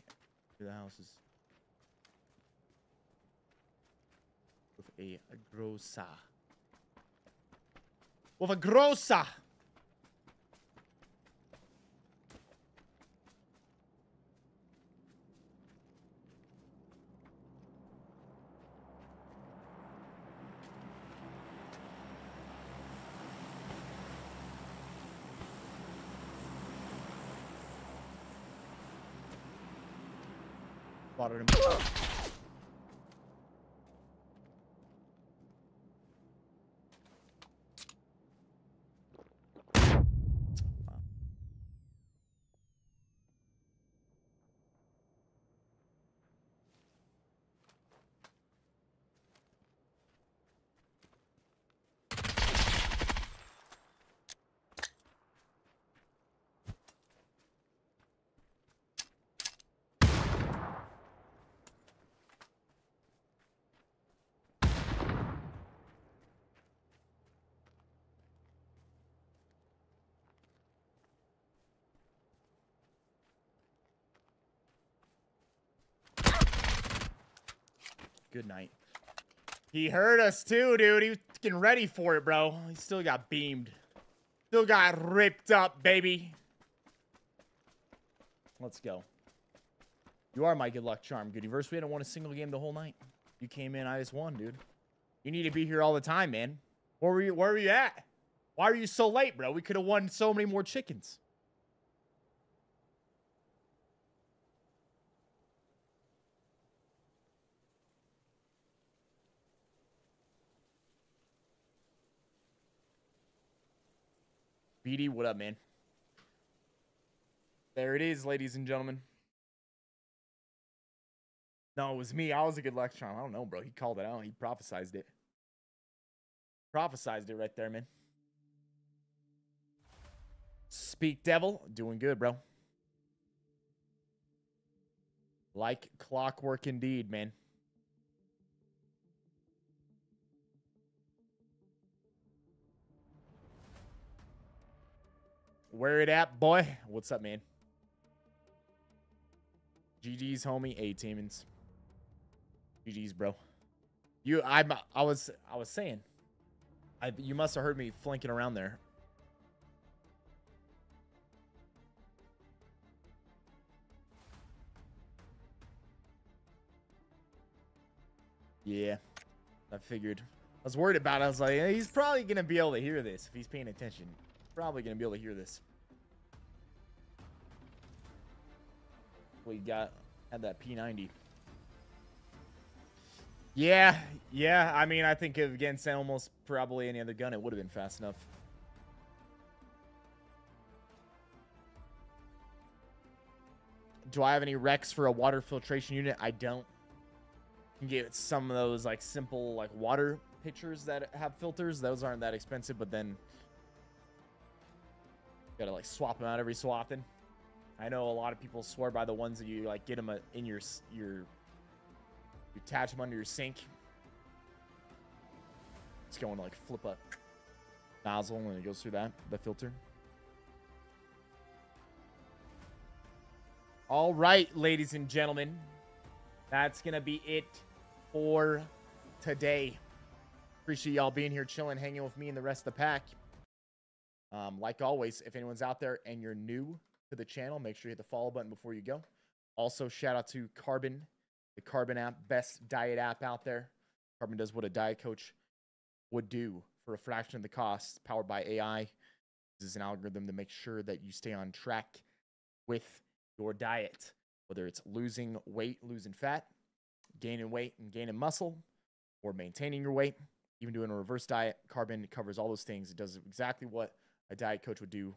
through the houses. With a, a Groza. With a Groza! Spotted him. Good night. He heard us too, dude. He was getting ready for it, bro. He still got beamed. Still got ripped up, baby. Let's go. You are my good luck charm, Goodieverse. We hadn't won a single game the whole night. You came in, I just won, dude. You need to be here all the time, man. Where were you? Where were you at? Why are you so late, bro? We could have won so many more chickens. BD, what up, man? There it is, ladies and gentlemen. No, it was me. I was a good charm. I don't know, bro. He called it out. He prophesized it. Prophesized it right there, man. Speak Devil, doing good, bro. Like clockwork indeed, man. Where it at, boy? What's up, man? GG's, homie. A teamins. GG's, bro. You, I, I was, I was saying, I, you must have heard me flanking around there. Yeah, I figured. I was worried about it. I was like, he's probably going to be able to hear this if he's paying attention. Probably going to be able to hear this. We got had that P90. Yeah, yeah. I mean, I think against almost probably any other gun, it would have been fast enough. Do I have any recs for a water filtration unit? I don't. Can get some of those like simple like water pitchers that have filters. Those aren't that expensive, but then gotta like swap them out every so often. I know a lot of people swear by the ones that you like get them uh, in your your you attach them under your sink. It's going to like flip a nozzle and it goes through that the filter. All right, ladies and gentlemen, that's gonna be it for today. Appreciate y'all being here, chilling, hanging with me and the rest of the pack. Um, like always, if anyone's out there and you're new to the channel, make sure you hit the follow button before you go. Also, shout out to Carbon, the Carbon app, best diet app out there. Carbon does what a diet coach would do for a fraction of the cost, powered by AI. This is an algorithm to make sure that you stay on track with your diet, whether it's losing weight, losing fat, gaining weight and gaining muscle, or maintaining your weight, even doing a reverse diet. Carbon covers all those things. It does exactly what a diet coach would do,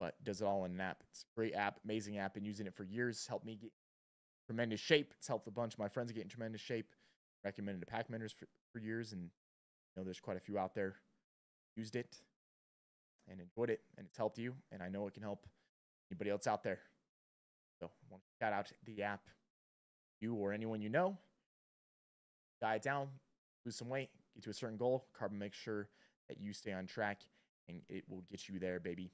but does it all in an app. It's a great app, amazing app. Been using it for years. Helped me get tremendous shape. It's helped a bunch of my friends get in tremendous shape. Recommended to pack members for, for years, and you know there's quite a few out there used it and enjoyed it, and it's helped you. And I know it can help anybody else out there. So I want to shout out the app. You or anyone you know, diet down, lose some weight, get to a certain goal. Carbon makes sure that you stay on track, and it will get you there, baby.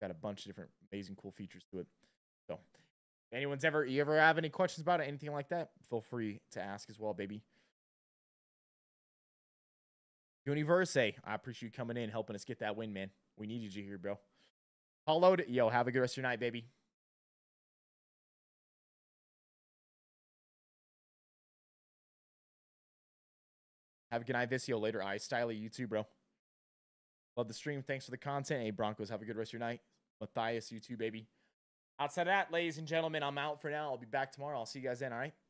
Got a bunch of different amazing, cool features to it. So, anyone's ever you ever have any questions about it, anything like that, feel free to ask as well, baby. Universe, I appreciate you coming in, helping us get that win, man. We needed you here, bro. Followed, yo, have a good rest of your night, baby. Have a good night, Visio. Later, I style you too, bro. Love the stream. Thanks for the content. Hey, Broncos, have a good rest of your night. Matthias, you too, baby. Outside of that, ladies and gentlemen, I'm out for now. I'll be back tomorrow. I'll see you guys then, all right?